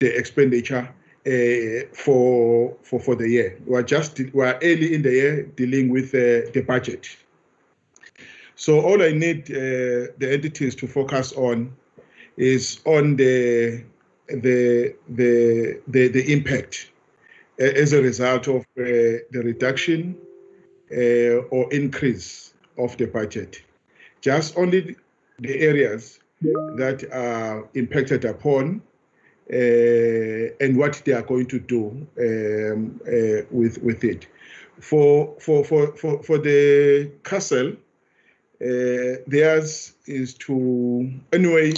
the expenditure uh, for for for the year. We are just we are early in the year dealing with uh, the budget. So all I need uh, the entities to focus on is on the the the the, the impact uh, as a result of uh, the reduction uh, or increase of the budget. Just only the areas that are impacted upon uh, and what they are going to do um, uh, with with it. For for for for, for the castle, uh, theirs is to anyway.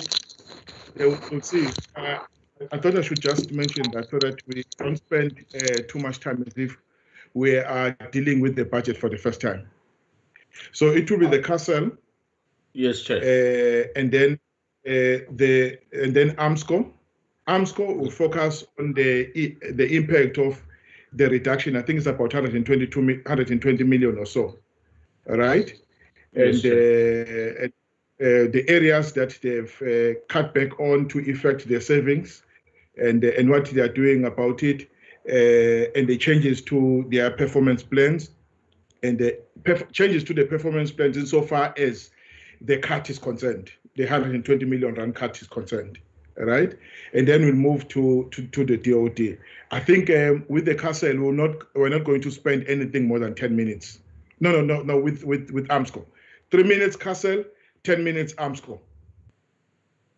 We'll see. Uh, I thought I should just mention that so that we don't spend uh, too much time as if we are dealing with the budget for the first time. So it will be the castle. Yes, Chair. Uh, and then uh, the and then Armscor. Armscor will focus on the the impact of the reduction. I think it's about 122 120 million or so, right? Yes, and, uh, and uh, the areas that they've uh, cut back on to effect their savings, and and what they are doing about it, uh, and the changes to their performance plans, and the changes to the performance plans insofar as the cut is concerned, the 120 million rand cut is concerned, right? And then we'll move to to, to the DOD. I think um, with the castle, we're not we're not going to spend anything more than 10 minutes. No, no, no, no. With with with Armscor, three minutes castle, 10 minutes Armscor.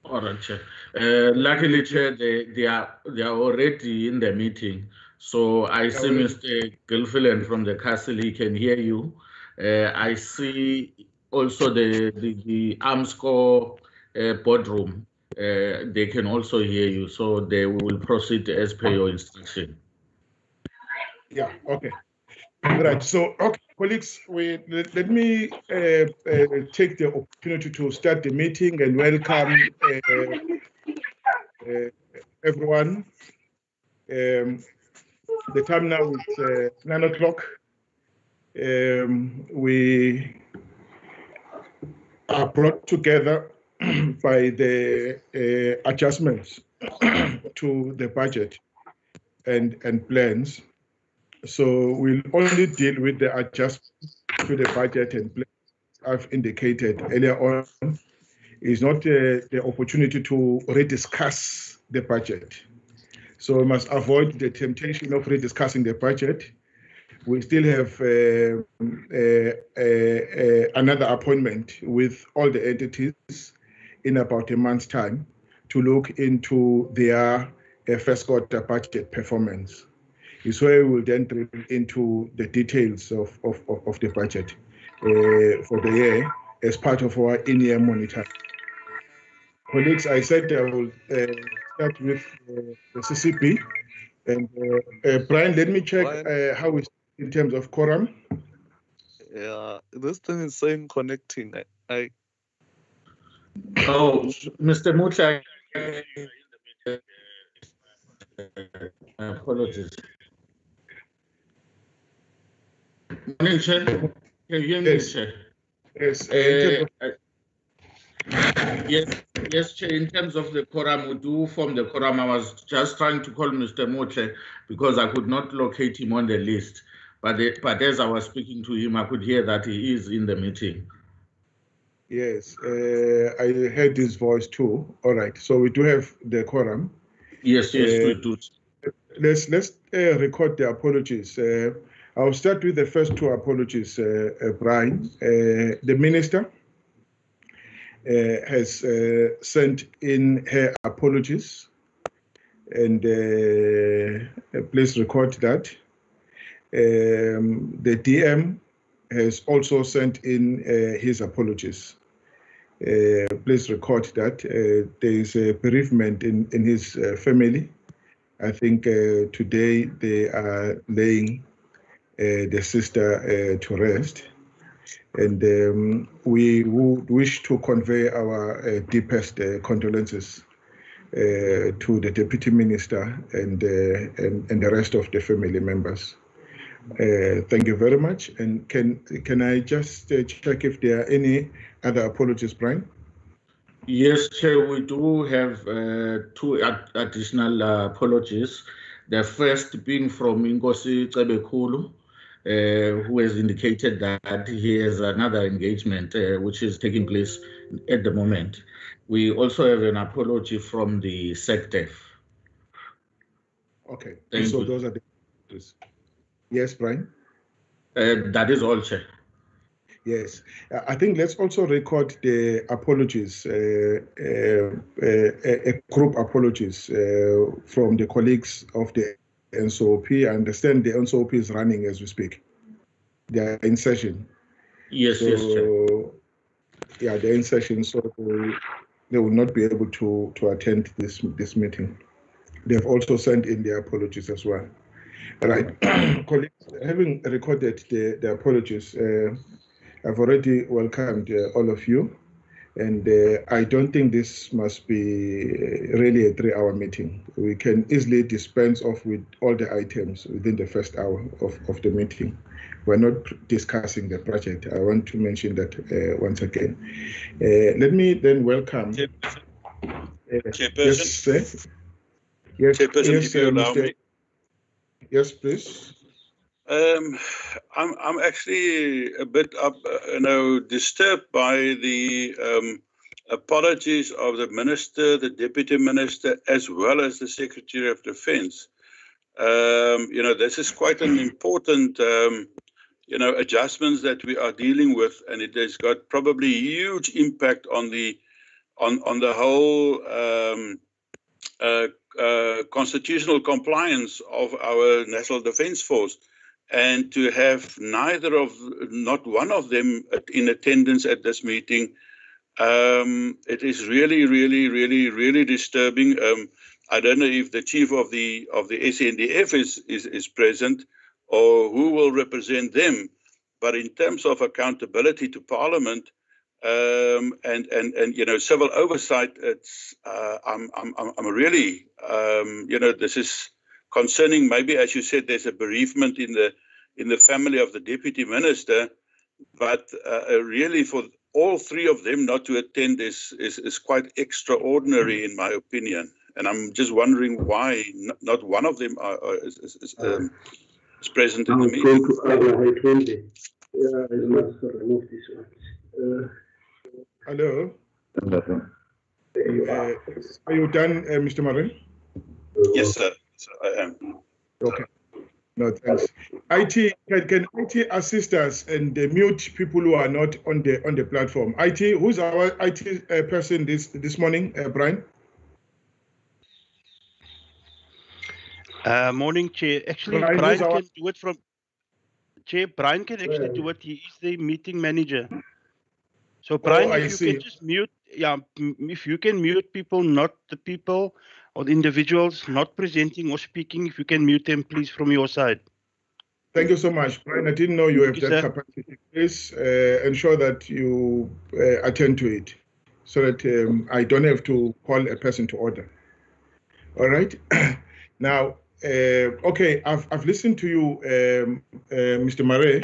All right, Chair. Uh, luckily, Chair, they, they are they are already in the meeting. So I see Mr. Gilfillan from the castle. He can hear you. Uh, I see also the the, the Armscor uh, boardroom. Uh, they can also hear you. So they will proceed as per your instruction. Yeah, okay. Right. So, okay, colleagues, we let, let me uh, uh, take the opportunity to start the meeting and welcome uh, uh, everyone. Um, the time now is nine o'clock. Um, we are brought together by the uh, adjustments to the budget and and plans. So we'll only deal with the adjustment to the budget and plans I've indicated earlier on. Is not uh, the opportunity to rediscuss the budget. So we must avoid the temptation of rediscussing the budget. We still have uh, uh, uh, uh, another appointment with all the entities in about a month's time to look into their uh, first quarter budget performance is where we will then drill into the details of, of, of, the budget uh, for the year as part of our in-year monitor. Colleagues, I said I will uh, start with uh, the CCB. And uh, uh, Brian, let me check uh, how we in terms of quorum. Yeah, this thing is saying connecting. I, I Oh, Mr. Mucha. Apologies. Morning, Chair. Can you hear me, Yes. Chair? Yes, in terms of- uh, Yes, yes, Chair, in terms of the quorum, we do form the quorum. I was just trying to call Mr. Moche because I could not locate him on the list. But, the- but as I was speaking to him, I could hear that he is in the meeting. Yes, uh, I heard his voice too. All right, so we do have the quorum. Yes, yes, we Uh, do. let's let's uh, record the apologies. Uh, I'll start with the first two apologies, uh, uh, Brian. Uh, the minister uh, has uh, sent in her apologies, and please record that. Um, the DM has also sent in uh, his apologies. Uh, please record that. Uh, there is a bereavement in, in his uh, family. I think uh, today they are laying uh, the sister to rest. And um, we would wish to convey our deepest condolences to the Deputy Minister and, and, and the rest of the family members. Uh, thank you very much. And can can I just uh, check if there are any other apologies, Brian? Yes, Chair, we do have uh, two ad- additional uh, apologies. The first being from Inkosi Cebekhulu, uh, who has indicated that he has another engagement uh, which is taking place at the moment. We also have an apology from the SecDef. Okay, Thank so you. those are the. Yes, Brian? Uh, that is all, Chair. Yes, Uh, I think let's also record the apologies, uh, uh, uh, group apologies uh, from the colleagues of the NCOP. I understand the NCOP is running as we speak. They are in session. Yes, yes, Chair. Yeah, they're in session, so they, they will not be able to, to attend this, this meeting. They've also sent in their apologies as well. All right, colleagues, having recorded the, the apologies, uh, I've already welcomed uh, all of you. And uh, I don't think this must be really a three hour meeting. We can easily dispense off with all the items within the first hour of, of the meeting. We're not discussing the project. I want to mention that uh, once again. Uh, let me then welcome. Chairperson, uh, Chairperson, yes, sir. Yes, Chairperson, yes, if you allow Mr. me. Yes, please. Um, I'm I'm actually a bit up, uh, you know, disturbed by the um, apologies of the minister, the deputy minister, as well as the secretary of defence. Um, you know, this is quite an important, um, you know, adjustments that we are dealing with, and it has got probably huge impact on the on on the whole um, uh, uh, constitutional compliance of our national defence force. And to have neither of not one of them in attendance at this meeting um, it is really really really really disturbing. Um, i don't know if the chief of the of the SANDF is, is is present or who will represent them. But in terms of accountability to parliament um, and and and you know civil oversight it's uh, I'm, I'm i'm really um, you know this is concerning maybe as you said there's a bereavement in the in the family of the deputy minister but uh, uh, really for all three of them not to attend is, is is quite extraordinary in my opinion and i'm just wondering why n- not one of them are, are, is, is, is, um, is present in the meeting to other high twenty. Yeah, I must remove this one. Uh, Hello. there you Uh, are. are you done, uh, Mr. Marin? yes sir, sir i am Okay. No, thanks. IT, can, can IT assist us and uh, mute people who are not on the on the platform? IT, who's our IT uh, person this this morning, uh, Brian? Uh, morning, Chair. Actually, Brian, Brian, who's our- can do it from. Chair, Brian can actually do it. He is the meeting manager. So, Brian, Oh, if you see. can just mute, yeah, if you can mute people, not the people or the individuals not presenting or speaking, if you can mute them, please, from your side. Thank you so much, Brian. I didn't know you have Thank that capacity. Please uh, ensure that you uh, attend to it, so that um, I don't have to call a person to order. All right. now, uh, okay, I've I've listened to you, um, uh, Mr. Marais.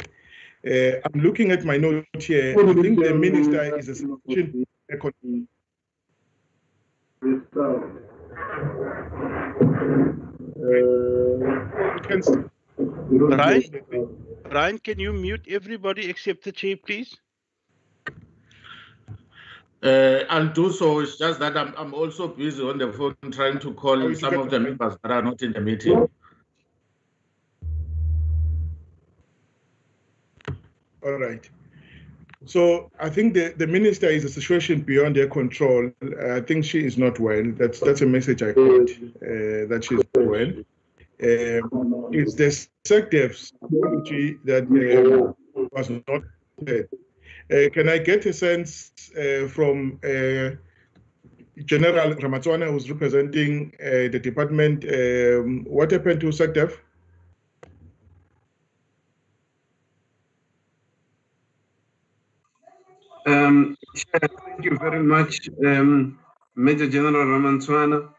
Uh, I'm looking at my note here. I think the minister is a sufficient econ- Uh, can see- Brian? Brian, can you mute everybody except the chair, please? Uh, I'll do so. It's just that I'm, I'm also busy on the phone trying to Oh, call you some of the the- members that are not in the meeting. All right. So I think the, the minister is a situation beyond their control. I think she is not well. That's that's a message I got uh, that she's not well. Um, it's the SecDef's apology that uh, was not said. Uh, can I get a sense uh, from uh, General Ramatswana, who's representing uh, the department, um, what happened to SecDef? Um, thank you very much, um, Major General Ramatswana.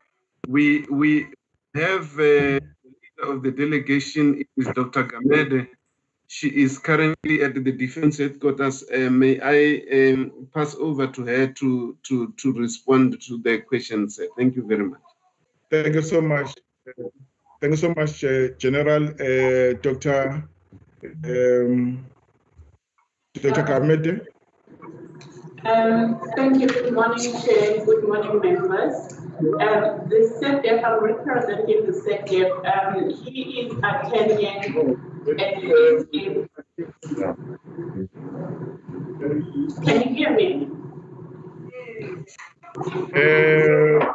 We we have uh, the leader of the delegation is Dr. Gamede. She is currently at the defense headquarters. Uh, may I um, pass over to her to, to, to respond to the questions? Uh, Thank you very much. Thank you so much. Thank you so much, uh, General uh, Dr. Um, Dr. Gamede. Um, thank you. Good morning, Chair. Good morning, members. Um, the SecDef, I'm representing the SecDef. Um, he is attending and he is. Can you hear me? Uh,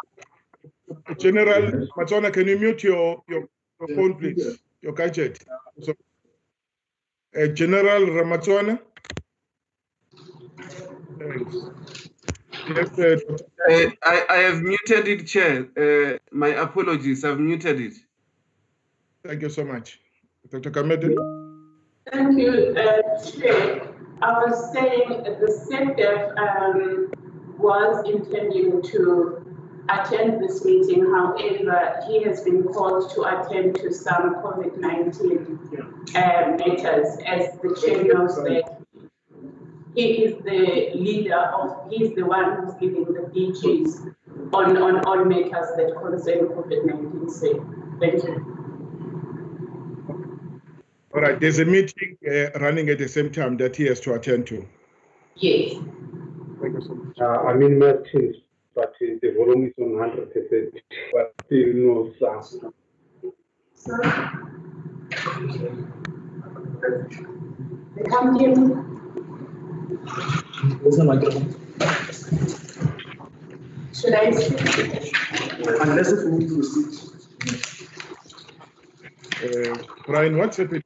General Matsona, can you mute your, your, your phone, please? Your gadget. So, uh, General Ramatswana. Thanks. Yes, uh, I, I have muted it, Chair. Uh, my apologies, I've muted it. thank you so much. Dr. Gamede. Thank you, uh, Chair. I was saying the SecDef um, was intending to attend this meeting. However, he has been called to attend to some COVID-19 uh, matters. As the chair knows that he is the leader of, he's the one who's giving the DGs on, on all matters that concern COVID-19. So, thank you. All right, there's a meeting uh, running at the same time that he has to attend to. Yes. Thank you so much. Uh, I'm in my teams, but uh, the volume is on hundred percent, but still no sound. They Should I? Unless if we proceed. Uh, Brian, what's happening?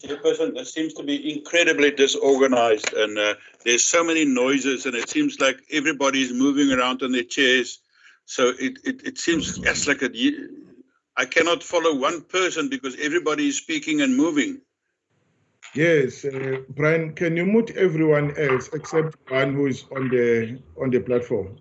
Chairperson, it seems to be incredibly disorganized and uh, there's so many noises and it seems like everybody's moving around on their chairs. So it, it, it seems just like a, I cannot follow one person because everybody is speaking and moving. Yes, uh, Brian, can you mute everyone else except one who is on the on the platform?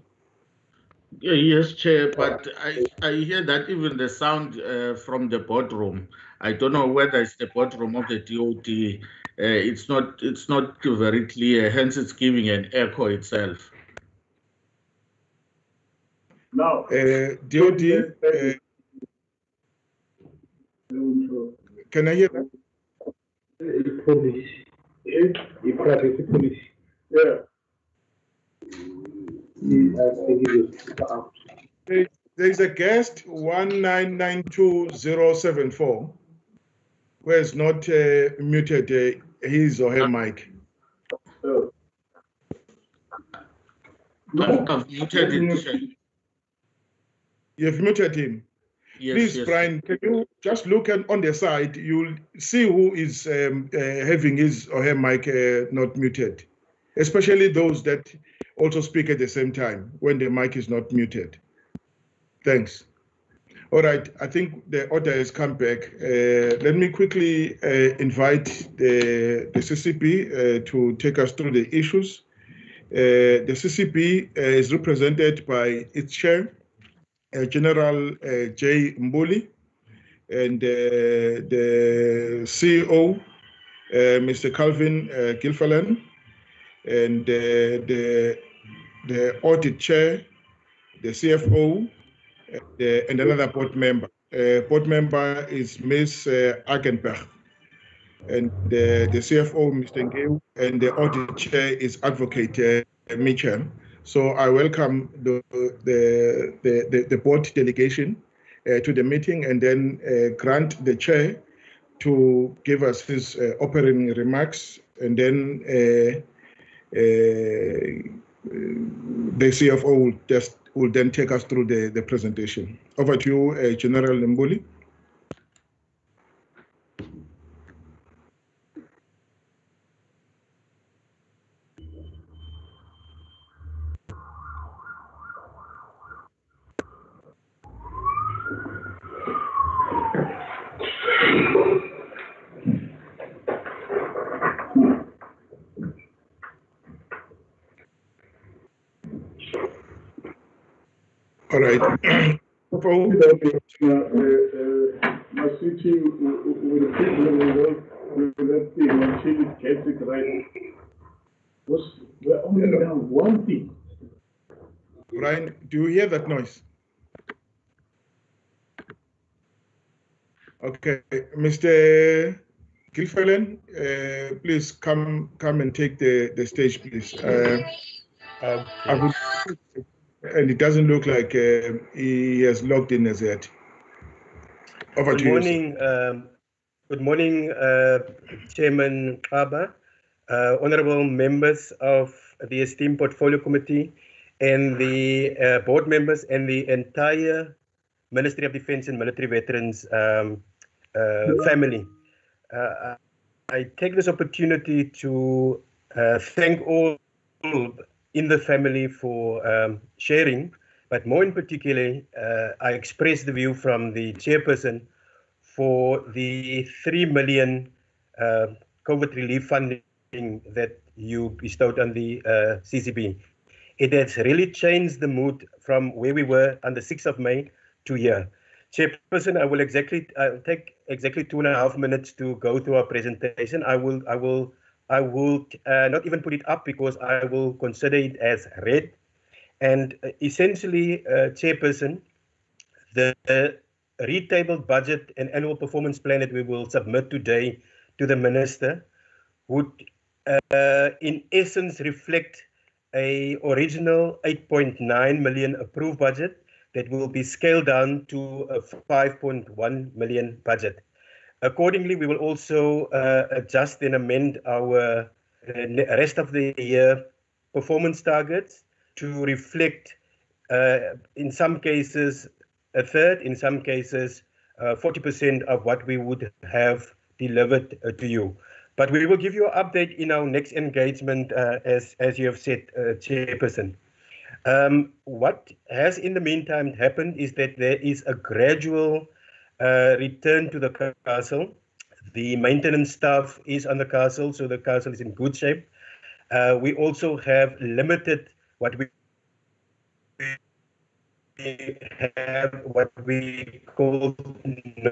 Yeah, yes, Chair, but I, I hear that even the sound uh, from the boardroom, I don't know whether it's the boardroom of the DOD, uh, it's not it's not very clear, hence it's giving an echo itself. Now. Uh, DOD, uh, can I hear that? Police. The private police. Yeah. I think it is out. There- There's a guest, 1992074, who has not uh, muted uh, his or her mic. So, I've I've muted it, Chair. You've muted him. Yes, Please, yes. Brian, can you just look at, on the side? You'll see who is um, uh, having his or her mic uh, not muted, especially those that also speak at the same time when the mic is not muted. Thanks. All right, I think the order has come back. Uh, let me quickly uh, invite the, the CCB uh, to take us through the issues. Uh, the CCB uh, is represented by its chair, General uh, J. Mbuli, and uh, the CEO, uh, Mr. Calvin uh, Gilfillan, and uh, the, the audit chair, the CFO, uh, and another board member. Uh, board member is Ms. Uh, Agenberg. And the, the CFO, Mr. Ngeu, and the audit chair is Advocate uh, Mitchell. So I welcome the, the, the, the, board delegation uh, to the meeting and then uh, grant the chair to give us his uh, opening remarks and then uh, uh, the CFO will just will then take us through the, the presentation. Over to you, uh, General Mbuli. All right. Without uh, uh, my city with people involved with and she gets right. Was, we're only down one thing. Brian, do you hear that noise? Okay, Mr. Gilfillan, uh, please come come and take the, the stage, please. Uh, I would, and it doesn't look like uh, he has logged in as yet. Over Good to you. morning, um, good morning, uh, Chairman Xaba, uh, honorable members of the esteemed portfolio committee, and the uh, board members and the entire Ministry of Defense and Military Veterans um, uh, family. Uh, I take this opportunity to uh, thank all in the family for um, sharing, but more in particular, uh, I express the view from the chairperson for the 3 million uh, COVID relief funding that you bestowed on the uh, CCB. It has really changed the mood from where we were on the 6th of May to here. Chairperson, I will exactly I'll take exactly two and a half minutes to go through our presentation. I will I will I will uh, not even put it up because I will consider it as read. And uh, essentially, uh, Chairperson, the uh, retabled budget and annual performance plan that we will submit today to the minister would, uh, in essence, reflect a original 8.9 million approved budget that will be scaled down to a 5.1 million budget. Accordingly, we will also uh, adjust and amend our uh, rest of the year performance targets to reflect, uh, in some cases, a third, in some cases, uh, 40% of what we would have delivered uh, to you. But we will give you an update in our next engagement, uh, as, as you have said, uh, Chairperson. Um, what has in the meantime happened is that there is a gradual uh, return to the castle. The maintenance staff is on the castle, so the castle is in good shape. Uh, we also have limited what we have what we call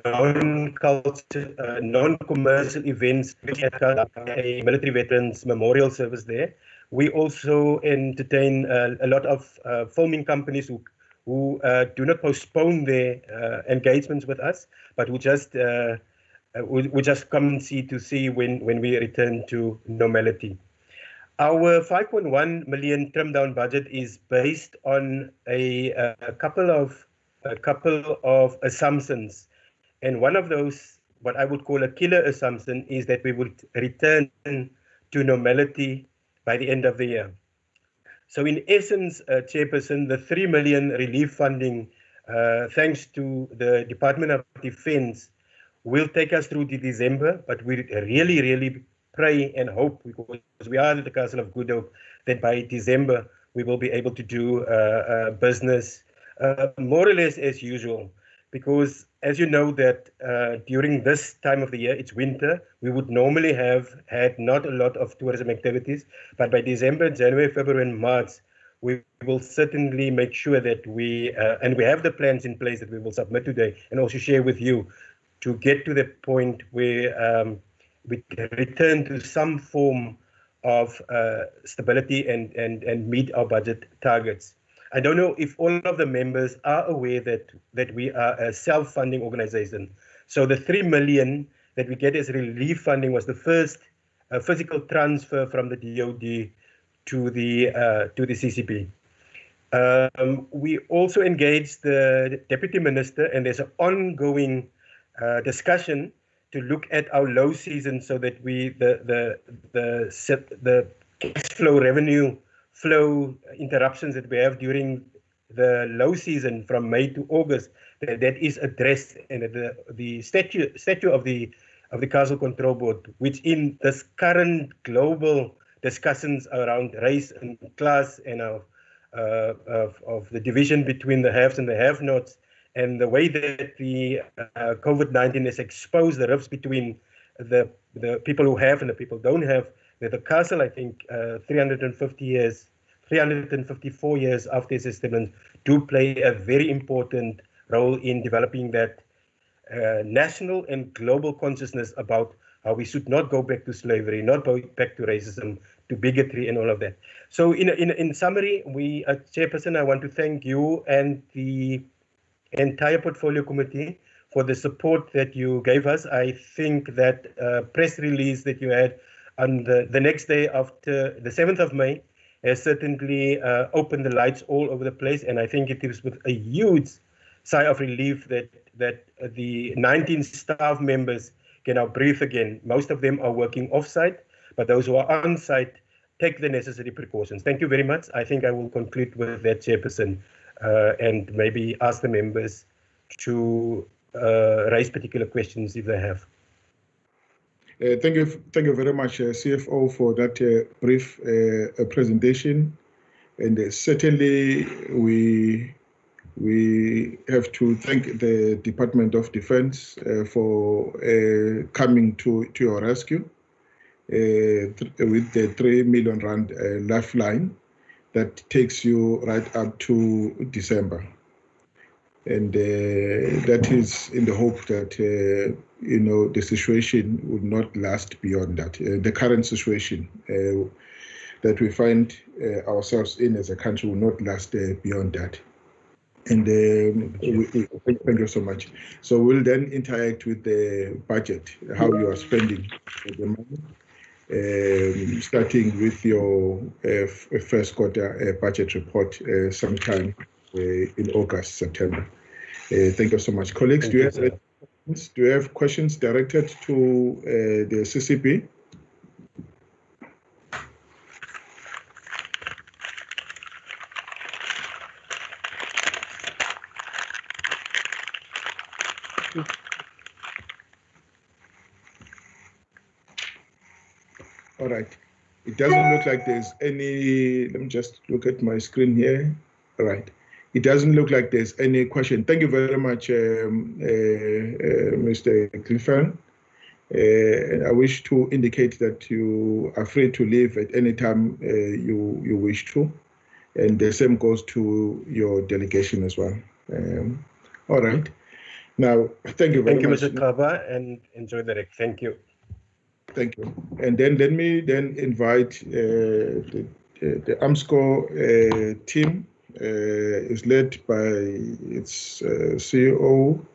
non-culture, uh, non-commercial events a military veterans memorial service there. We also entertain uh, a lot of uh, filming companies who who uh, do not postpone their uh, engagements with us, but who just uh, who just come and see to see when when we return to normality. Our 5.1 million trimmed down budget is based on a, a couple of a couple of assumptions, and one of those, what I would call a killer assumption, is that we would return to normality by the end of the year. So, in essence, uh, Chairperson, the 3 million relief funding, uh, thanks to the Department of Defense, will take us through to December. But we really, really pray and hope, because we are at the Castle of Good Hope, that by December we will be able to do uh, uh, business uh, more or less as usual. Because as you know that uh, during this time of the year, it's winter, we would normally have had not a lot of tourism activities, but by December, January, February, and March, we will certainly make sure that we, uh, and we have the plans in place that we will submit today and also share with you to get to the point where um, we can return to some form of uh, stability and, and, and meet our budget targets. I don't know if all of the members are aware that that we are a self-funding organization. So the three million that we get as relief funding was the first uh, physical transfer from the DoD to the uh, to the CCB. Um, we also engaged the deputy minister, and there's an ongoing uh, discussion to look at our low season so that we the the the the cash flow revenue flow interruptions that we have during the low season from May to August that, that is addressed and the the statute statute of the of the Castle Control Board, which in this current global discussions around race and class and of, uh, of, of the division between the haves and the have-nots, and the way that the uh, COVID-19 has exposed the rifts between the the people who have and the people don't have, that the castle, I think, uh, 350 years, 354 years after its establishment, do play a very important role in developing that uh, national and global consciousness about how we should not go back to slavery, not go back to racism, to bigotry, and all of that. So, in in in summary, we, uh, Chairperson, I want to thank you and the entire portfolio committee for the support that you gave us. I think that uh, press release that you had on the, the next day after the 7th of May has certainly uh, opened the lights all over the place. And I think it is with a huge sigh of relief that, that the 19 staff members can now breathe again. Most of them are working off-site, but those who are on-site take the necessary precautions. Thank you very much. I think I will conclude with that, Chairperson, uh, and maybe ask the members to uh, raise particular questions if they have. Uh, thank you, thank you very much, uh, CFO, for that uh, brief uh, presentation. And uh, certainly, we we have to thank the Department of Defense for coming to to your rescue with the three million rand lifeline that takes you right up to December and uh, that is in the hope that uh, you know the situation would not last beyond that. Uh, the current situation uh, that we find uh, ourselves in as a country will not last uh, beyond that. And um, we, thank you so much. So we'll then interact with the budget, how you are spending the money. Um, starting with your first quarter budget report sometime in August, September. Uh, thank you so much. Colleagues, thank do you, have questions? do you have questions directed to uh, the CCB? All right. It doesn't look like there's any, let me just look at my screen here. All right it doesn't look like there's any question. Thank you very much, um, uh, uh, Mr. Clifford. Uh, I wish to indicate that you are free to leave at any time uh, you you wish to, and the same goes to your delegation as well. Um, all right. Now, thank you very thank much. Thank you, Mr. Xaba, and enjoy the rec. Thank you. Thank you. And then let me then invite uh, the, the, the Armscor uh, team is led by its uh, CEO,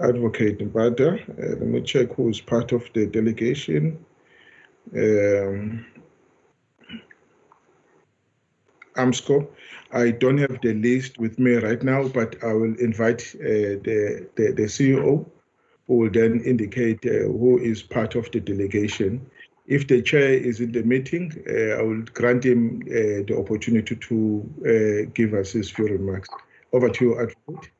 Advocate Mbada. Uh, let me check who is part of the delegation. Um, Armscor. I don't have the list with me right now, but I will invite uh, the, the, the CEO who will then indicate uh, who is part of the delegation. If the chair is in the meeting, uh, I will grant him uh, the opportunity to uh, give us his few remarks. Over to you, Advocate.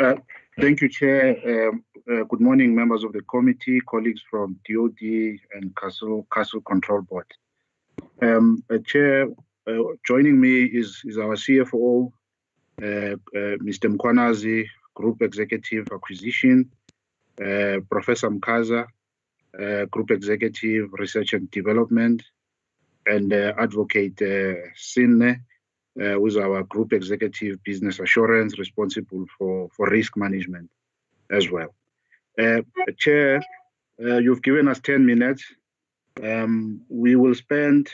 Uh, thank you, Chair. Um, uh, good morning, members of the committee, colleagues from DOD and Castle, Castle Control Board. Um, uh, Chair, joining me is, is our CFO, Mr. Mkhwanazi, Group Executive Acquisition, Professor Mkaza, uh, Group Executive Research and Development, and uh, Advocate uh, Sinne, uh, who's our Group Executive Business Assurance, responsible for, for risk management as well. Uh, Chair, uh, you've given us 10 minutes. Um, we will spend,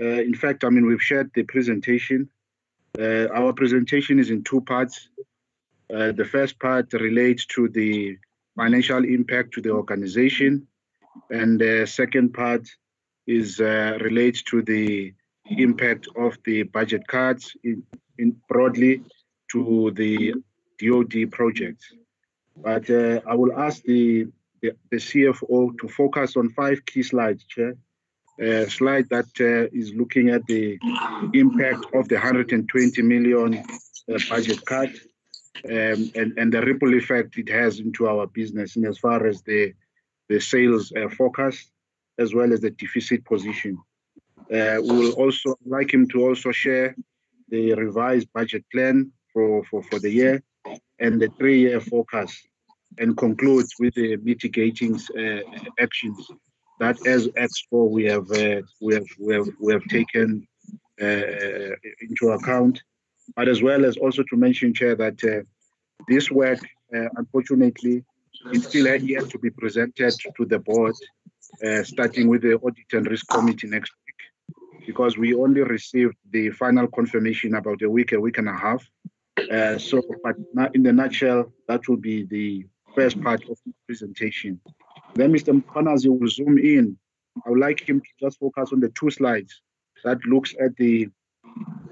uh, in fact, I mean, we've shared the presentation. our presentation is in two parts. the first part relates to the financial impact to the organization. And the second part is uh, relates to the impact of the budget cuts in, in broadly to the DOD projects. But uh, I will ask the, the, the, CFO to focus on five key slides, Chair. Slide that uh, is looking at the impact of the 120 million uh, budget cut um, and, and the ripple effect it has into our business in as far as the, the sales uh, forecast as well as the deficit position. Uh, we will also like him to also share the revised budget plan for, for, for the year and the three-year forecast and concludes with the mitigating uh, actions that as Expo we have uh, we have we have we have taken uh, into account but as well as also to mention, Chair, that uh, this work, uh, unfortunately, is still yet to be presented to the board, uh, starting with the Audit and Risk Committee next week, because we only received the final confirmation about a week, a week and a half. Uh, so, but in the nutshell, that will be the first part of the presentation. Then Mr. Mkhwanazi will zoom in. I would like him to just focus on the two slides that looks at the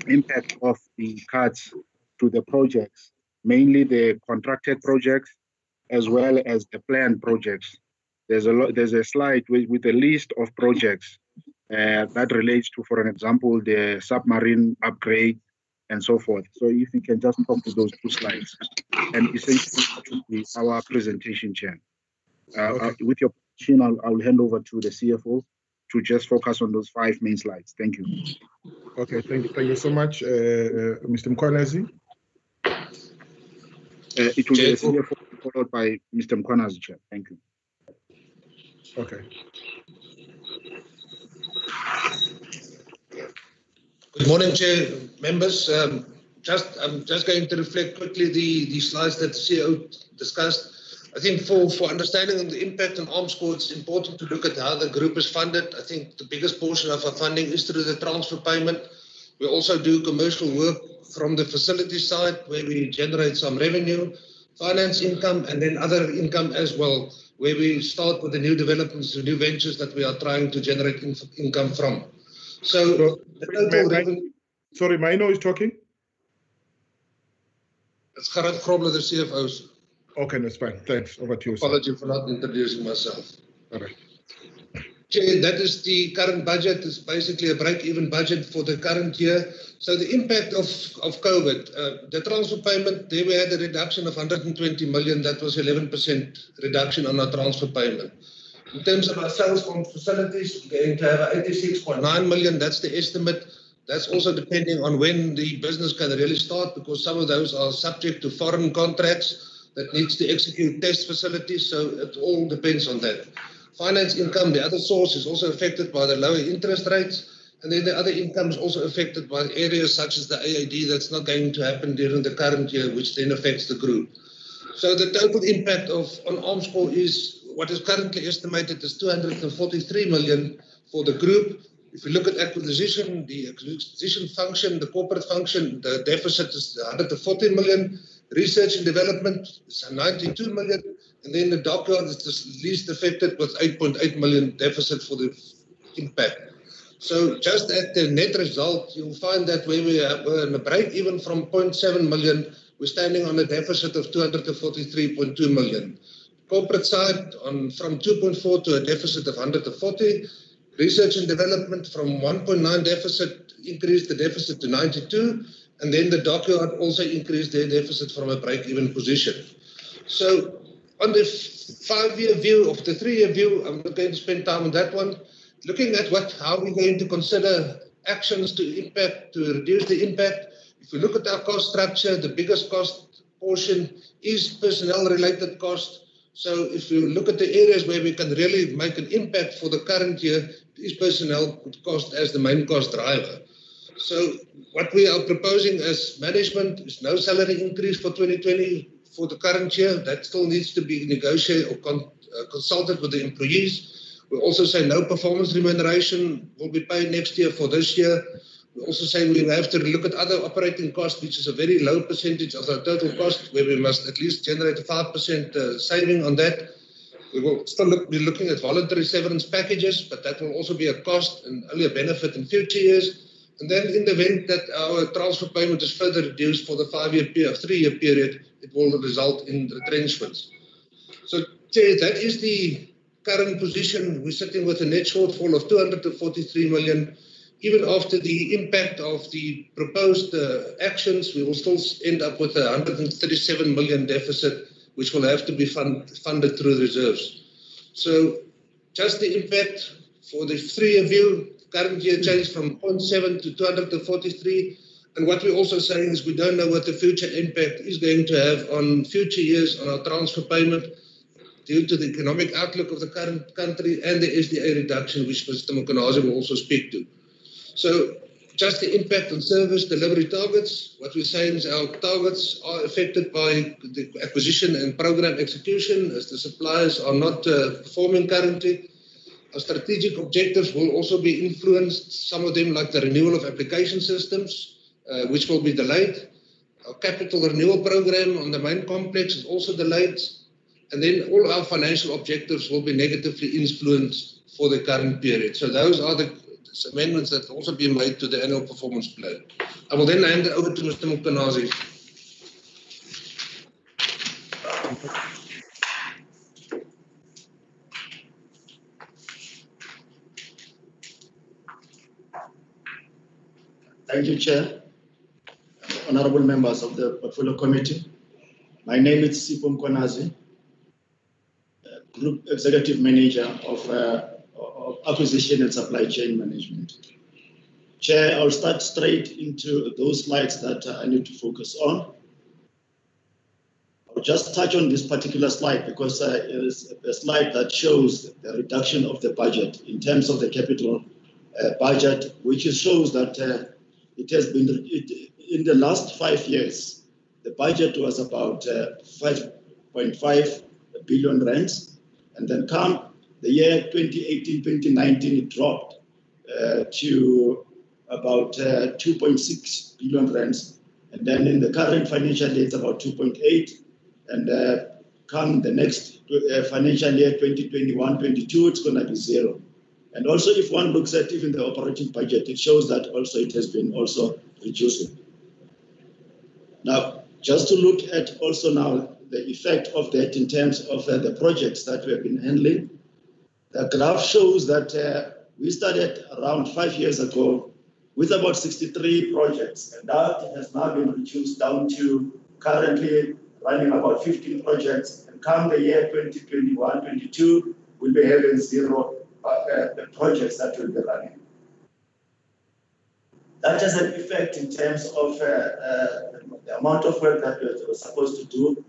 impact of the cuts to the projects, mainly the contracted projects as well as the planned projects. There's a lot, there's a slide with, with a list of projects uh, that relates to, for an example, the submarine upgrade and so forth. So if you can just talk to those two slides, and essentially our presentation, Chair. Uh, Okay. uh, with your permission, I'll, I'll hand over to the CFO to just focus on those five main slides. Thank you. Okay, thank you, thank you so much, uh, uh, Mr. Mkhwanazi. Uh, it will be the CFO followed by Mr. Mkhwanazi, Chair. Thank you. Okay. Good morning, Chair, members. Um, just, I'm just going to reflect quickly the, the slides that the CEO discussed. I think for, for understanding the impact on Armscor, it's important to look at how the group is funded. I think the biggest portion of our funding is through the transfer payment. We also do commercial work from the facility side where we generate some revenue, finance income, and then other income as well, where we start with the new developments, the new ventures that we are trying to generate in, income from. So, So, the total may- revenue, Sorry, Maino is talking? it's Gerard Grobler, the CFO. Okay, that's fine. Thanks. Over to you. sir. Apology for not introducing myself. All right. Chair, that is the current budget. It's basically a break-even budget for the current year. So the impact of, of COVID, uh, the transfer payment, there we had a reduction of 120 million. That was 11% reduction on our transfer payment. In terms of our sales from facilities, we're going to have 86.9 million. That's the estimate. That's also depending on when the business can really start because some of those are subject to foreign contracts that needs to execute test facilities. So it all depends on that. Finance income, the other source, is also affected by the lower interest rates. And then the other income is also affected by areas such as the AAD that's not going to happen during the current year, which then affects the group. So the total impact of on Armscor is what is currently estimated as 243 million for the group. If you look at acquisition, the acquisition function, the corporate function, the deficit is 140 million. Research and development is 92 million. And then the dockyard is the least affected with 8.8 million deficit for the impact. So just at the net result, you'll find that where we we're in a break even from 0.7 million, we're standing on a deficit of 243.2 million. Corporate side on from 2.4 to a deficit of 140. Research and development from 1.9 deficit increased the deficit to 92. And then the dockyard also increased their deficit from a break-even position. So on the five-year view of the three-year view, I'm not going to spend time on that one. Looking at what how we're going to consider actions to impact to reduce the impact. If we look at our cost structure, the biggest cost portion is personnel-related cost. So if you look at the areas where we can really make an impact for the current year, is personnel cost as the main cost driver. So what we are proposing as management is no salary increase for 2020 for the current year. That still needs to be negotiated or con- uh, consulted with the employees. We also say no performance remuneration will be paid next year for this year. We also say we have to look at other operating costs, which is a very low percentage of our total cost, where we must at least generate a 5% uh, saving on that. We will still look, be looking at voluntary severance packages, but that will also be a cost and only a benefit in future years. And then in the event that our transfer payment is further reduced for the five-year period, three-year period, it will result in retrenchments. So, Chair, that is the current position. We're sitting with a net shortfall of 243 million. Even after the impact of the proposed uh, actions, we will still end up with a 137 million deficit, which will have to be fund, funded through reserves. So, just the impact for the three-year view, current year changed from 0.7 to 243. And what we're also saying is we don't know what the future impact is going to have on future years on our transfer payment due to the economic outlook of the current country and the SDA reduction, which Mr. Mkhwanazi will also speak to. So just the impact on service delivery targets. What we're saying is our targets are affected by the acquisition and program execution as the suppliers are not uh, performing currently. Our strategic objectives will also be influenced, some of them like the renewal of application systems, uh, which will be delayed. Our capital renewal program on the main complex is also delayed. And then all our financial objectives will be negatively influenced for the current period. So those are the amendments that will also be made to the annual performance plan. I will then hand it over to Mr. Mukanazi. Thank you, Chair. Honorable members of the Portfolio Committee. My name is Sipho Mkhwanazi, Group Executive Manager of, uh, of Acquisition and Supply Chain Management. Chair, I'll start straight into those slides that uh, I need to focus on. I'll just touch on this particular slide because uh, it is a slide that shows the reduction of the budget in terms of the capital uh, budget, which shows that uh, it has been, it, in the last five years, the budget was about uh, 5.5 billion rands. And then come the year 2018, 2019, it dropped uh, to about uh, 2.6 billion rands. And then in the current financial year, it's about 2.8. And uh, come the next uh, financial year, 2021, 22, it's going to be zero. And also, if one looks at even the operating budget, it shows that also it has been also reducing. Now, just to look at also now the effect of that in terms of uh, the projects that we have been handling, the graph shows that uh, we started around five years ago with about 63 projects, and that has now been reduced down to currently running about 15 projects. And come the year 2021 22, we'll be having zero uh, the projects that will be running. That has an effect in terms of uh, uh, the amount of work that we were supposed to do,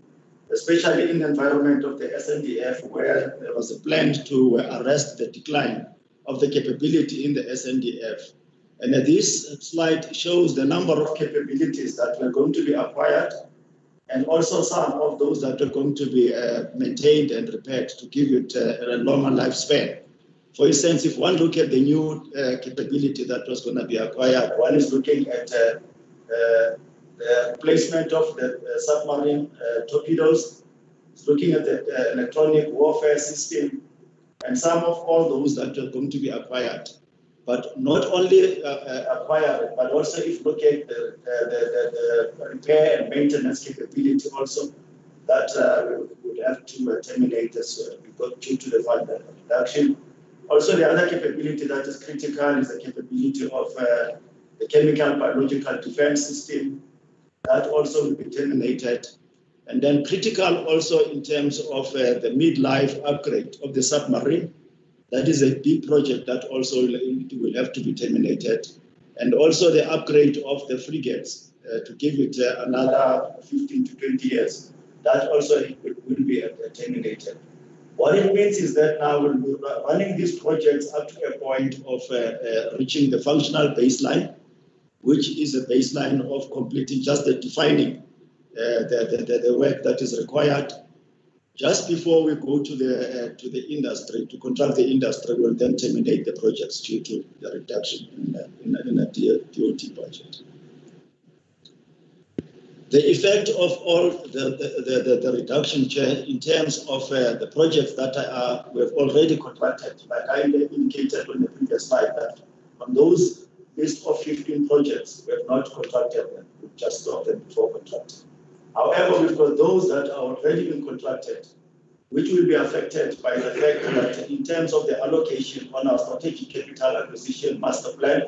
especially in the environment of the SANDF, where there was a plan to arrest the decline of the capability in the SANDF. And this slide shows the number of capabilities that were going to be acquired and also some of those that are going to be uh, maintained and repaired to give it uh, a longer lifespan. For instance, if one look at the new uh, capability that was going to be acquired, one is looking at uh, uh, the placement of the submarine torpedoes, it's looking at the electronic warfare system, and some of all those that are going to be acquired. But not only uh, acquire but also if look at the, the, the, the, repair and maintenance capability also, that uh, would have to terminate as uh, because due to the fund reduction. Also, the other capability that is critical is the capability of uh, the chemical biological defense system. That also will be terminated. And then critical also in terms of uh, the midlife upgrade of the submarine. That is a big project that also will have to be terminated. And also the upgrade of the frigates uh, to give it uh, another 15 to 20 years. That also will, will be uh, terminated. What it means is that now we'll be running these projects up to a point of uh, uh, reaching the functional baseline, which is a baseline of completing just the defining uh, the, the, the, work that is required. Just before we go to the uh, to the industry to contract the industry, we'll then terminate the projects due to the reduction in, uh, in, in a DOD budget the effect of all the, the, the, the reduction in terms of uh, the projects that are, we have already contracted, like I indicated on the previous slide, that on those list of 15 projects, we have not contracted them, we've just stopped them before contracting. However, we've got those that are already been contracted, which will be affected by the fact that in terms of the allocation on our strategic capital acquisition master plan,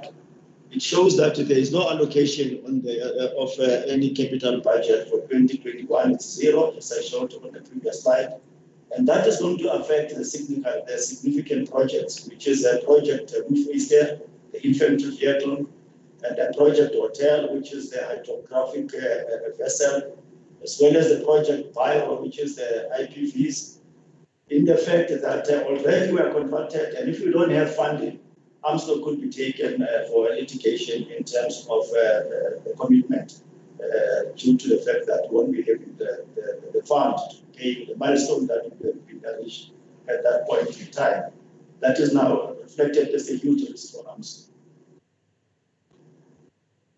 it shows that there is no allocation on the, uh, of uh, any capital budget for 2021. It's zero, as I showed on the previous slide. And that is going to affect the significant, the significant projects, which is a project uh, Hoefyster, the infantry vehicle, and the project Hotel, which is the hydrographic uh, uh vessel, as well as the project Bio, which is the IPVs, in the fact that uh, already we are converted, and if we don't have funding, Armscor could be taken uh, for litigation in terms of uh, the commitment uh, due to the fact that we won't the, the, the fund to pay the milestone that have been reached at that point in time. That is now reflected as a huge risk for Armscor.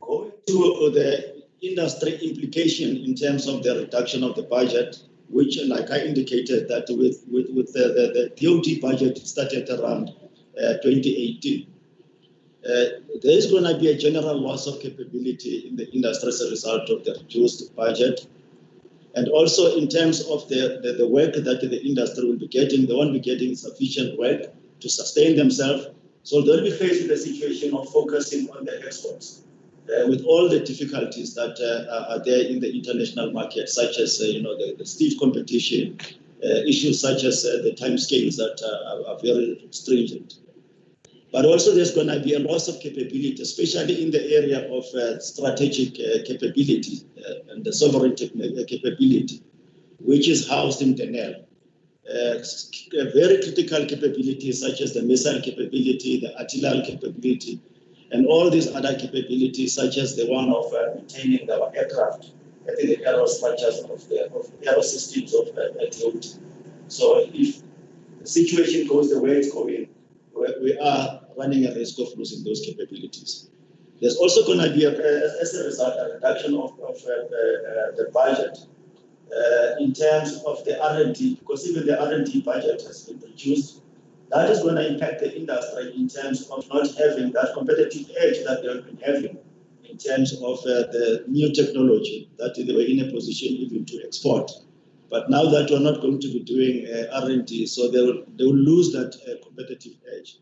Going to the industry implication in terms of the reduction of the budget, which, like I indicated, that with, with, with the, the, the DOD budget started around 2018. Uh, there is going to be a general loss of capability in the industry as a result of the reduced budget. And also in terms of the, the, the work that the industry will be getting, they won't be getting sufficient work to sustain themselves. So they'll be faced with the situation of focusing on the exports uh, with all the difficulties that uh, are there in the international market, such as uh, you know the, the stiff competition, uh, issues such as uh, the timescales that are, are, very stringent. But also, there's going to be a loss of capability, especially in the area of uh, strategic capability and the sovereign capability, which is housed in Denel. Uh, very critical capabilities such as the missile capability, the artillery capability, and all these other capabilities, such as the one of uh, maintaining our aircraft, I think the aerostructures of the of aero systems of uh, So if the situation goes the way it's going, we are running a risk of losing those capabilities. There's also going to be, a, as a result, a reduction of, of uh, uh, the budget uh, in terms of the R&D, because even the R&D budget has been reduced that is going to impact the industry in terms of not having that competitive edge that they have been having in terms of uh, the new technology that they were in a position even to export. But now that we're not going to be doing uh, R&D, so they will, they will lose that uh, competitive edge.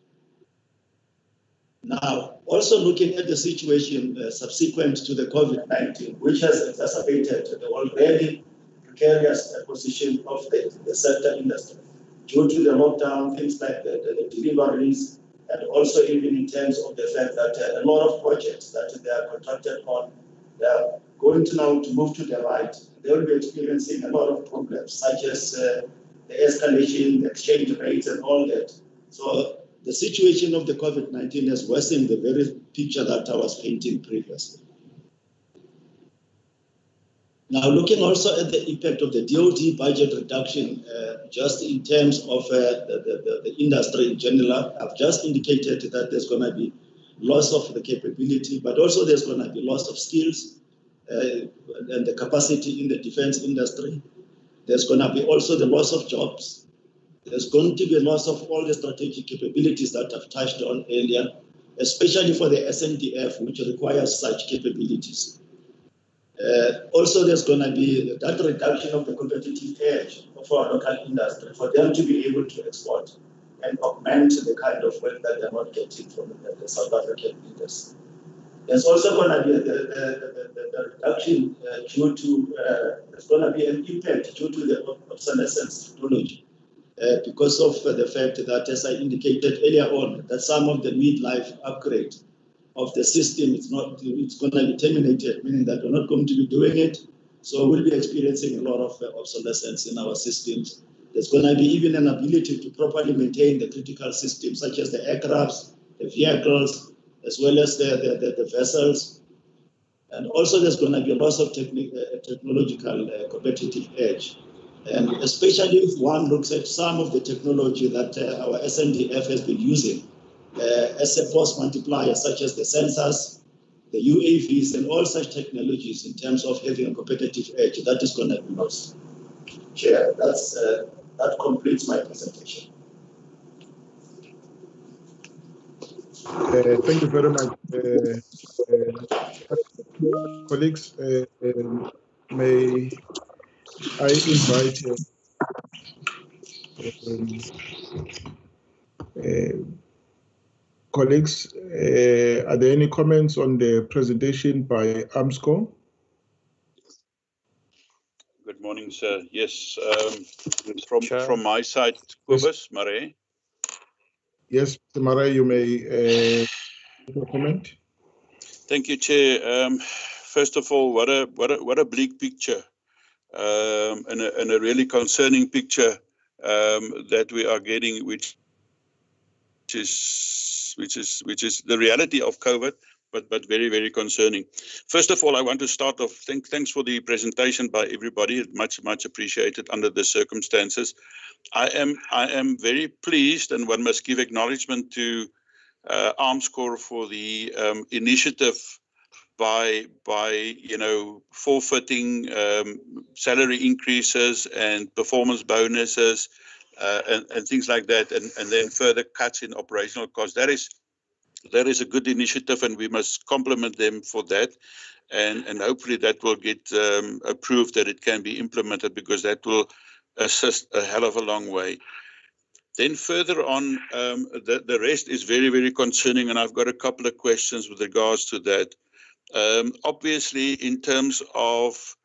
Now, also looking at the situation uh, subsequent to the COVID-19, which has exacerbated the already precarious position of the, the sector industry due to the lockdown, things like the, the, the deliveries, and also even in terms of the fact that uh, a lot of projects that they are contracted on, they are going to now to move to the right. They will be experiencing a lot of problems, such as uh, the escalation, the exchange rates, and all that. So the situation of the COVID-19 has worsened the very picture that I was painting previously. Now, looking also at the impact of the DOD budget reduction, uh, just in terms of uh, the, the, the, industry in general, I've just indicated that there's going to be loss of the capability, but also there's going to be loss of skills uh, and the capacity in the defense industry. There's going to be also the loss of jobs. There's going to be a loss of all the strategic capabilities that I've touched on earlier, especially for the SANDF, which requires such capabilities. Uh, also, there's going to be that reduction of the competitive edge for our local industry for them to be able to export and augment the kind of work that they're not getting from the, the South African leaders. There's also going to be the, the, the, the reduction uh, due to, uh, there's going to be an impact due to the obsolescence technology. Uh, because of the fact that, as I indicated earlier on, that some of the midlife upgrade of the system. is not. It's going to be terminated, meaning that we're not going to be doing it. So we'll be experiencing a lot of uh, obsolescence in our systems. There's going to be even an ability to properly maintain the critical systems, such as the aircrafts, the vehicles, as well as the, the, the, the vessels. And also, there's going to be a loss of uh, technological uh, competitive edge. And especially if one looks at some of the technology that uh, our SANDF has been using uh, as a force multiplier, such as the sensors, the UAVs, and all such technologies in terms of having a competitive edge. That is going to be lost. Chair, that's, uh, that completes my presentation. Uh, thank you very much. Uh, uh, colleagues, uh, um, may I invite um, Colleagues, uh, are there any comments on the presentation by Armscor? Good morning, sir. Yes, um, from from my side, Kobus Marais. Yes, Marais, you may uh, comment. Thank you, Chair. Um, first of all, what a what a what a bleak picture, um, and, a, and a really concerning picture um, that we are getting, which is which is which is the reality of COVID, but but very very concerning. First of all, I want to start off. Thank, thanks for the presentation by everybody. Much much appreciated under the circumstances. I am I am very pleased, and one must give acknowledgement to uh, Armscor for the um, initiative by by you know forfeiting um, salary increases and performance bonuses uh, and, and things like that, and, and then further cuts in operational costs. That is that is a good initiative, and we must compliment them for that. And and hopefully that will get um, approved that it can be implemented because that will assist a hell of a long way. Then further on, um, the, the rest is very, very concerning, and I've got a couple of questions with regards to that. Um, obviously, in terms of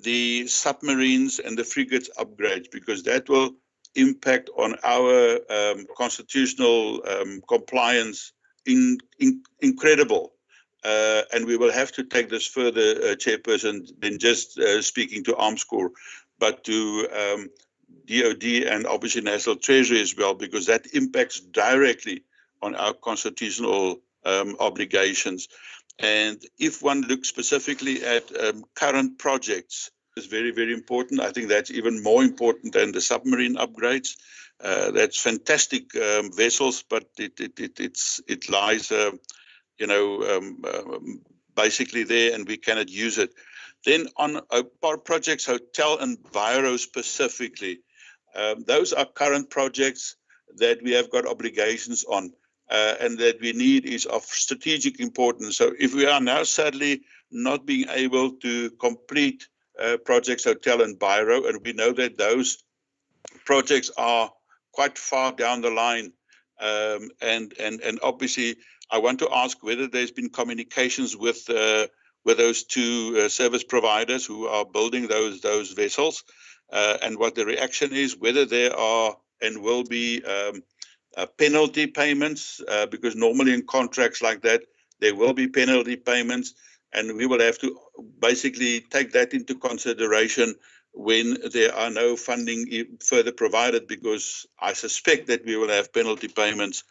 the submarines and the frigates upgrades, because that will impact on our um, constitutional um, compliance in, in, incredible. Uh, and we will have to take this further, uh, Chairperson, than just uh, speaking to Armscor, but to um, DOD and obviously National Treasury as well, because that impacts directly on our constitutional um, obligations. And if one looks specifically at um, current projects, it's very, very important. I think that's even more important than the submarine upgrades. Uh, that's fantastic um, vessels, but it it it it's it lies, uh, you know, um, uh, basically there, and we cannot use it. Then on our projects, hotel and biro specifically, um, those are current projects that we have got obligations on uh, and that we need is of strategic importance. So if we are now sadly not being able to complete uh, projects hotel and biro, and we know that those projects are quite far down the line, um, and and and obviously I want to ask whether there's been communications with uh, with those two uh, service providers who are building those those vessels, uh, and what the reaction is, whether there are and will be um, uh, penalty payments uh, because normally in contracts like that there will be penalty payments and we will have to basically take that into consideration when there are no funding further provided because I suspect that we will have penalty payments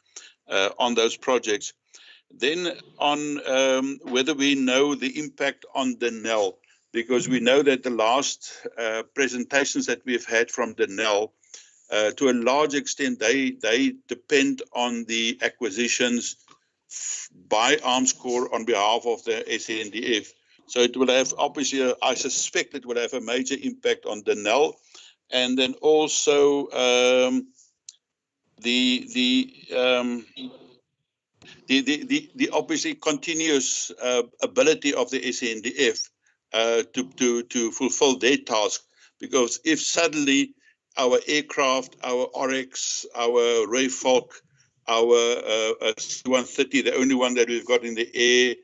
uh, on those projects. Then on um, whether we know the impact on Denel, because we know that the last uh, presentations that we've had from Denel uh, to a large extent, they they depend on the acquisitions by Armscor on behalf of the SANDF. So it will have obviously, I suspect it will have a major impact on Denel, and then also um, the the, um, the the the the obviously continuous uh, ability of the SANDF uh, to to to fulfill their task. Because if suddenly our aircraft, our Oryx, our Rooivalk, our uh, C-130, the only one that we've got in the air,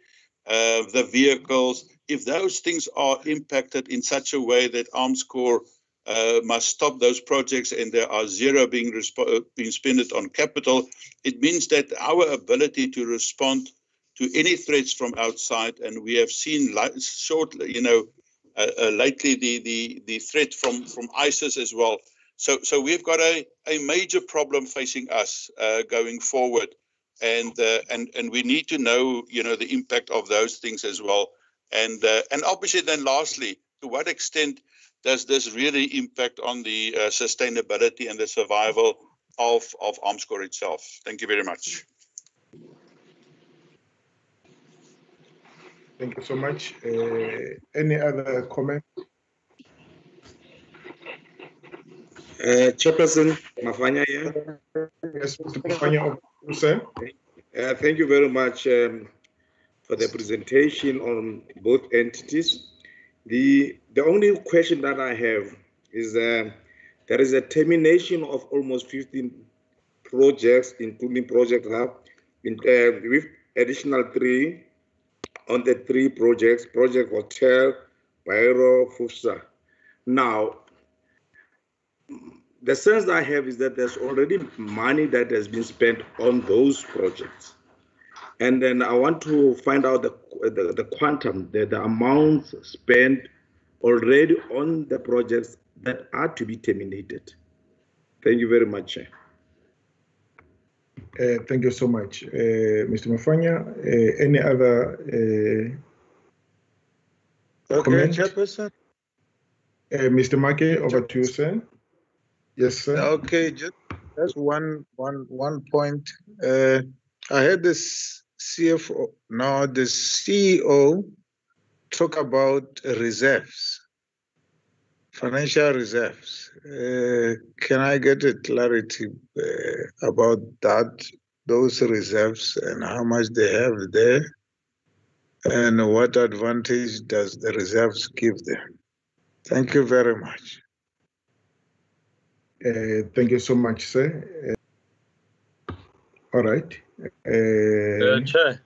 uh, the vehicles, if those things are impacted in such a way that Armscor uh, must stop those projects and there are zero being, uh, being spent on capital, it means that our ability to respond to any threats from outside, and we have seen shortly, you know, uh, uh, lately the, the, the threat from, from ISIS as well, so, so we've got a, a major problem facing us uh, going forward, and uh, and and we need to know, you know, the impact of those things as well, and uh, and obviously then lastly, to what extent does this really impact on the uh, sustainability and the survival of of Armscor itself? Thank you very much. Thank you so much. Uh, any other comments? Uh, Chairperson Mafanya here. Yes, Mr. Mafanya, sir. Uh, thank you very much um, for the presentation on both entities. The the only question that I have is uh, there is a termination of almost 15 projects, including Project Hub, in, uh, with additional three on the three projects, Project Hotel, Biro, FUSA. Now, the sense I have is that there's already money that has been spent on those projects. And then I want to find out the, the, the quantum, the, the amounts spent already on the projects that are to be terminated. Thank you very much. Uh, thank you so much, uh, Mr. Mafanya. Uh, any other uh, Okay, comment? Chairperson. Uh, Mr. Make, over to you, sir. Yes, sir. Okay, just just one one one point. Uh, I heard this CFO, no, the CEO talk about reserves, financial reserves. Uh, can I get a clarity uh, about that, those reserves, and how much they have there, and what advantage does the reserves give them? Thank you very much. Uh, thank you so much, sir. Uh, all right. Uh, Uh, Chair.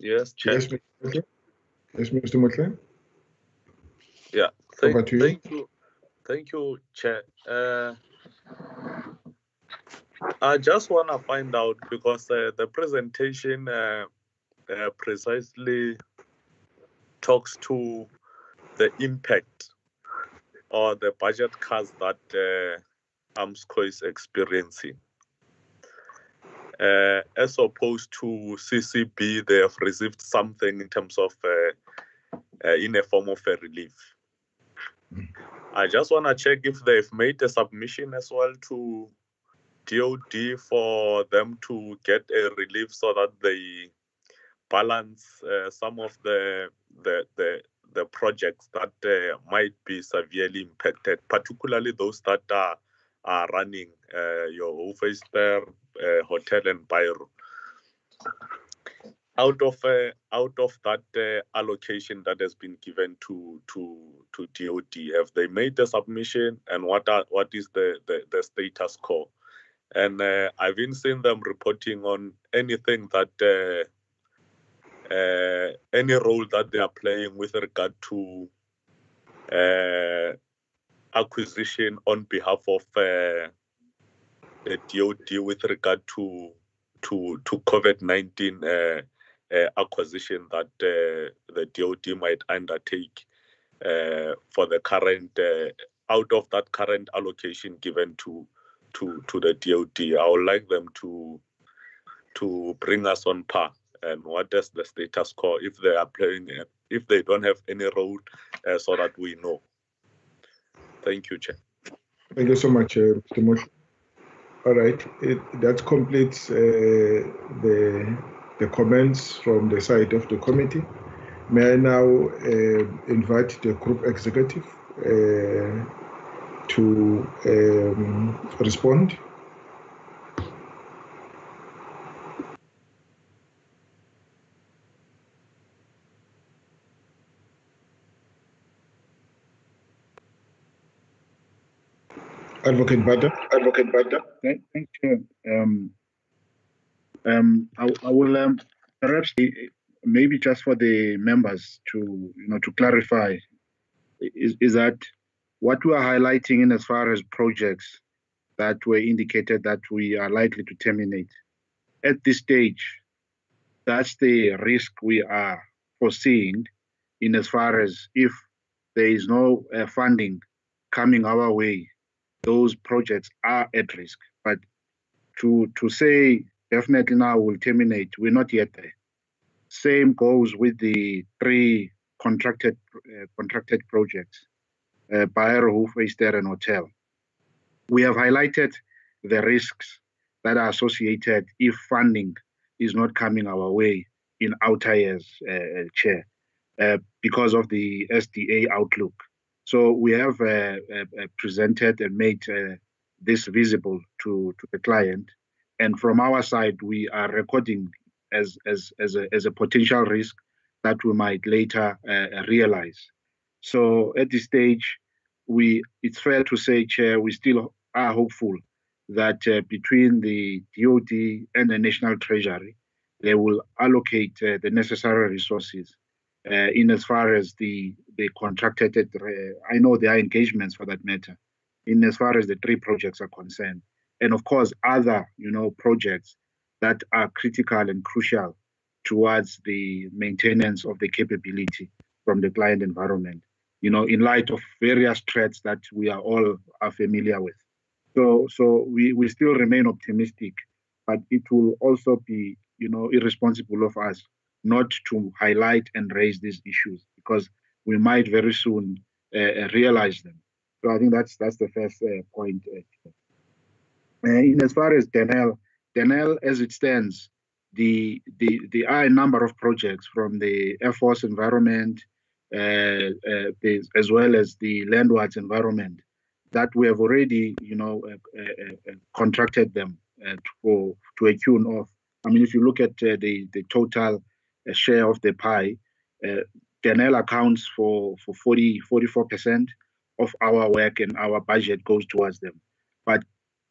Yes, Chair. yes, Mr. Motley. Yes, Mr. Yeah. Over Thank, to you. thank you. Thank you, Chair. Uh, I just want to find out because uh, the presentation uh, uh, precisely talks to the impact or the budget cuts that uh, Armscor is experiencing. Uh, as opposed to CCB, they have received something in terms of uh, uh, in a form of a relief. I just want to check if they've made a submission as well to DOD for them to get a relief so that they balance uh, some of the the the, the projects that uh, might be severely impacted, particularly those that are are running uh, your Hoefyster uh, hotel and Biro. Out of uh, out of that allocation that has been given to to to DOD, have they made the submission, and what are what is the the, the status quo? And uh, I've been seeing them reporting on anything that uh, uh, any role that they are playing with regard to acquisition on behalf of uh, the DOD with regard to to to COVID nineteen uh, uh, acquisition that uh, the DOD might undertake uh, for the current out of that current allocation given to to to the DOD. I would like them to to bring us on par and what is the status quo if they are playing if they don't have any role so that we know. Thank you, Chair. Thank you so much, uh, Mr. All right, it, that completes uh, the the comments from the side of the committee. May I now uh, invite the group executive uh, to um, respond? Advocate Bada. Advocate Bada. Thank, you. Um, um, I, I will um, perhaps maybe just for the members to you know to clarify is, is that what we are highlighting in as far as projects that were indicated that we are likely to terminate at this stage that's the risk we are foreseeing in as far as if there is no uh, funding coming our way those projects are at risk but to to say definitely now will terminate we're not yet there same goes with the three contracted uh, contracted projects, uh, Biro, Hoefyster, and Hotel. We have highlighted the risks that are associated if funding is not coming our way in outer years, uh, Chair, uh, because of the SDA outlook. So we have uh, uh, presented and made this visible to, to the client. And from our side, we are recording as as as a, as a potential risk that we might later uh, realize. So at this stage, we it's fair to say, Chair, we still are hopeful that uh, between the DoD and the National Treasury, they will allocate uh, the necessary resources uh, in as far as the the contracted. I know there are engagements for that matter, in as far as the three projects are concerned, and of course other you know projects that are critical and crucial towards the maintenance of the capability from the client environment you know in light of various threats that we are all are familiar with so so we, we still remain optimistic but it will also be, you know, irresponsible of us not to highlight and raise these issues because we might very soon uh, realize them. So I think that's that's the first uh, point. Uh, in as far as Denel, Denel as it stands, the the the are a number of projects from the Air Force environment, uh, uh, as well as the landwards environment that we have already, you know, uh, contracted them for to a tune of. I mean, if you look at the the total share of the pie, Denel accounts for for 40 44 percent of our work and our budget goes towards them. But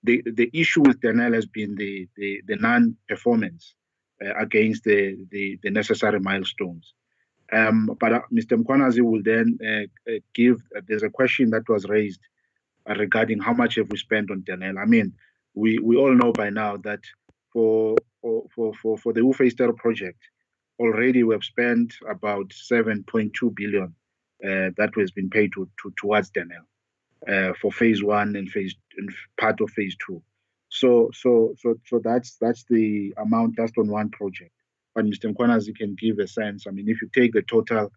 the the issue with Denel has been the the, the non-performance uh, against the, the, the necessary milestones. Um, but uh, Mr. Mkhwanazi will then uh, uh give. Uh, there's a question that was raised uh, regarding how much have we spent on Denel. I mean, we we all know by now that for for for for the Hoefyster project, already we have spent about 7.2 billion that has been paid to, to towards Denel for phase one and phase and part of phase two. So so so so that's that's the amount just on one project but Mr. Mkhwanazi can give a sense. I mean, if you take the total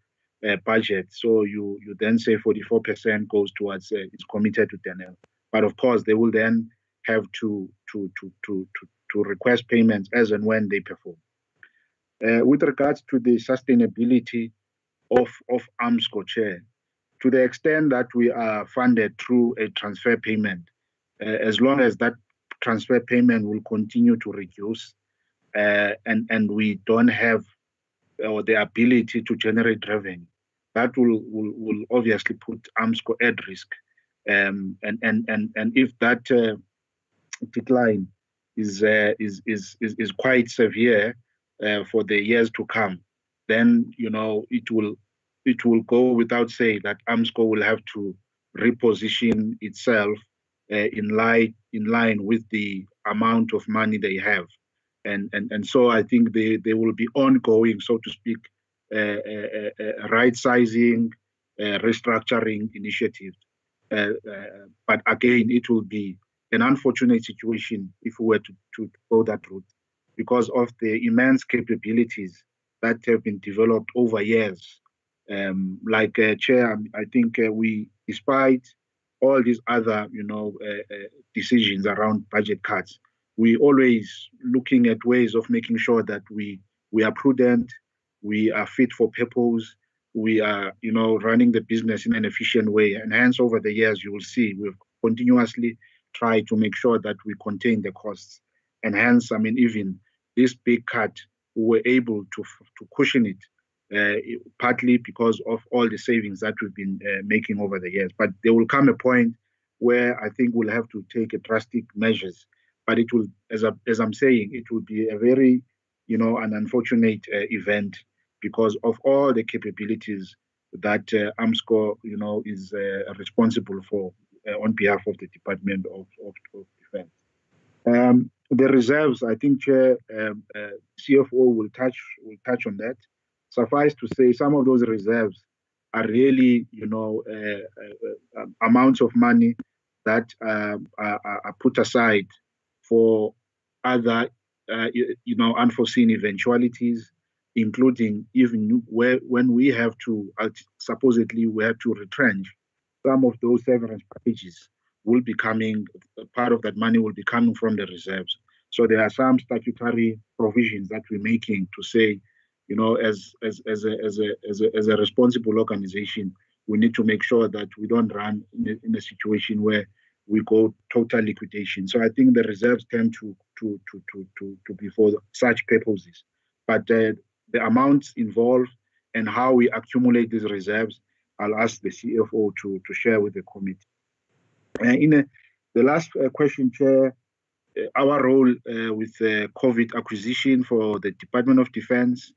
uh, budget, so you you then say 44% goes towards uh, is committed to Denel. But of course, they will then have to to to to to, to request payments as and when they perform. Uh, with regards to the sustainability of of Armscor chair, to the extent that we are funded through a transfer payment, uh, as long as that transfer payment will continue to reduce, uh, and and we don't have uh, the ability to generate revenue, that will will, will obviously put Armscor at risk. Um, and and and and if that uh, decline is, uh, is is is is quite severe uh, for the years to come, then you know it will it will go without saying that Armscor will have to reposition itself uh, in line in line with the amount of money they have and and and so I think they they will be ongoing, so to speak, uh, uh, uh, right sizing, restructuring initiatives. but again, it will be an unfortunate situation if we were to, to go that route because of the immense capabilities that have been developed over years. Um, like uh, chair, I think uh, we, despite all these other, you know, uh, decisions around budget cuts, we always looking at ways of making sure that we we are prudent, we are fit for purpose, we are you know running the business in an efficient way. And hence, over the years, you will see we've continuously tried to make sure that we contain the costs. And hence, I mean, even this big cut, we were able to to cushion it. Uh, partly because of all the savings that we've been uh, making over the years. But there will come a point where I think we'll have to take drastic measures but it will, as, I, as I'm saying, it will be a very, you know, an unfortunate uh, event because of all the capabilities that uh, Armscor, you know, is uh, responsible for uh, on behalf of the Department of, of, of Defense. Um, the reserves, I think Chair um, uh, CFO will touch will touch on that. Suffice to say, some of those reserves are really, you know, uh, amounts of money that um, are, are, put aside for other, uh, you know, unforeseen eventualities, including even where when we have to uh, supposedly we have to retrench, some of those severance packages will be coming. Part of that money will be coming from the reserves. So there are some statutory provisions that we're making to say, you know, as as as a as a as a, as a responsible organization, we need to make sure that we don't run in a, in a situation where we go total liquidation. So I think the reserves tend to to to to to, to be for such purposes. But uh, the amounts involved and how we accumulate these reserves, I'll ask the CFO to to share with the committee. Uh, in a, the last uh, question, Chair, our role with the COVID acquisition for the Department of Defense.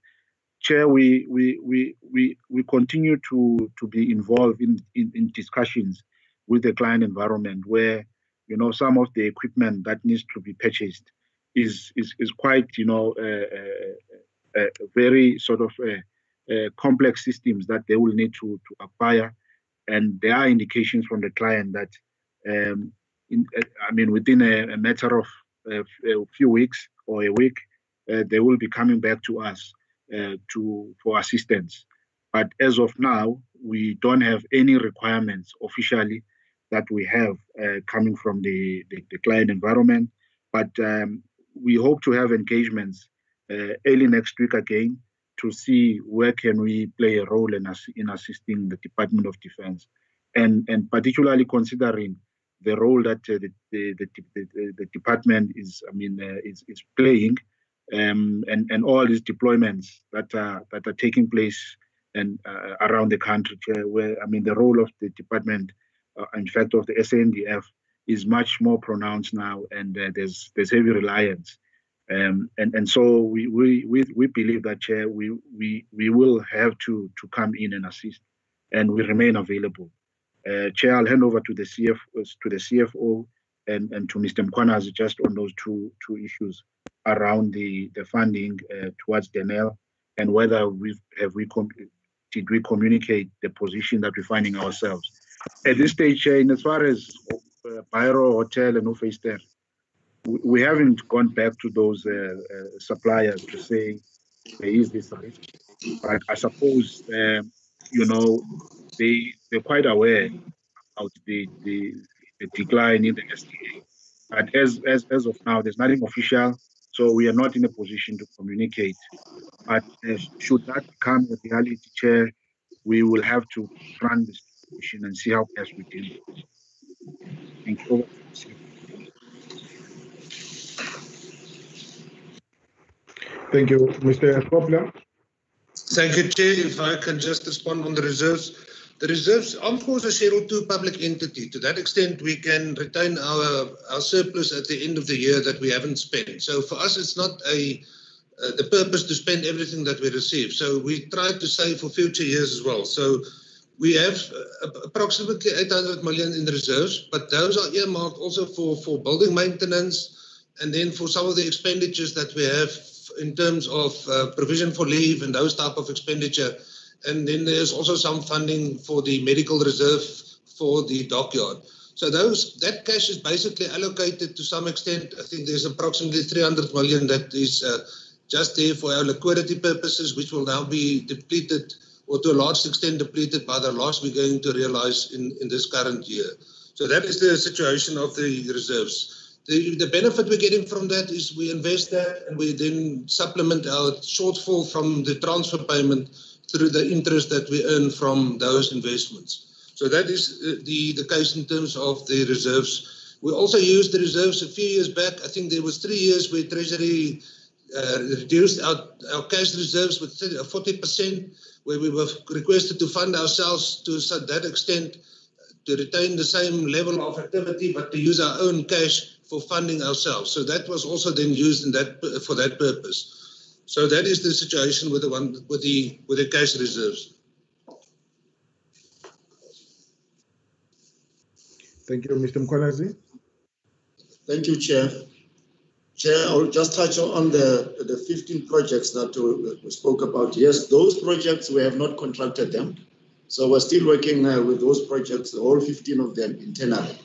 Chair, we we we we, we continue to to be involved in, in, in discussions with the client environment where you know some of the equipment that needs to be purchased is is, is quite you know uh, uh, uh, very sort of complex systems that they will need to to acquire and there are indications from the client that um, in, uh, I mean within a, a matter of a few weeks or a week, uh, they will be coming back to us uh, to for assistance. But as of now, we don't have any requirements officially that we have coming from the, the, the, client environment. But um, we hope to have engagements uh, early next week again to see where can we play a role in, in assisting the Department of Defense, and and particularly considering the role that uh, the, the, the, the, department is, I mean, uh, is, is playing, um, and and all these deployments that are that are taking place and uh, around the country, where I mean, the role of the department, uh, in fact, of the SANDF is much more pronounced now, and uh, there's there's heavy reliance. Um, and and so we, we we we believe that chair we we we will have to to come in and assist, and we remain available. Uh, chair, I'll hand over to the to the CFO and and to Mr. Mkhwanazi just on those two two issues around the the funding uh, towards Denel and whether we have we did we communicate the position that we're finding ourselves at this stage. in as far as uh, Hotel and Hoefyster, we haven't gone back to those uh, uh, suppliers to say there is this risk. But I suppose, uh, you know, they, they're quite aware of the, the, the decline in the SDA. But as, as, as of now, there's nothing official, so we are not in a position to communicate. But uh, should that become a reality, Chair, we will have to run this situation and see how best we can. Thank you. Thank you, Mr. Kopler. Thank you, Chair. If I can just respond on the reserves. The reserves, Armed Forces Schedule 2 public entity. To that extent, we can retain our, our surplus at the end of the year that we haven't spent. So for us, it's not a uh, the purpose to spend everything that we receive. So we try to save for future years as well. So we have uh, approximately 800 million in reserves, but those are earmarked also for, for building maintenance and then for some of the expenditures that we have in terms of uh, provision for leave and those type of expenditure. And then there's also some funding for the medical reserve for the dockyard. So those that cash is basically allocated to some extent. I think there's approximately 300 million that is uh, just there for our liquidity purposes, which will now be depleted or to a large extent depleted by the loss we're going to realize in, in this current year. So that is the situation of the reserves the, the benefit we're getting from that is we invest that and we then supplement our shortfall from the transfer payment through the interest that we earn from those investments. So that is uh, the, the case in terms of the reserves. We also used the reserves a few years back. I think there was three years where Treasury uh, reduced our, our cash reserves with 40%, where we were requested to fund ourselves to that extent to retain the same level of activity, but to use our own cash for funding ourselves. So that was also then used in that for that purpose. So that is the situation with the one with the with the cash reserves. Thank you, Mr. Mkhwanazi. Thank you, Chair. Chair, I'll just touch on the, the 15 projects that we spoke about. Yes, those projects, we have not contracted them. So we're still working uh, with those projects, all 15 of them internally.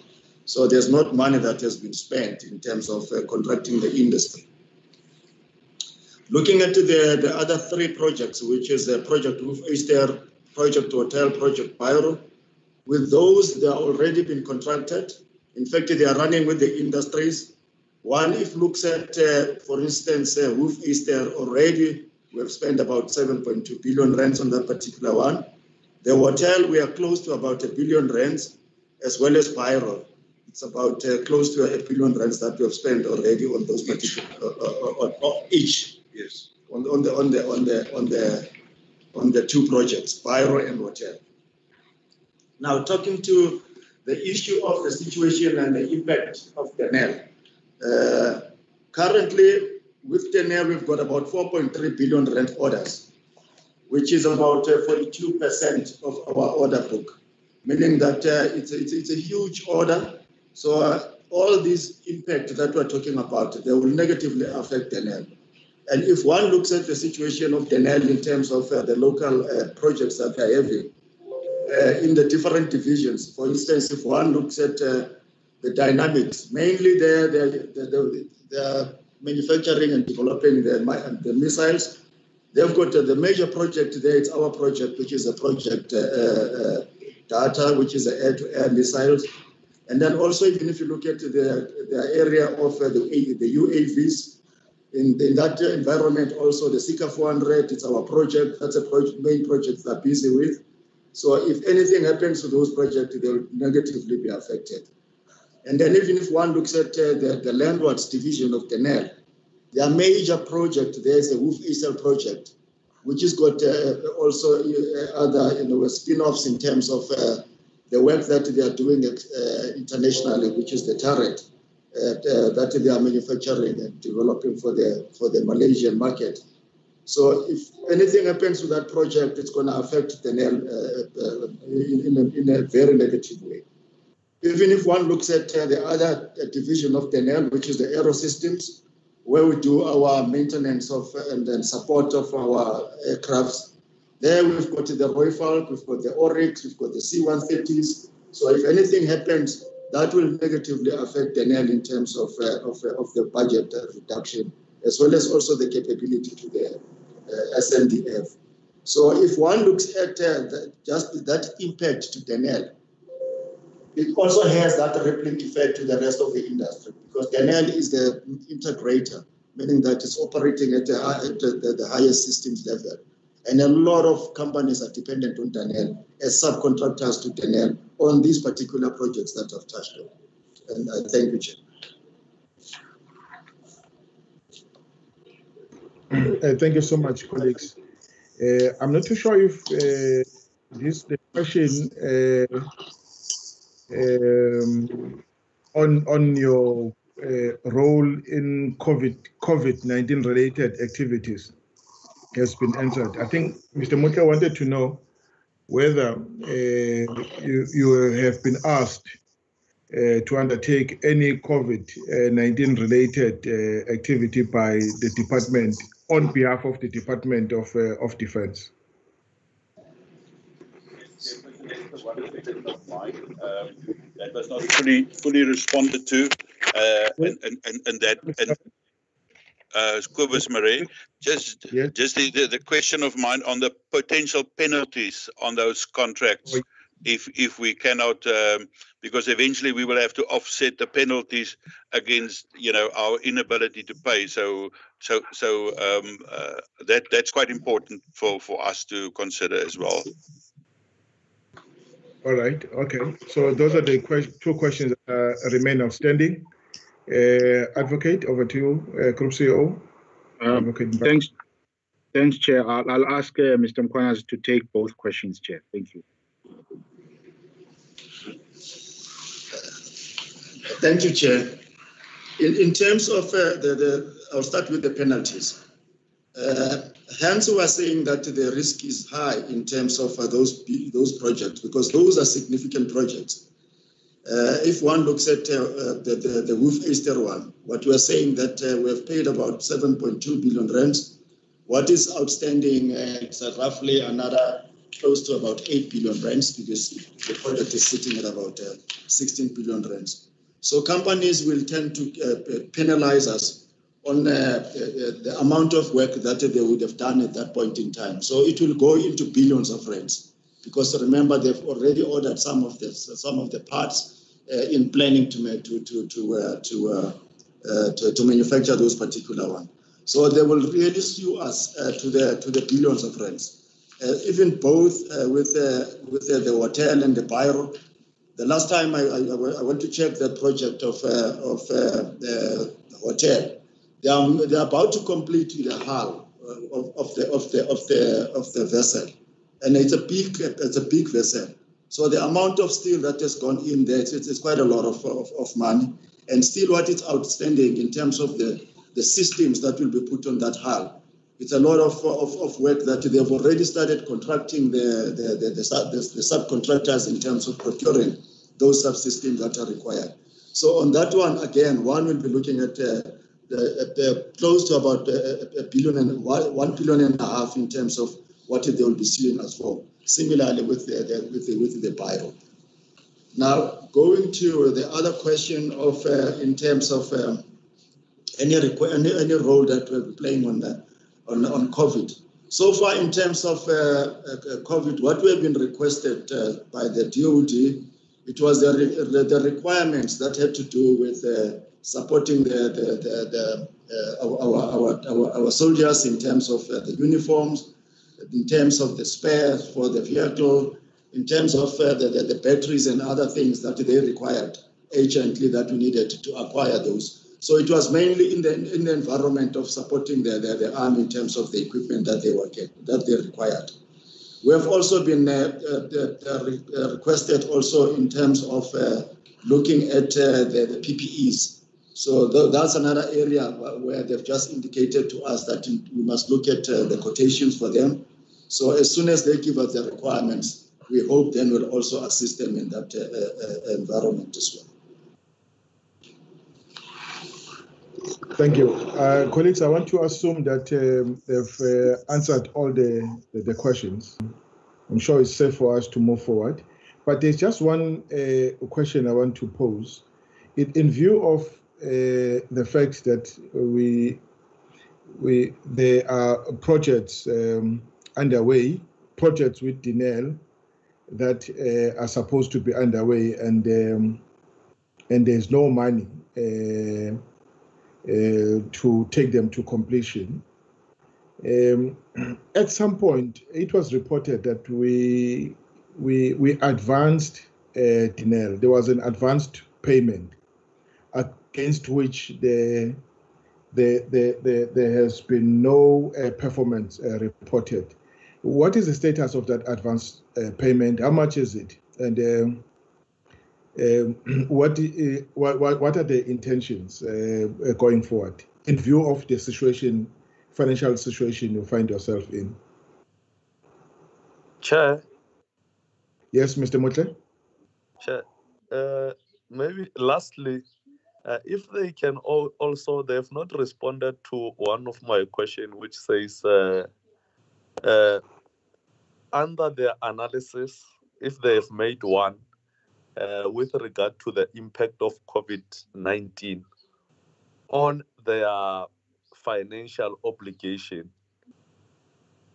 So there's not money that has been spent in terms of uh, contracting the industry. Looking at the, the other three projects, which is the Project Roof Easter, Project Hotel, Project Biro, with those, they are already been contracted. In fact, they are running with the industries. One, if looks at, uh, for instance, uh, Hoefyster already, we have spent about 7.2 billion rands on that particular one. The hotel, we are close to about a billion rands, as well as Biro. It's about uh, close to a billion rands that we have spent already on those particular uh, uh, on, on, each. Yes. On, on the on the on the on the on the two projects, Biro and Hotel. Now, talking to the issue of the situation and the impact of Denel. Uh, currently, with Denel, we've got about 4.3 billion rent orders, which is about 42% uh, of our order book, meaning that uh, it's, a, it's, it's, a huge order so uh, all these impacts that we're talking about, they will negatively affect Denel. And if one looks at the situation of Denel in terms of uh, the local uh, projects that they're having uh, in the different divisions, for instance, if one looks at uh, the dynamics, mainly they're, they're, they're, they're manufacturing and developing the, the missiles. They've got uh, the major project there. It's our project, which is a project data, which is air-to-air missiles. And then also, even if you look at the, the area of uh, the, the UAVs, in, in that environment also, the Seeker 400, it's our project. That's a project, main project they're busy with. So if anything happens to those projects, they'll negatively be affected. And then even if one looks at uh, the, the landwards division of Denel, their major project, there's a Hoefyster project, which has got uh, also uh, other you know, spin-offs in terms of uh, the work that they are doing uh, internationally, which is the turret uh, that they are manufacturing and developing for the, for the Malaysian market. So if anything happens to that project, it's going to affect Denel in, in, a, in a very negative way. Even if one looks at uh, the other uh, division of Denel, which is the aero systems, where we do our maintenance of and then support of our aircrafts, there we've got the Rooivalk, we've got the Oryx, we've got the C-130s. So if anything happens, that will negatively affect Denel in terms of, uh, of, uh, of the budget uh, reduction, as well as also the capability to the uh, SANDF. So if one looks at the, just that impact to Denel, it also has that rippling effect to the rest of the industry because Denel is the integrator, meaning that it's operating at the, at the, the highest systems level. And a lot of companies are dependent on Denel as subcontractors to Denel on these particular projects that I've touched on. And I thank you, Chair. Uh, thank you so much, colleagues. Uh, I'm not too sure if uh, this the question uh, um, on on your uh, role in COVID COVID nineteen related activities has been answered. I think Mr. Motlha wanted to know whether uh, you, you have been asked uh, to undertake any COVID-19 related uh, activity by the department on behalf of the Department of, uh, of Defense. That was not fully fully responded to, uh, and, and, and, and that and uh, Cobus Marais, just yes. just the, the, the, question of mine on the potential penalties on those contracts. If if we cannot, um, because eventually we will have to offset the penalties against you know our inability to pay. So so so um, uh, that that's quite important for for us to consider as well. All right. Okay. So those are the que- two questions that uh, remain outstanding. Uh, advocate, over to you, uh, Group CEO. Um, thanks, thanks, Chair. I'll, I'll ask uh, Mr. Mkhwanazi to take both questions, Chair. Thank you. Thank you, Chair. In, in terms of uh, the, the, I'll start with the penalties. Uh, hence, we are saying that the risk is high in terms of uh, those those projects because those are significant projects. Uh, if one looks at uh, uh, the, the, the Wolf Easter one, what we are saying that we have paid about 7.2 billion rands. What is outstanding, it's roughly another close to about 8 billion rands because the project is sitting at about 16 billion rands. So companies will tend to penalize us on uh, the, the, amount of work that they would have done at that point in time. So it will go into billions of rands because remember they've already ordered some of the some of the parts uh, Uh, in planning to to to to uh, to, uh, uh, to, to manufacture those particular ones. So they will really sue us uh, to the to the billions of rands. even both with with the hotel and the Biro. The last time I, I, I went to check the project of of the hotel, they are, they are about to complete the hull of, of the of the of the of the vessel, and it's a big it's a big vessel. So the amount of steel that has gone in there, it's, quite a lot of, of, of, money. And still what is outstanding in terms of the, the systems that will be put on that hull. It's a lot of, of, of work that they've already started contracting the, the, the, the, the subcontractors in terms of procuring those subsystems that are required. So on that one, again, one will be looking at uh, the, the close to about a, a billion and one billion and a half in terms of what they will be suing us for. Similarly with the, the with the, with the Biro. Now going to the other question of uh, in terms of um, any, any any role that we're playing on that on, on COVID. So far, in terms of uh, uh, COVID, what we have been requested uh, by the DoD, it was the, re- the requirements that had to do with uh, supporting the, the, the, the uh, our, our, our, our soldiers in terms of uh, the uniforms, in terms of the spares for the vehicle, in terms of uh, the, the, the batteries and other things that they required urgently that we needed to acquire those. So it was mainly in the in the environment of supporting the, the, the army in terms of the equipment that they were getting, that they required. We have also been uh, uh, uh, requested also in terms of uh, looking at uh, the, the, PPEs. So th- that's another area where they've just indicated to us that we must look at uh, the quotations for them. So as soon as they give us the requirements, we hope then we'll also assist them in that environment as well. Thank you. Uh, colleagues, I want to assume that um, they've uh, answered all the, the, the, questions. I'm sure it's safe for us to move forward. But there's just one uh, question I want to pose. It, in view of uh, the fact that we, we there are projects um, underway, projects with Denel that uh, are supposed to be underway, and um, and there's no money uh, uh, to take them to completion. Um, at some point, it was reported that we we we advanced uh, Denel. There was an advanced payment against which the the, the, the, there has been no uh, performance uh, reported. What is the status of that advance uh, payment? How much is it? And um, um, what, uh, what, what are the intentions uh, uh, going forward in view of the situation, financial situation you find yourself in? Chair. Yes, Mr. Mutle. Chair. Uh, maybe lastly, uh, if they can all, also, they have not responded to one of my question, which says, uh, under their analysis, if they have made one, uh, with regard to the impact of COVID 19 on their financial obligation?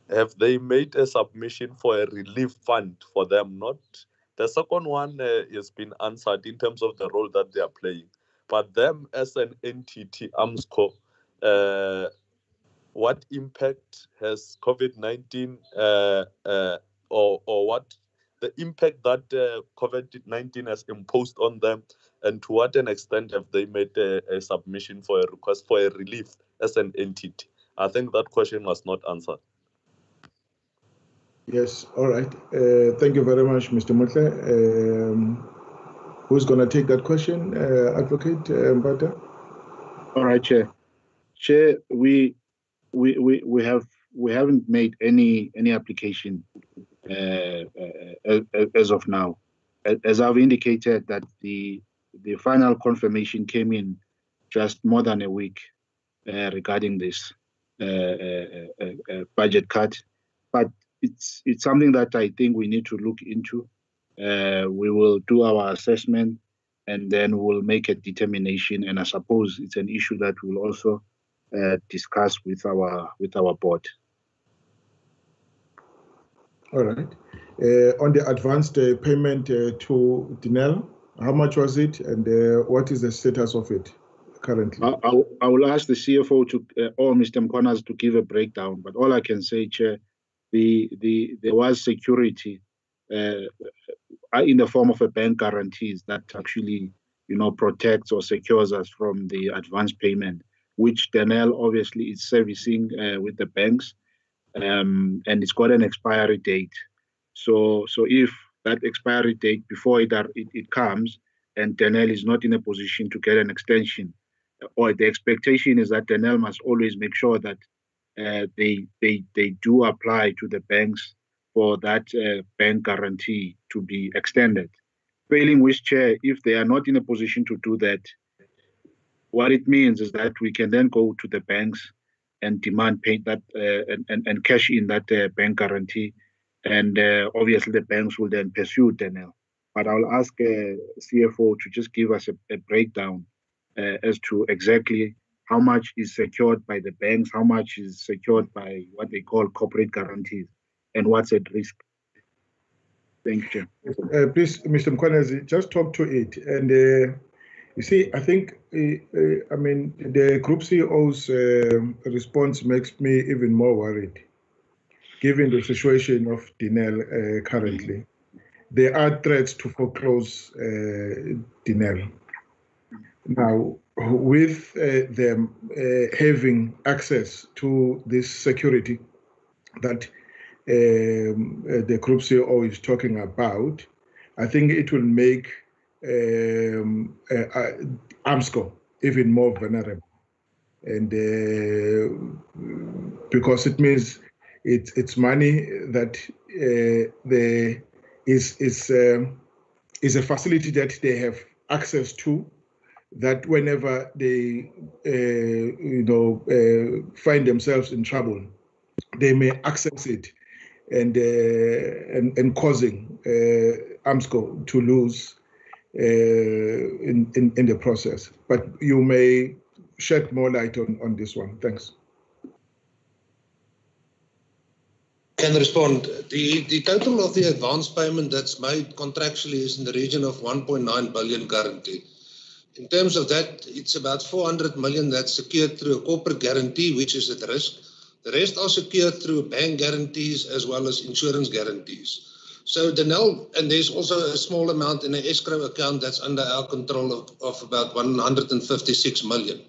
Have they made a submission for a relief fund for them? Not the second one uh, has been answered in terms of the role that they are playing, but them as an entity, Armscor, uh, what impact has COVID 19 uh, uh, or, or what the impact that uh, COVID 19 has imposed on them, and to what an extent have they made a, a, submission for a request for a relief as an entity? I think that question was not answered. Yes, all right. Uh, thank you very much, Mr. Mutle. Um, who's going to take that question, uh, Advocate uh, Mbata? All right, Chair. Chair, we we we we have we haven't made any any application uh, uh, uh, uh as of now. As I've indicated, that the the final confirmation came in just more than a week uh, regarding this uh, budget cut, but it's it's something that I think we need to look into. we will do our assessment and then we'll make a determination. And I suppose it's an issue that we'll also uh, discuss with our with our board. All right. Uh, on the advanced uh, payment uh, to Denel, how much was it and uh, what is the status of it currently? I, I, I will ask the CFO to uh, or Mr. Mkonas to give a breakdown, but all I can say, Chair, the, the, there was security uh, in the form of a bank guarantees that actually you know protects or secures us from the advance payment, which Denel obviously is servicing with the banks um, and it's got an expiry date. So, so if that expiry date before it, it, it comes and Denel is not in a position to get an extension, or the expectation is that Denel must always make sure that uh, they they they do apply to the banks for that uh, bank guarantee to be extended. Failing which chair, if they are not in a position to do that, what it means is that we can then go to the banks and demand pay that uh, and, and, and cash in that uh, bank guarantee. And uh, obviously, the banks will then pursue Denel. But I'll ask CFO to just give us a, a breakdown as to exactly how much is secured by the banks, how much is secured by what they call corporate guarantees, and what's at risk. Thank you. Uh, please, Mr. Mkhwanazi, just talk to it. And uh, you see, I think, uh, uh I mean, the group CEO's uh, response makes me even more worried, given the situation of Denel uh, currently. There are threats to foreclose Denel. Now, with them having access to this security that um, the group CEO is talking about, I think it will make um, uh, uh, Armscor even more vulnerable. And uh, because it means it, it's money that uh, is, is, um, is a facility that they have access to that whenever they uh, you know uh, find themselves in trouble they may access it and uh, and, and causing uh, Armscor to lose Uh, in, in, in the process. But you may shed more light on, on this one. Thanks. Can respond. The the total of the advance payment that's made contractually is in the region of 1.9 billion currently. In terms of that, it's about 400 million that's secured through a corporate guarantee, which is at risk. The rest are secured through bank guarantees as well as insurance guarantees. So Denel, and there's also a small amount in an escrow account that's under our control of, of about 156 million.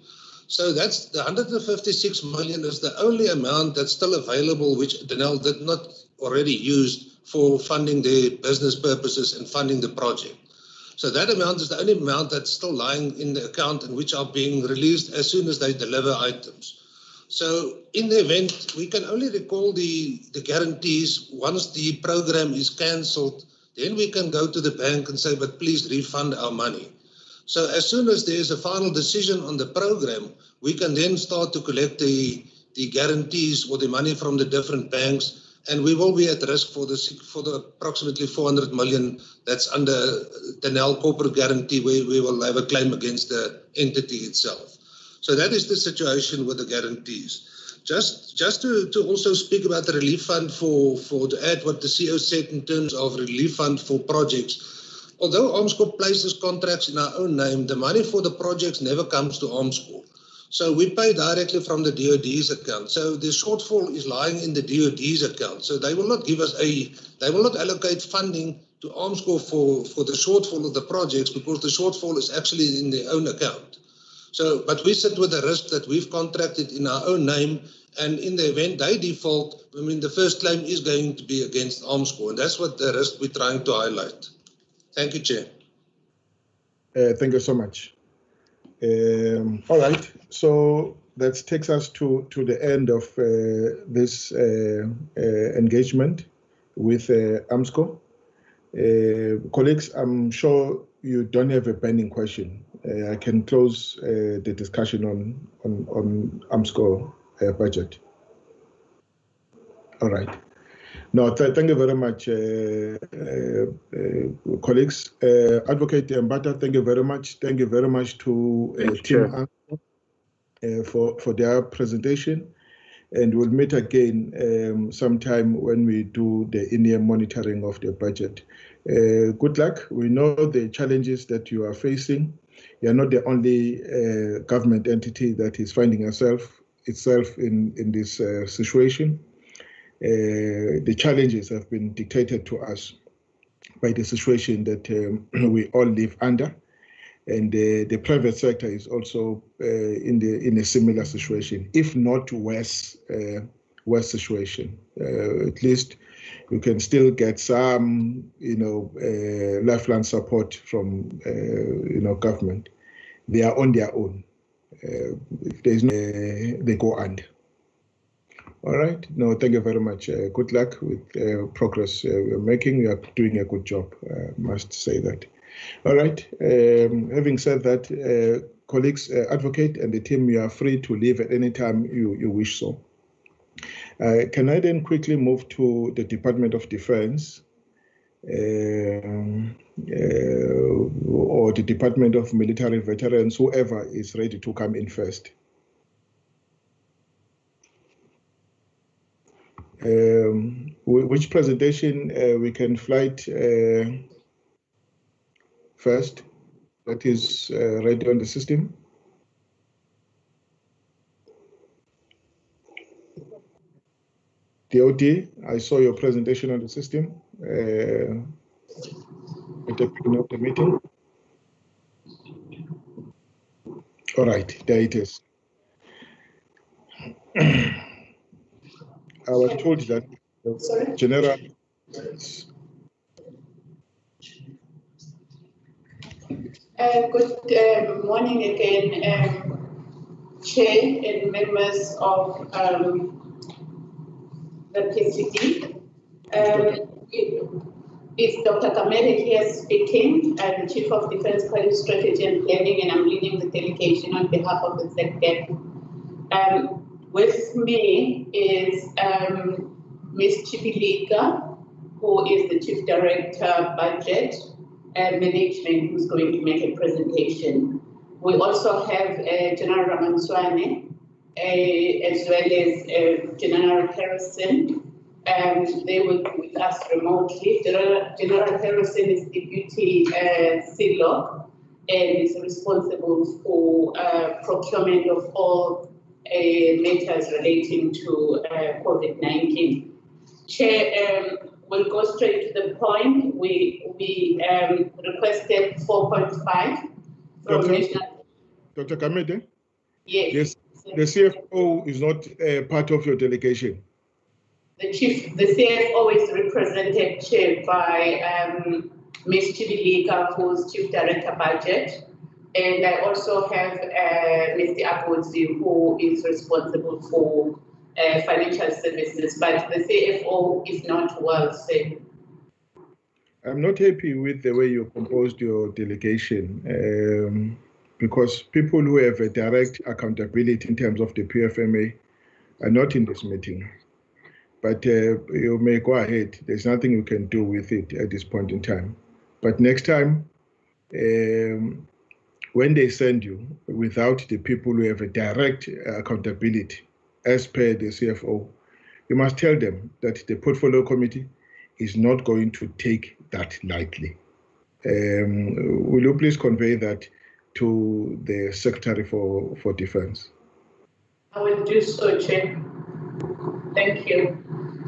So that's the 156 million is the only amount that's still available, which Denel did not already use for funding their business purposes and funding the project. So that amount is the only amount that's still lying in the account and which are being released as soon as they deliver items. So in the event, we can only recall the, the guarantees once the program is cancelled, then we can go to the bank and say, but please refund our money. So as soon as there's a final decision on the program, we can then start to collect the, the guarantees or the money from the different banks, and we will be at risk for the for the approximately 400 million that's under Denel corporate guarantee, where we will have a claim against the entity itself. So that is the situation with the guarantees. Just, just to, to also speak about the relief fund for, for to add what the CEO said in terms of relief fund for projects. Although Armscorp places contracts in our own name, the money for the projects never comes to Armscorp. So we pay directly from the DoD's account. So the shortfall is lying in the DoD's account. So they will not give us a, they will not allocate funding to Armscorp for, for the shortfall of the projects because the shortfall is actually in their own account. So, but we sit with the risk that we've contracted in our own name, and in the event they default, I mean, the first claim is going to be against Armscor, and that's what the risk we're trying to highlight. Thank you, Chair. Uh, thank you so much. Um, all right, so that takes us to, to the end of uh, this uh, uh engagement with uh, Armscor. Uh, colleagues, I'm sure you don't have a pending question. Uh, I can close uh, the discussion on on on Armscor uh, budget. All right. No, th thank you very much, uh, uh, uh, colleagues. Advocate Mbata, thank you very much. Thank you very much to Team for for their presentation, and we'll meet again um, sometime when we do the in-year monitoring of the budget. good luck. We know the challenges that you are facing you are not the only uh, government entity that is finding itself itself in in this uh, situation. Uh, the challenges have been dictated to us by the situation that um, we all live under, and the private sector is also uh, in the in a similar situation, if not worse uh, worse situation. Uh, at least you can still get some, you know, uh, lifeline support from, uh, you know, government. They are on their own. Uh, if there's no, uh, they go under. All right. No, thank you very much. Uh, good luck with uh, progress we're making. You are doing a good job. I must say that. All right. Um, having said that, colleagues, advocate, and the team, you are free to leave at any time you, you wish so. Uh, can I then quickly move to the Department of Defense um, uh, or the Department of Military Veterans, whoever is ready to come in first? Um, which presentation uh, we can flight uh, first that is uh, ready on the system. DOD, I saw your presentation on the system. Uh, at the beginning of the meeting. All right, there it is. I was told that the general Uh, Good uh, morning again, um, Chair and members of um, the PCD. Um, It's Dr. Gamede here speaking, I'm Chief of Defense College Strategy and Planning, and I'm leading the delegation on behalf of the SecDef. Um, With me is um, Ms. Chibilika, who is the Chief Director Budget and Management, who's going to make a presentation. We also have uh, General Ramatswana, as well as uh, General Harrison. And they work with us remotely. General, General Harrison is Deputy uh, CLOC and is responsible for uh, procurement of all uh, matters relating to uh, COVID-19. Chair, um, we'll go straight to the point. We, we um, requested 4.5 from? National. Dr. Gamede? Yes. Yes, the CFO is not uh, part of your delegation. The chief, the CFO is represented chair by um, Ms. Chibilika, who's Chief Director Budget. And I also have uh, Mr. Abodzi, who is responsible for uh, financial services, but the CFO is not well, so I'm not happy with the way you composed your delegation um, because people who have a direct accountability in terms of the PFMA are not in this meeting. But uh, you may go ahead. There's nothing you can do with it at this point in time. But next time, um, when they send you without the people who have a direct accountability, as per the CFO, you must tell them that the portfolio committee is not going to take that lightly. Um, will you please convey that to the Secretary for, for Defense? I will do so, Chair. Thank you.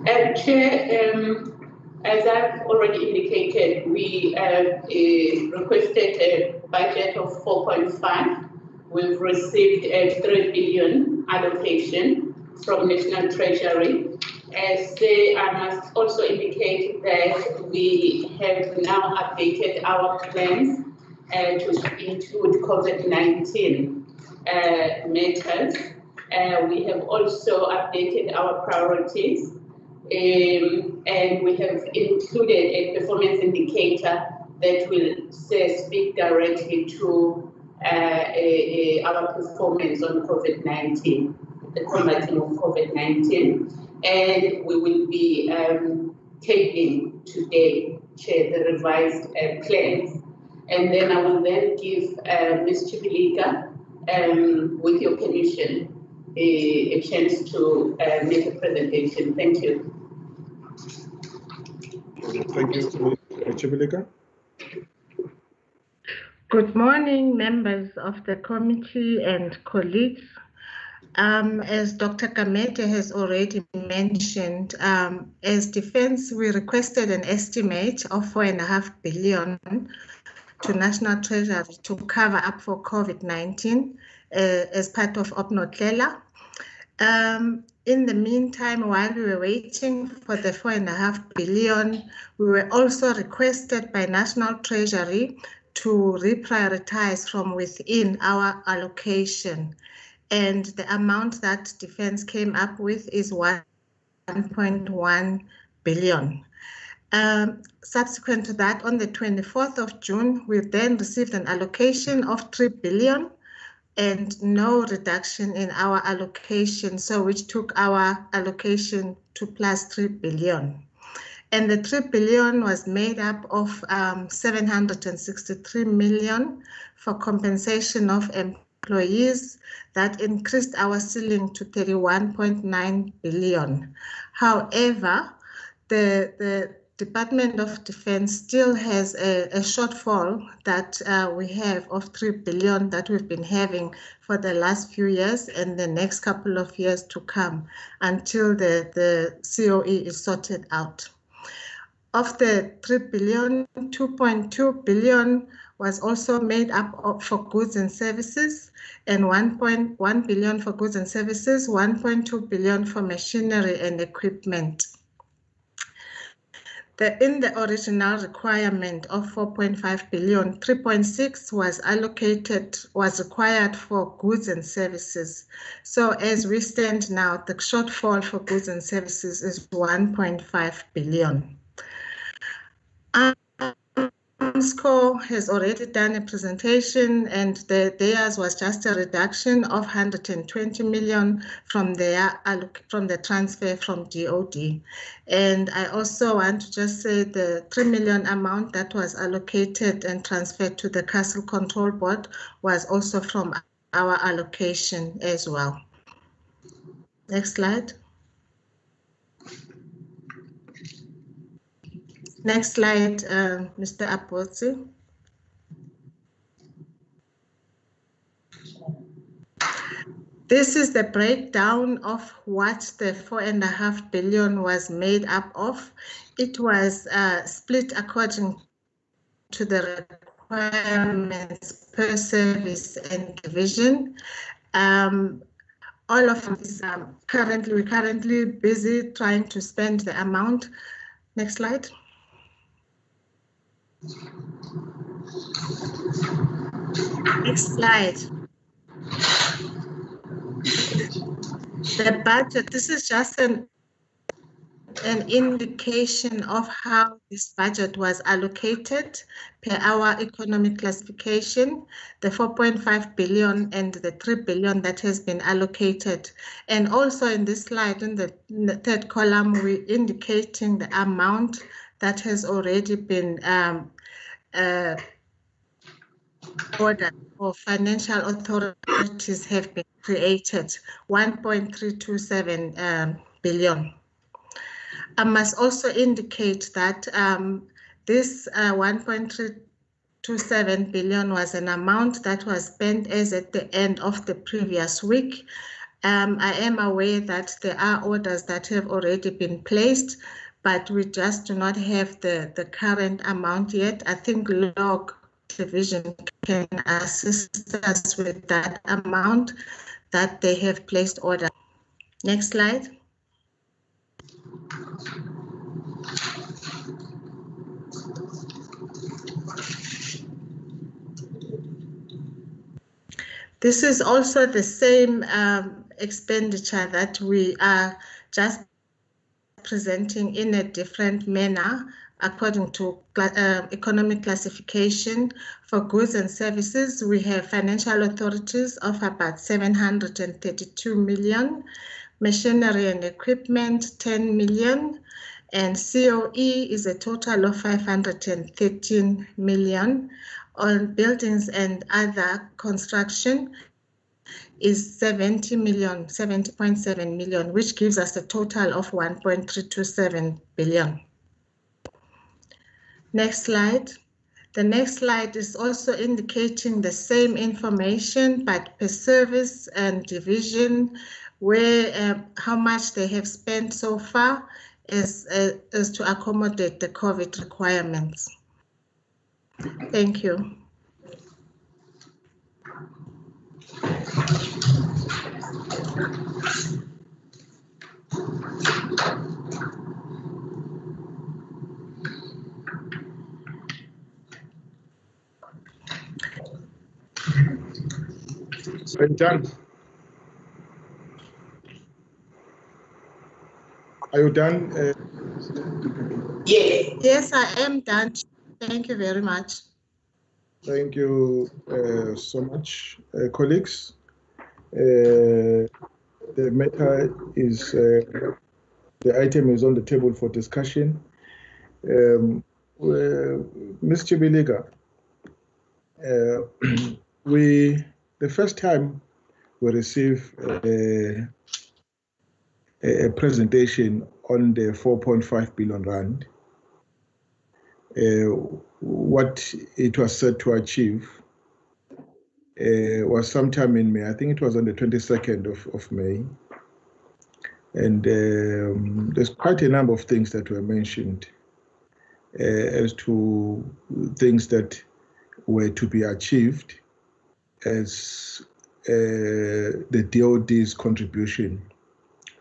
Uh, Chair, um, as I've already indicated, we have uh, requested a budget of 4.5. We've received a 3 billion allocation from National Treasury. As they, I must also indicate that we have now updated our plans uh, to include COVID-19 uh, matters. Uh, we have also updated our priorities um, and we have included a performance indicator that will say, speak directly to uh, a, a, our performance on COVID-19, the combating of COVID-19. And we will be um, tabling today, Chair, the revised uh, plans. And then I will then give uh, Ms. Chibilika, um, with your permission, a, a chance to uh, make a presentation. Thank you. Thank you, Ms. Chibilika. Good morning, members of the committee and colleagues. Um, as Dr. Gamede has already mentioned, um, as defense, we requested an estimate of four and a half billion to National Treasury to cover up for COVID-19 uh, as part of OPNOTLELA. Um, in the meantime, while we were waiting for the four and a half billion, we were also requested by National Treasury to reprioritize from within our allocation. And the amount that defense came up with is 1.1 billion. Um, subsequent to that, on the 24th of June, we then received an allocation of 3 billion and no reduction in our allocation, so which took our allocation to plus 3 billion. And the 3 billion was made up of um, 763 million for compensation of employees that increased our ceiling to 31.9 billion. However, the, the Department of Defense still has a, a shortfall that uh, we have of 3 billion that we've been having for the last few years and the next couple of years to come until the, the COE is sorted out. Of the 3 billion, 2.2 billion was also made up for goods and services and 1.1 billion for goods and services, 1.2 billion for machinery and equipment. The, in the original requirement of 4.5 billion, 3.6 was allocated, was required for goods and services. So as we stand now, the shortfall for goods and services is 1.5 billion. Armscor has already done a presentation and the, theirs was just a reduction of 120 million from their from the transfer from DOD. And I also want to just say the 3 million amount that was allocated and transferred to the Castle Control Board was also from our allocation as well. Next slide. Next slide, uh, Mr. Apotsi. This is the breakdown of what the four and a half billion was made up of. It was uh, split according to the requirements per service and division. Um, all of us um, currently, we're currently busy trying to spend the amount. Next slide. Next slide. The budget, this is just an, an indication of how this budget was allocated per our economic classification, the 4.5 billion and the 3 billion that has been allocated. And also in this slide, in the, in the third column, we're indicating the amount that has already been um, uh, ordered or financial authorities have been created, 1.327 um, billion. I must also indicate that um, this uh, 1.327 billion was an amount that was spent as at the end of the previous week. Um, I am aware that there are orders that have already been placed, but we just do not have the, the current amount yet. I think log division can assist us with that amount that they have placed order. Next slide. This is also the same um, expenditure that we are just presenting in a different manner according to uh, economic classification for goods and services. We have financial authorities of about 732 million, machinery and equipment 10 million, and COE is a total of 513 million on buildings and other construction is 70 million, 70.7 million, which gives us a total of 1.327 billion. Next slide. The next slide is also indicating the same information, but per service and division, where uh, how much they have spent so far is, uh, is to accommodate the COVID requirements. Thank you. You done? Are you done? Uh, yes. Yes, I am done. Thank you very much. Thank you uh, so much, uh, colleagues. Uh, the matter is, uh, the item is on the table for discussion. Um, Ms. Chibiliga, uh, we the first time we receive a, a presentation on the 4.5 billion rand, uh, what it was set to achieve uh, was sometime in May. I think it was on the 22nd of, of May. And um, there's quite a number of things that were mentioned uh, as to things that were to be achieved as uh, the DOD's contribution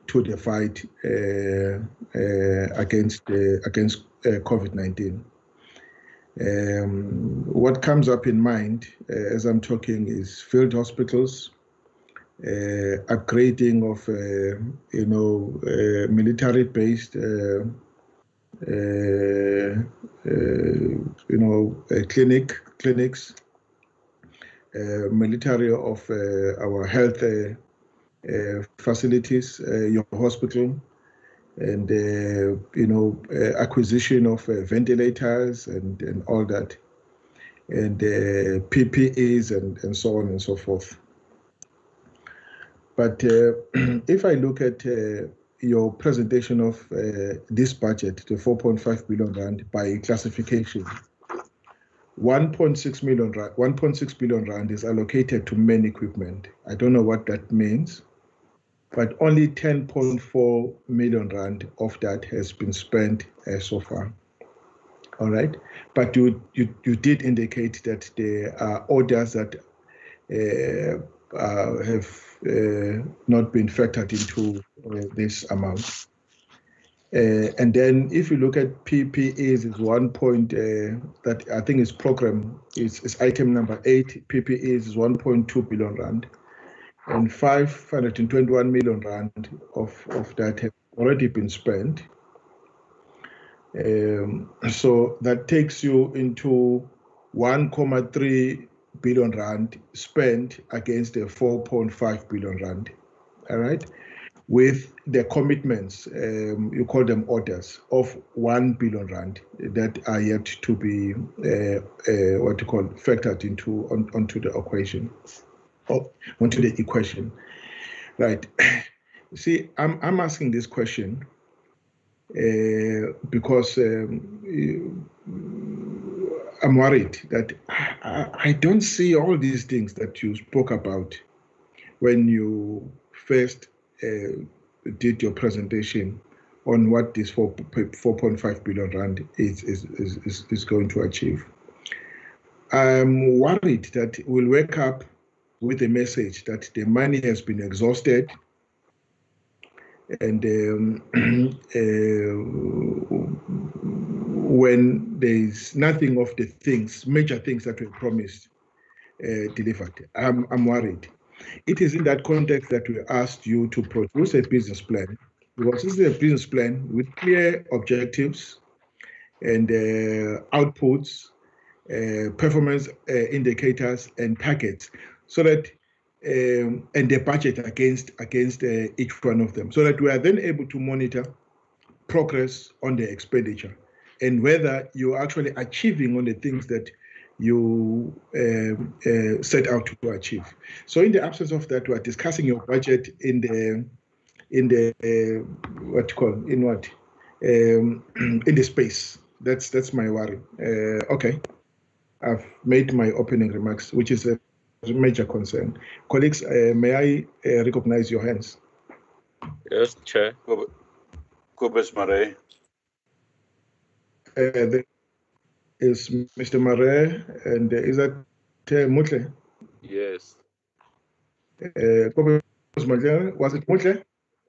to the fight uh, uh, against against COVID-19. Um, what comes up in mind uh, as I'm talking is field hospitals, uh, upgrading of uh, you know military-based you know clinic clinics, military of our health facilities, your hospital, and uh, you know uh, acquisition of uh, ventilators and, and all that and uh, PPEs and, and so on and so forth. But uh, if I look at uh, your presentation of this budget, the 4.5 billion rand by classification, 1.6 million rand, 1.6 billion rand is allocated to main equipment. I don't know what that means but only 10.4 million rand of that has been spent uh, so far. All right, but you, you you did indicate that there are orders that uh, uh, have uh, not been factored into this amount. Uh, and then if you look at PPEs, is one point that I think is program is item number eight. PPEs is 1.2 billion rand and 521 million rand of, of that have already been spent. Um, so that takes you into 1.3 billion rand spent against the 4.5 billion rand. All right, with the commitments, um, you call them orders of 1 billion rand that are yet to be uh, uh, what you call factored into on, onto the equation oh, onto the equation, right? See, I'm I'm asking this question uh, because um, I'm worried that I, I, don't see all these things that you spoke about when you first uh, did your presentation on what this 4, 4.5 billion rand is, is, is, is going to achieve. I'm worried that we'll wake up with a message that the money has been exhausted and um, uh, when there is nothing of the things, major things that were promised, uh, delivered. I'm, I'm worried. It is in that context that we asked you to produce a business plan, because this is a business plan with clear objectives and uh, outputs, uh, performance uh, indicators, and targets so that um, and the budget against against uh, each one of them, so that we are then able to monitor progress on the expenditure and whether you're actually achieving on the things that you uh, uh, set out to achieve. So, in the absence of that, we are discussing your budget in the in the uh, what you call in what um, in the space. That's that's my worry. Uh, okay, I've made my opening remarks, which is a major concern. Colleagues, uh, may I uh, recognize your hands? Yes, Chair. Cobus Marais. Uh, is Mr. Marais and uh, is that uh, Mmutle? Yes. Uh, was it Mmutle?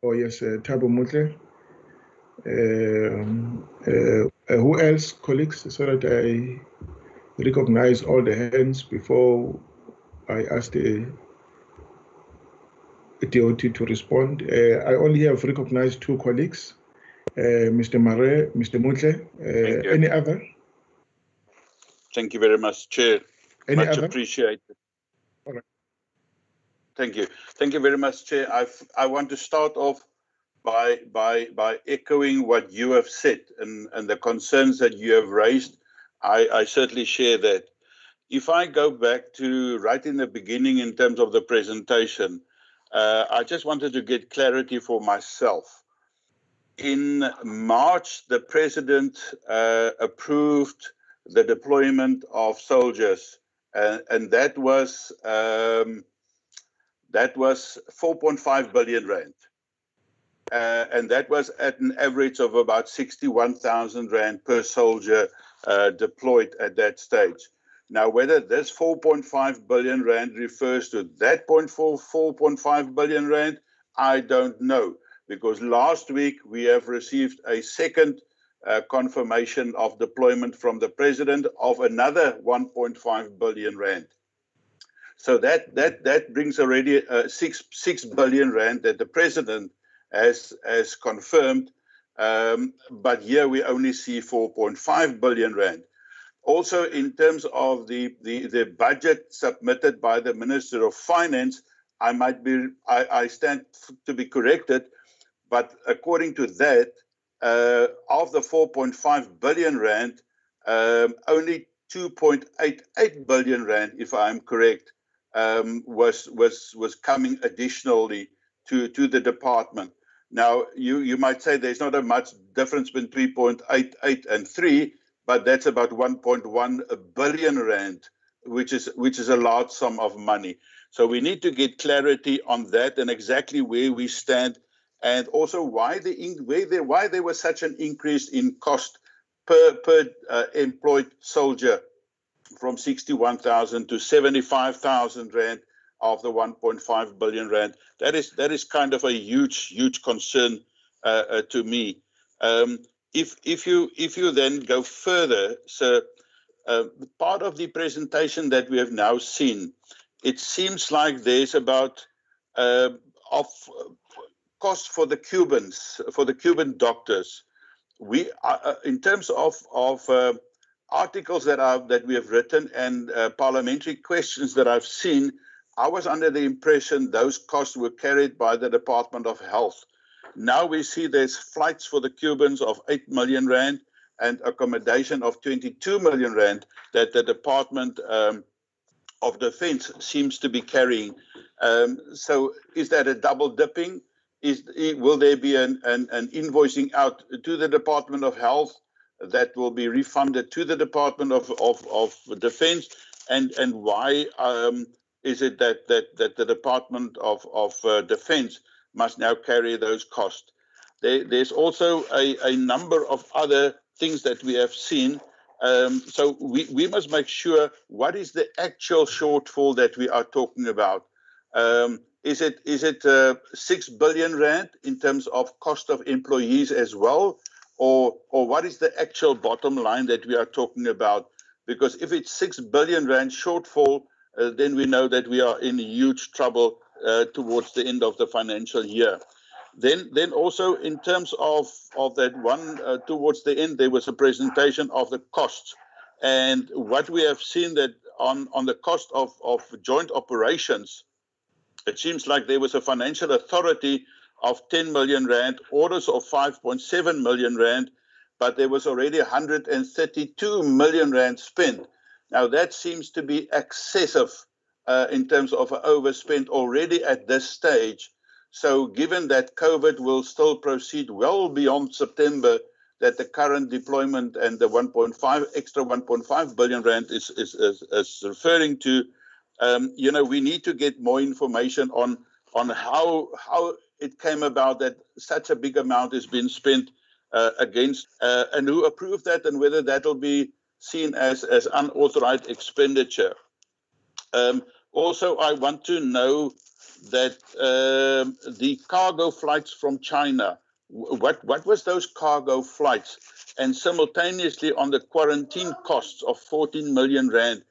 Oh, yes, uh, Thabo Mmutle. Um, uh, uh, who else, colleagues, so that I recognize all the hands before I ask the DOD to respond. Uh, I only have recognized two colleagues, uh, Mr. Marais, Mr. Mmutle. Uh, any other? Thank you very much, Chair. Any much other? appreciated. Right. Thank you. Thank you very much, Chair. I I want to start off by by by echoing what you have said and, and the concerns that you have raised. I, I certainly share that. if I go back to right in the beginning in terms of the presentation, uh, I just wanted to get clarity for myself. In March, the president uh, approved the deployment of soldiers, and that was um, that was 4.5 billion rand. Uh, and that was at an average of about 61,000 rand per soldier uh, deployed at that stage. Now, whether this 4.5 billion rand refers to that 4.5 billion rand, I don't know, because last week we have received a second uh, confirmation of deployment from the president of another 1.5 billion rand. So that that that brings already uh, six six billion rand that the president has has confirmed. Um, but here we only see 4.5 billion rand. Also, in terms of the, the, the budget submitted by the Minister of Finance, I might be I, I stand to be corrected, but according to that, of the 4.5 billion rand, um, only 2.88 billion rand, if I'm correct, um, was was was coming additionally to to the department. Now you you might say there's not a much difference between 3.88 and 3, but that's about 1.1 billion rand, which is which is a large sum of money. So we need to get clarity on that and exactly where we stand, and also why the why there why there was such an increase in cost per per uh, employed soldier from 61,000 to 75,000 rand of the 1.5 billion rand. That is that is kind of a huge huge concern uh, uh, to me. Um, if if you if you then go further, so uh, part of the presentation that we have now seen, it seems like there's about uh, of cost for the Cubans for the Cuban doctors. We uh, in terms of of uh, articles that are that we have written and uh, parliamentary questions that I've seen, I was under the impression those costs were carried by the Department of Health. Now we see there's flights for the Cubans of 8 million rand and accommodation of 22 million rand that the Department um, of Defense seems to be carrying. Um, so is that a double dipping? Is will there be an, an, an invoicing out to the Department of Health that will be refunded to the Department of, of, of Defense? And, and why um, is it that, that, that the Department of, of uh, Defense must now carry those costs? There, there's also a, a number of other things that we have seen. Um, so we, we must make sure what is the actual shortfall that we are talking about. Um, is it is it uh, six billion rand in terms of cost of employees as well? or or what is the actual bottom line that we are talking about? Because if it's six billion rand shortfall, uh, then we know that we are in huge trouble uh, towards the end of the financial year. Then, then also in terms of of that one uh, towards the end, there was a presentation of the costs, and what we have seen that on on the cost of of joint operations, it seems like there was a financial authority of 10 million rand, orders of 5.7 million rand, but there was already 132 million rand spent. Now that seems to be excessive uh, in terms of overspent already at this stage. So given that COVID will still proceed well beyond September, that the current deployment and the 1.5 extra 1.5 billion rand is, is, is, is referring to, um, you know, we need to get more information on on how how it came about that such a big amount has been spent uh, against uh, and who approved that and whether that will be seen as, as unauthorized expenditure. Um, also, I want to know that um, the cargo flights from China, what, what was those cargo flights? And simultaneously on the quarantine costs of 14 million rand,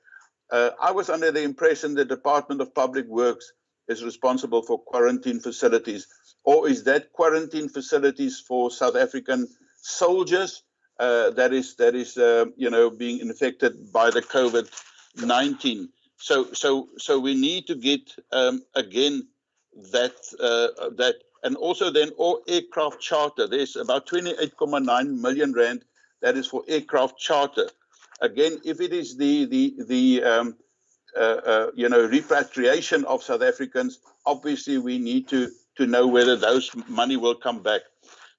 uh, I was under the impression the Department of Public Works is responsible for quarantine facilities, or is that quarantine facilities for South African soldiers uh, that is that is uh, you know being infected by the COVID nineteen? So so so we need to get um, again that uh, that and also then all aircraft charter. There's about 28.9 million rand that is for aircraft charter. Again, if it is the the the um, uh, uh, you know repatriation of South Africans, obviously we need to to know whether those money will come back.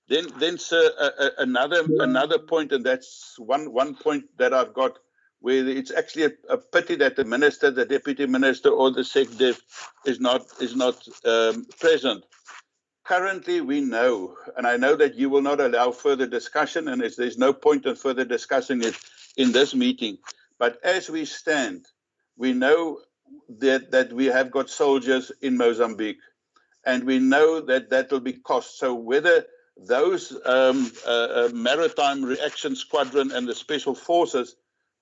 Then, then, sir, uh, another another point, and that's one one point that I've got where it's actually a, a, pity that the minister, the deputy minister, or the SecDef is not is not um, present. Currently, we know, and I know that you will not allow further discussion, and there's no point in further discussing it in this meeting. But as we stand, we know that that we have got soldiers in Mozambique, and we know that that will be cost. So whether those um, uh, uh, maritime reaction squadron and the special forces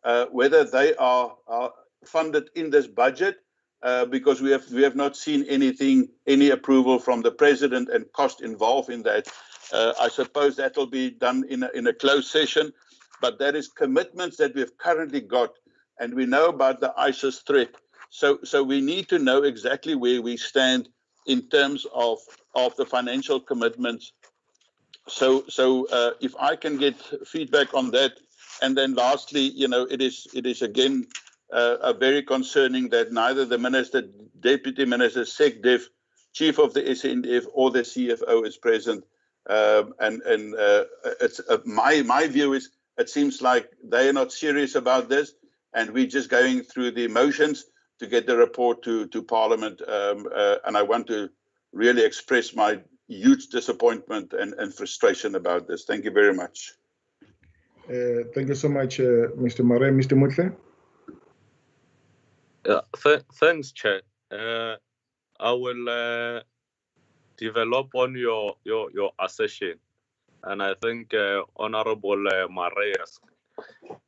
uh, whether they are, are, funded in this budget, uh, because we have we have not seen anything, any approval from the president and cost involved in that. Uh, I suppose that will be done in a, in a closed session, but that is commitments that we've currently got, and we know about the ISIS threat. So so we need to know exactly where we stand in terms of of the financial commitments. So so uh, if I can get feedback on that and then lastly, you know, it is it is again uh, very concerning that neither the minister, deputy minister, SecDef, chief of the SANDF, or the CFO is present. Um, and and uh, it's uh, my my view is it seems like they are not serious about this, and we're just going through the motions to get the report to to Parliament. Um, uh, and I want to really express my huge disappointment and, and frustration about this. Thank you very much. Uh, thank you so much, uh, Mr. Marais. Mr. Mmutle? Yeah, th thanks, Chair. Uh, I will uh, develop on your, your, your assertion. And I think uh, Honorable uh,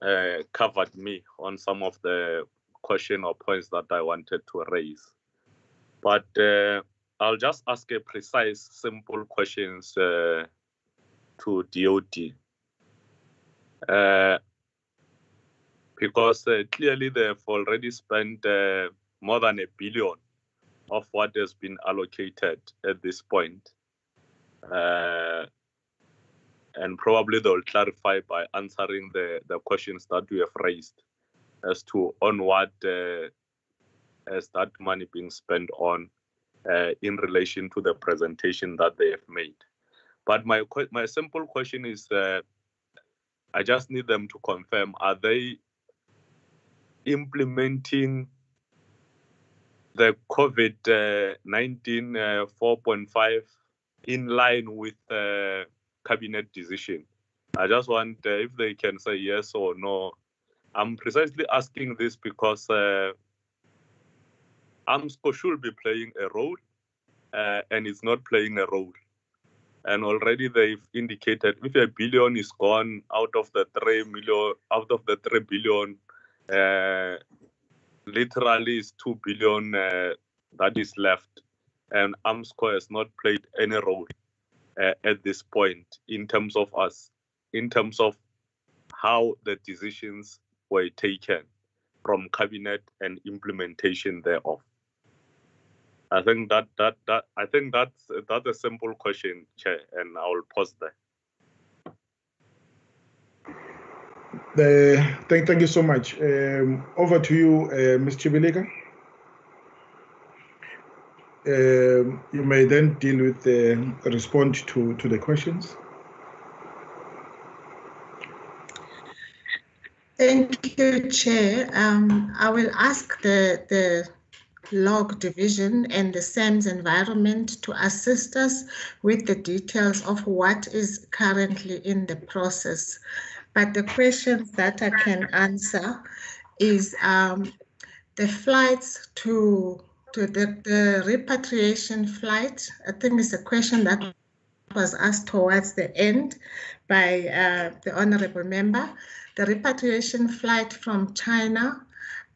uh, covered me on some of the question or points that I wanted to raise. But I'll just ask a precise, simple questions to DOD. Uh, because uh, clearly they've already spent uh, more than a billion of what has been allocated at this point. Uh, and probably they'll clarify by answering the, the questions that we have raised as to on what uh, has that money being spent on uh, in relation to the presentation that they have made. But my my simple question is I just need them to confirm are they implementing the COVID 19 uh, 4.5 in line with the cabinet decision? I just want uh, if they can say yes or no. I'm precisely asking this because uh, Armscor should be playing a role uh, and it's not playing a role and already they've indicated if a billion is gone out of the three million, out of the three billion, uh, literally is two billion uh, that is left, and Armscor has not played any role uh, at this point in terms of us, in terms of how the decisions were taken from cabinet and implementation thereof. I think that that that I think that's that's a simple question, Chair, and I will pause there. Thank, thank you so much. Um, over to you, uh, Ms. Chibilika. Um, you may then deal with the respond to, to the questions. Thank you, Chair. Um, I will ask the, the log division and the SAMHS environment to assist us with the details of what is currently in the process. But the questions that I can answer is um, the flights to to the, the repatriation flight. I think it's a question that was asked towards the end by uh, the honorable member. The repatriation flight from China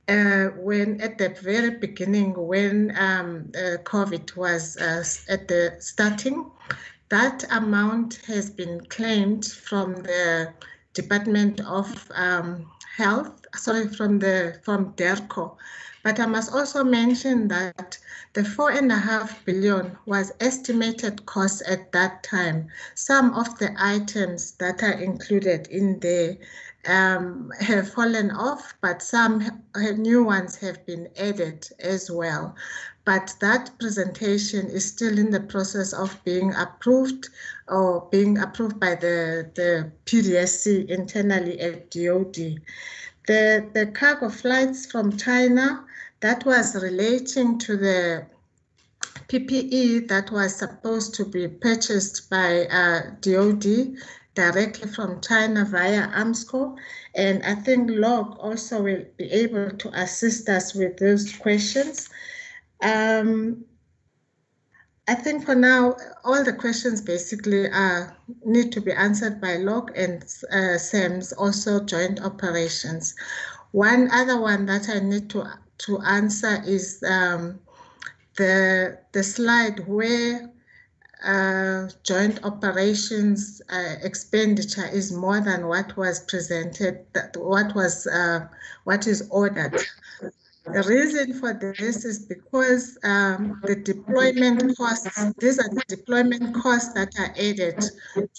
uh, when at the very beginning, when um, uh, COVID was uh, at the starting, that amount has been claimed from the Department of um, Health, sorry, from the from DIRCO. But I must also mention that the four and a half billion was estimated cost at that time. Some of the items that are included in the um, have fallen off, but some new ones have been added as well. But that presentation is still in the process of being approved or being approved by the, the PDSC internally at DOD. The, the cargo flights from China, that was relating to the PPE that was supposed to be purchased by uh, DOD directly from China via Armscor. And I think LOG also will be able to assist us with those questions. Um, I think for now, all the questions basically need to be answered by LOG and uh, SAMHS, also joint operations. One other one that I need to, to answer is um, the, the slide where uh, joint operations uh, expenditure is more than what was presented, that what was uh, what is ordered. The reason for this is because um, the deployment costs, these are the deployment costs that are added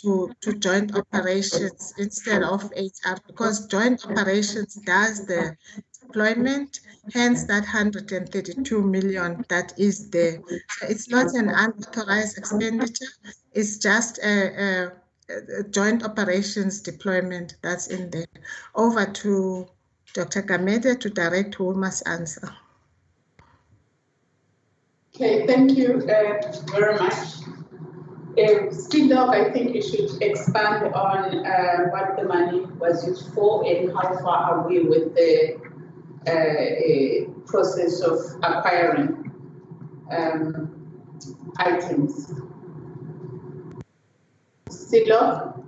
to, to joint operations instead of HR, because joint operations does the deployment, hence that 132 million that is there. So it's not an unauthorized expenditure, it's just a, a, a joint operations deployment that's in there. Over to Dr. Gamede to direct must answer. Okay, thank you uh, very much. Uh, I think you should expand on uh, what the money was used for and how far are we with the uh, process of acquiring um, items. Speedlog?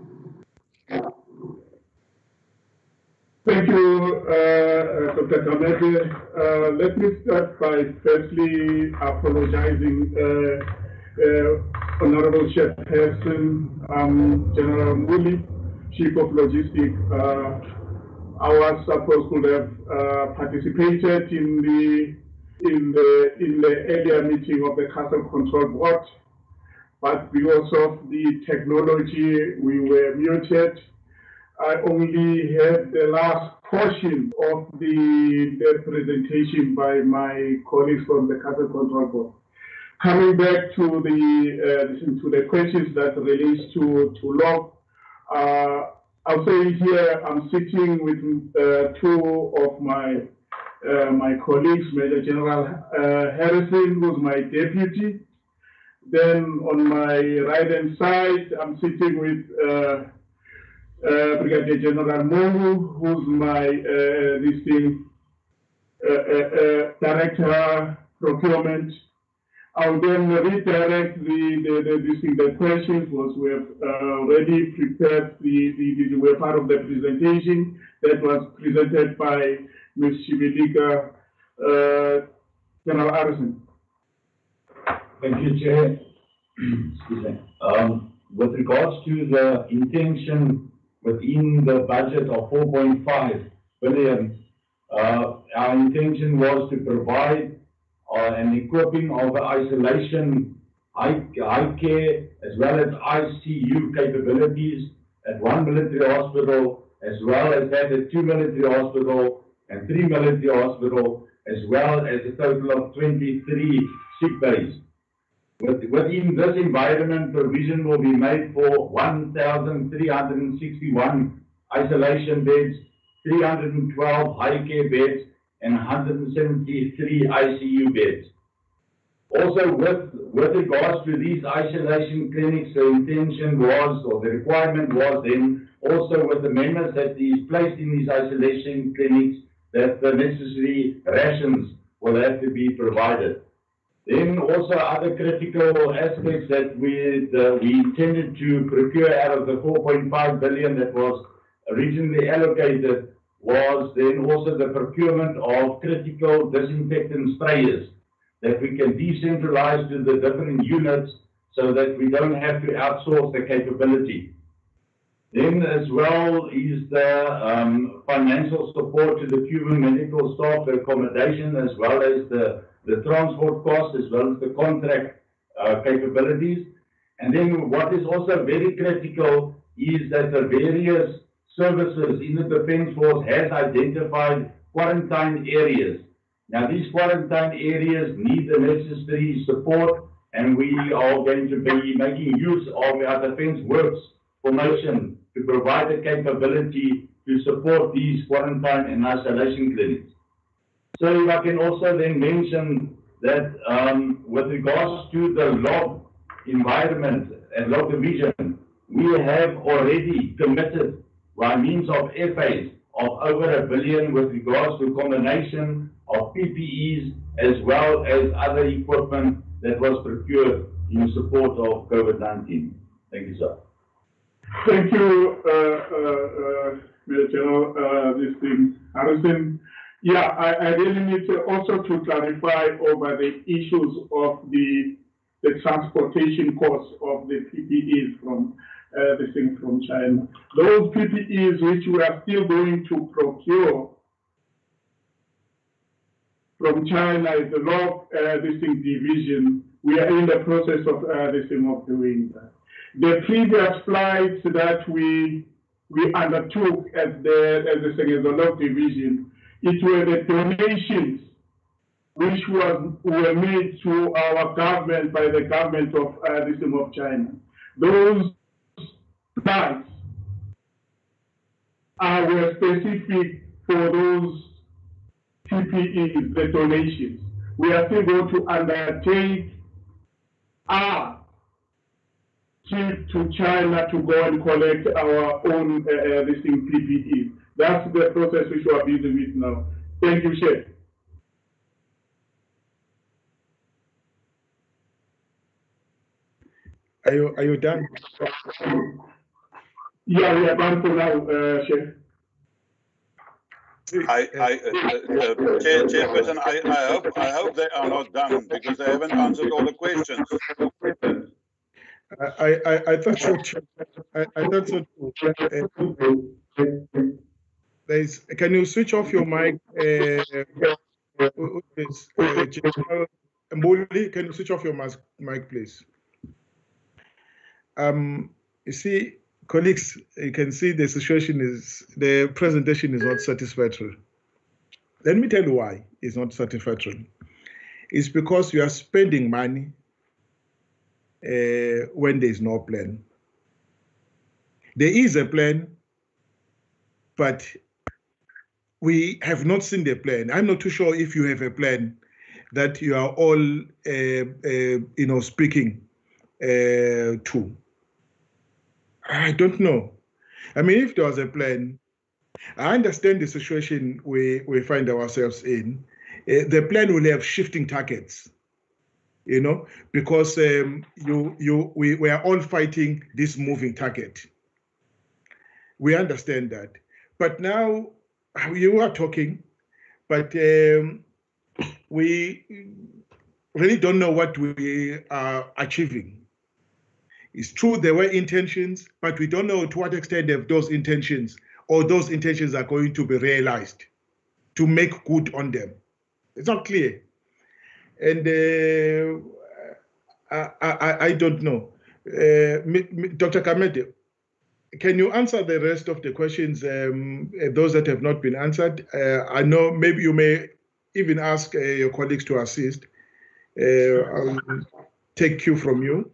Thank you, uh, Dr. Gamede. Uh, let me start by firstly apologizing. Uh, uh, Honorable Chairperson, um, General Muli, Chief of Logistics, uh, I was supposed to have uh, participated in the in the in the earlier meeting of the Castle Control Board, but because of the technology, we were muted. I only heard the last portion of the, the presentation by my colleagues from the Castle Control Board. Coming back to the uh, to the questions that relates to to log, uh, I'll say here I'm sitting with uh, two of my uh, my colleagues, Major General uh, Harrison, who's my deputy. Then on my right hand side, I'm sitting with uh, Brigadier General Mohu, who's my uh, listing director procurement. I'll then redirect the the, the, the questions was we have uh, already prepared the, the, the were part of the presentation that was presented by Ms. Shibilika, uh, General Harrison. Thank you, Chair. Excuse me. Um, with regards to the intention within the budget of 4.5 billion, uh, our intention was to provide uh, an equipping of isolation, high, care, as well as ICU capabilities at one military hospital, as well as that at two military hospital and three military hospital, as well as a total of 23 sick bays. Within this environment, provision will be made for 1,361 isolation beds, 312 high care beds, and 173 ICU beds. Also, with, regards to these isolation clinics, the intention was, or the requirement was then, also with the members that is placed in these isolation clinics, that the necessary rations will have to be provided. Then also other critical aspects that we, intended to procure out of the 4.5 billion that was originally allocated was then also the procurement of critical disinfectant sprayers that we can decentralize to the different units so that we don't have to outsource the capability. Then as well is the um, financial support to the Cuban medical staff, the accommodation, as well as the, the transport costs, as well as the contract uh, capabilities. And then what is also very critical is that the various Services in the Defence Force has identified quarantine areas. Now, these quarantine areas need the necessary support, and we are going to be making use of our Defence Works formation to provide the capability to support these quarantine and isolation clinics. So if I can also then mention that um, with regards to the log environment and log division, we have already committed by means of FAs of over a billion with regards to combination of PPEs as well as other equipment that was procured in support of COVID-19. Thank you, sir. Thank you, uh, uh, uh, General, uh, Harrison. Yeah, I, I really need to also to clarify over the issues of the the transportation costs of the PPEs from uh, the from China. Those PPEs which we are still going to procure from China is the law uh, division. We are in the process of uh, of doing that. The previous flights that we we undertook as the as the thing as the law division, it were the donations which was were made to our government by the government of uh, thing of China. Those flights are were specific for those PPEs, the donations. We are still going to undertake our trip to China to go and collect our own uh, uh, PPEs. That's the process which we are busy with now. Thank you, Chef. Are you, are you done? Yeah, we are done for now, uh, Chef. I, I, uh, uh, Chair, Chairperson, I, I hope, I hope they are not done because they haven't answered all the questions. I, I, I thought so. too. I, I thought so. too. Uh, There's, can you switch off your mic? Uh, is, uh, Mbuli, can you switch off your mas- mic, please? Um, you see, colleagues, you can see the situation is, the presentation is not satisfactory. Let me tell you why it's not satisfactory. It's because you are spending money uh, when there is no plan. There is a plan, but we have not seen the plan. I'm not too sure if you have a plan that you are all, uh, uh, you know, speaking uh, to. I don't know. I mean, if there was a plan, I understand the situation we, we find ourselves in. Uh, the plan will have shifting targets, you know, because um, you you we, we are all fighting this moving target. We understand that, but now you are talking, but um, we really don't know what we are achieving. It's true there were intentions, but we don't know to what extent of those intentions or those intentions are going to be realized to make good on them. It's not clear. And uh, I, I, I don't know. Uh, Dr. Gamede, can you answer the rest of the questions, um, uh, those that have not been answered? Uh, I know maybe you may even ask uh, your colleagues to assist. Uh, I'll take cue from you.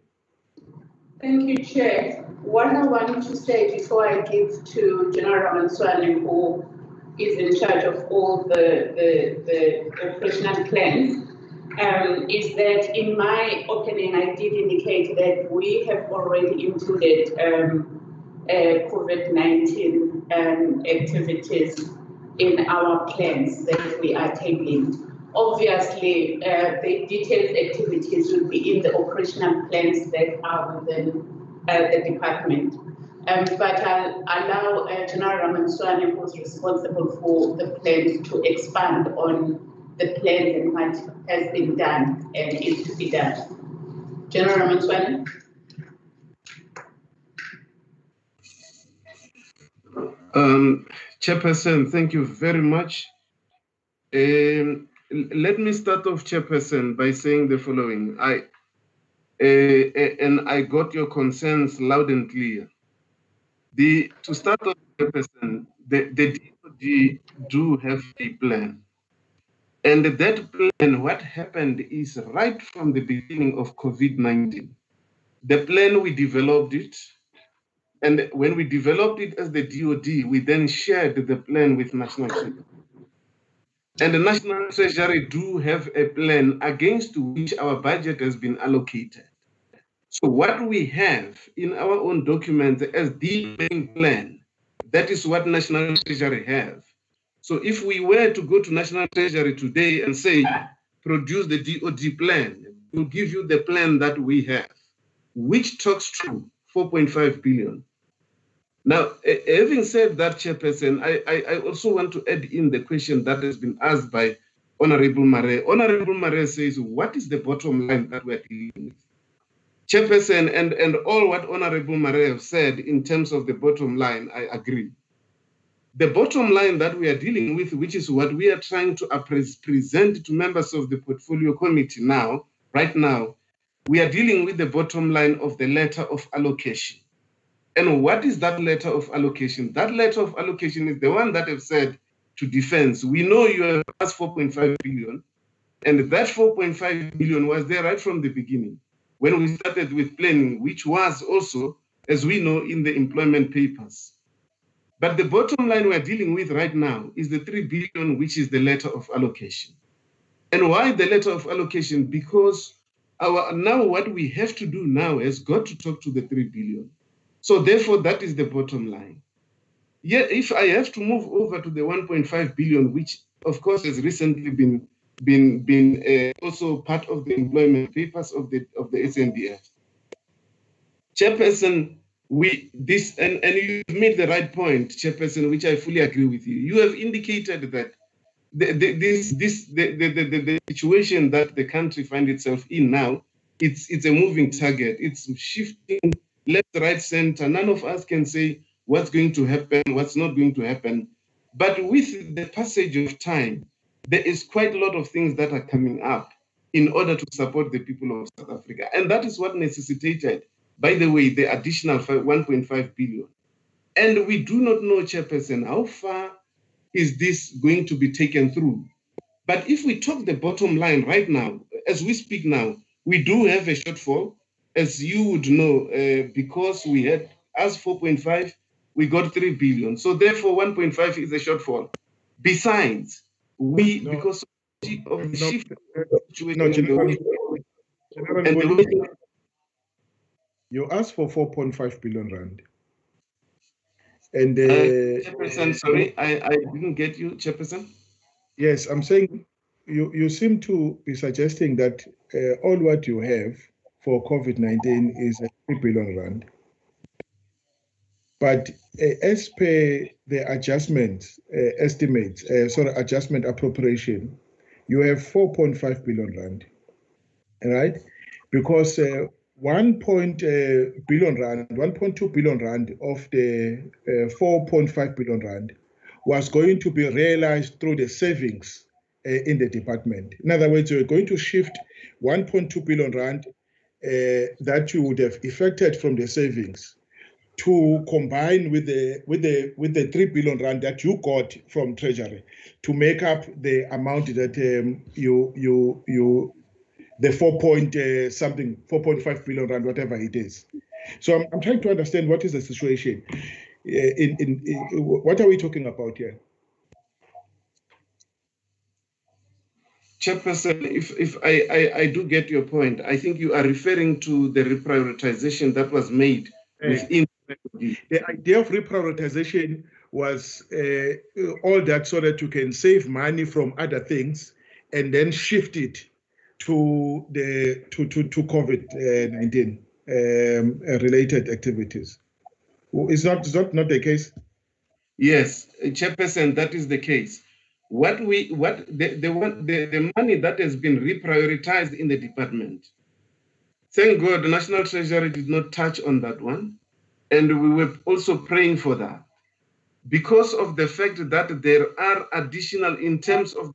Thank you, Chair. What I wanted to say before I give to General Manswane, who is in charge of all the, the, the operational plans, um, is that in my opening, I did indicate that we have already included um, uh, COVID-19 um, activities in our plans that we are tabling. Obviously, uh, the detailed activities will be in the operational plans that are within uh, the department. Um, but I'll allow uh, General Ramatswana, who's responsible for the plans, to expand on the plans and what has been done and is to be done. General Ramatswana? Um, Chairperson, thank you very much. Um, let me start off, Chairperson, by saying the following. I uh, uh, and I got your concerns loud and clear. The to start off, person, the, the DOD do have a plan. And that plan, what happened is right from the beginning of COVID-19, the plan, we developed it. And when we developed it as the DOD, we then shared the plan with National Treasury. And the National Treasury do have a plan against which our budget has been allocated. So what we have in our own documents as the main plan, that is what National Treasury have. So if we were to go to National Treasury today and say, produce the DOD plan, we'll give you the plan that we have, which talks to 4.5 billion. Now, having said that, Chairperson, I, I, I, also want to add in the question that has been asked by Honorable Marais. Honorable Marais says, what is the bottom line that we're dealing with? Chairperson, and, and all what Honorable Marais have said in terms of the bottom line, I agree. The bottom line that we are dealing with, which is what we are trying to present to members of the portfolio committee now, right now, we are dealing with the bottom line of the letter of allocation. And what is that letter of allocation? That letter of allocation is the one that have said to defense, we know you have asked 4.5 billion, and that 4.5 billion was there right from the beginning when we started with planning, which was also, as we know, in the employment papers. But the bottom line we're dealing with right now is the 3 billion, which is the letter of allocation. And why the letter of allocation? Because our now what we have to do now is got to talk to the 3 billion. So therefore, that is the bottom line. Yeah, if I have to move over to the 1.5 billion, which of course has recently been been been uh, also part of the employment papers of the of the SANDF. Chairperson, we this and, and you made the right point, Chairperson, which I fully agree with you. You have indicated that the, the, this this the, the, the, the situation that the country finds itself in now, it's it's a moving target. It's shifting left, right, center. None of us can say what's going to happen, what's not going to happen. But with the passage of time, there is quite a lot of things that are coming up in order to support the people of South Africa. And that is what necessitated, by the way, the additional 1.5 billion. And we do not know, Chairperson, how far is this going to be taken through. But if we talk the bottom line right now, as we speak now, we do have a shortfall, as you would know, uh, because we had as 4.5, we got 3 billion. So therefore, 1.5 is a shortfall. Besides, we no, because of the shift situation no, General, General, you asked for 4.5 billion rand. And uh, uh, Chairperson, sorry, I, I didn't get you, Chairperson. Yes, I'm saying you, you seem to be suggesting that uh, all what you have for COVID-19 is a 3 billion rand. But uh, as per the adjustment uh, estimates, uh, sorry, adjustment appropriation, you have 4.5 billion rand, right? Because uh, 1. Uh, billion rand, 1.2 billion rand of the uh, 4.5 billion rand was going to be realized through the savings in the department. In other words, you're going to shift 1.2 billion rand that you would have effected from the savings to combine with the with the with the three billion rand that you got from treasury to make up the amount that um, you you you the four point uh, something 4.5 billion rand whatever it is. So I'm, I'm trying to understand what is the situation. Uh, in, in, in what are we talking about here Chairperson, if, if I, I, I do get your point, I think you are referring to the reprioritization that was made within the idea of reprioritization was uh, all that so that you can save money from other things and then shift it to the to to, to COVID-19 um, related activities. Is not is that not the case? Yes, Chairperson, that is the case. What we what the the, one, the the money that has been reprioritized in the department. Thank God, the National Treasury did not touch on that one. And we were also praying for that because of the fact that there are additional in terms of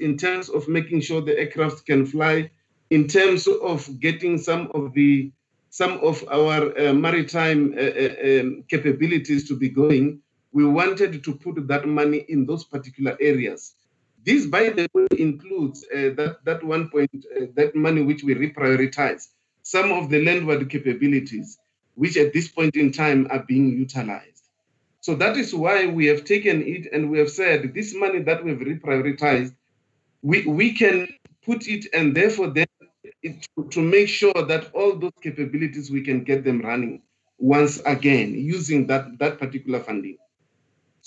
in terms of making sure the aircraft can fly, in terms of getting some of the some of our uh, maritime uh, uh, um, capabilities to be going, we wanted to put that money in those particular areas. This, by the way, includes uh, that that one point, uh, that money which we reprioritize, some of the landward capabilities, which at this point in time are being utilized. So that is why we have taken it and we have said this money that we've reprioritized, we, we can put it and therefore then it, to make sure that all those capabilities we can get them running once again using that, that particular funding.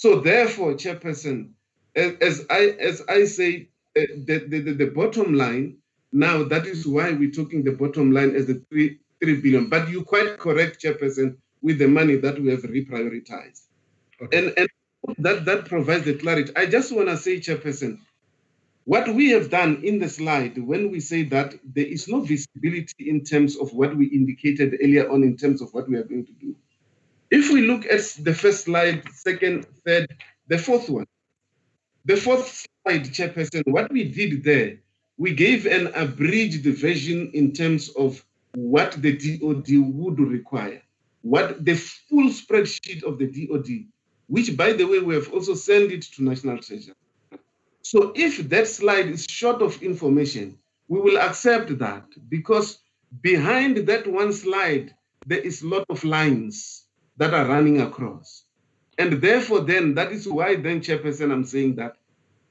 So therefore, Chairperson, as, as I as I say, uh, the, the, the bottom line now that is why we're talking the bottom line as the three three billion. But you're quite correct, Chairperson, with the money that we have reprioritized, okay. and and that that provides the clarity. I just want to say, Chairperson, what we have done in the slide when we say that there is no visibility in terms of what we indicated earlier on in terms of what we are going to do. If we look at the first slide, second, third, the fourth one, the fourth slide, Chairperson, what we did there, we gave an abridged version in terms of what the DOD would require, what the full spreadsheet of the DOD, which by the way, we have also sent it to National Treasury. So if that slide is short of information, we will accept that because behind that one slide, there is a lot of lines that are running across. And therefore, then that is why then, Chairperson, I'm saying that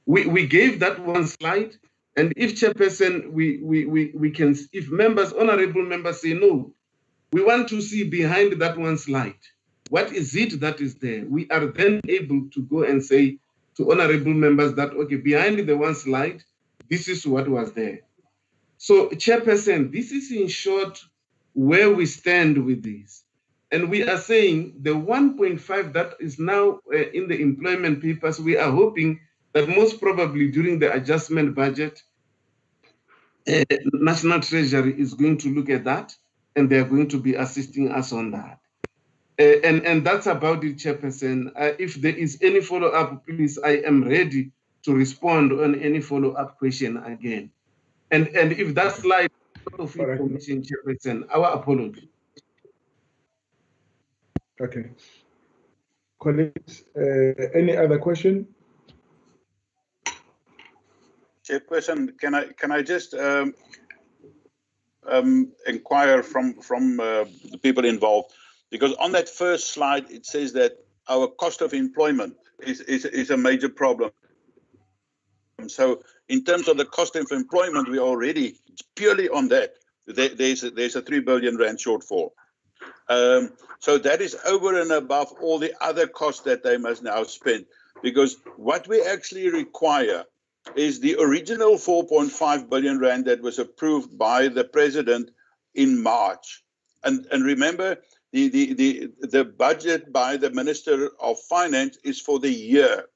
we, we gave that one slide. And if Chairperson, we, we, we, we can, if members, honorable members say no, we want to see behind that one slide, what is it that is there? We are then able to go and say to honorable members that, okay, behind the one slide, this is what was there. So, Chairperson, this is in short where we stand with this. And we are saying the 1.5 that is now uh, in the employment papers, we are hoping that most probably during the adjustment budget, uh, National Treasury is going to look at that and they are going to be assisting us on that. Uh, and, and that's about it, Chairperson. Uh, if there is any follow up, please, I am ready to respond on any follow up question again. And, and if that slide of information, Chairperson, our apology. Okay. Colleagues, uh, any other question? Chairperson, can I can I just um, um, inquire from from uh, the people involved? Because on that first slide, it says that our cost of employment is, is, is a major problem. So in terms of the cost of employment, we already purely on that, there, there's, a, there's a 3 billion rand shortfall. Um, so that is over and above all the other costs that they must now spend. Because what we actually require is the original 4.5 billion rand that was approved by the president in March. And, and remember, the, the, the, the budget by the Minister of Finance is for the year,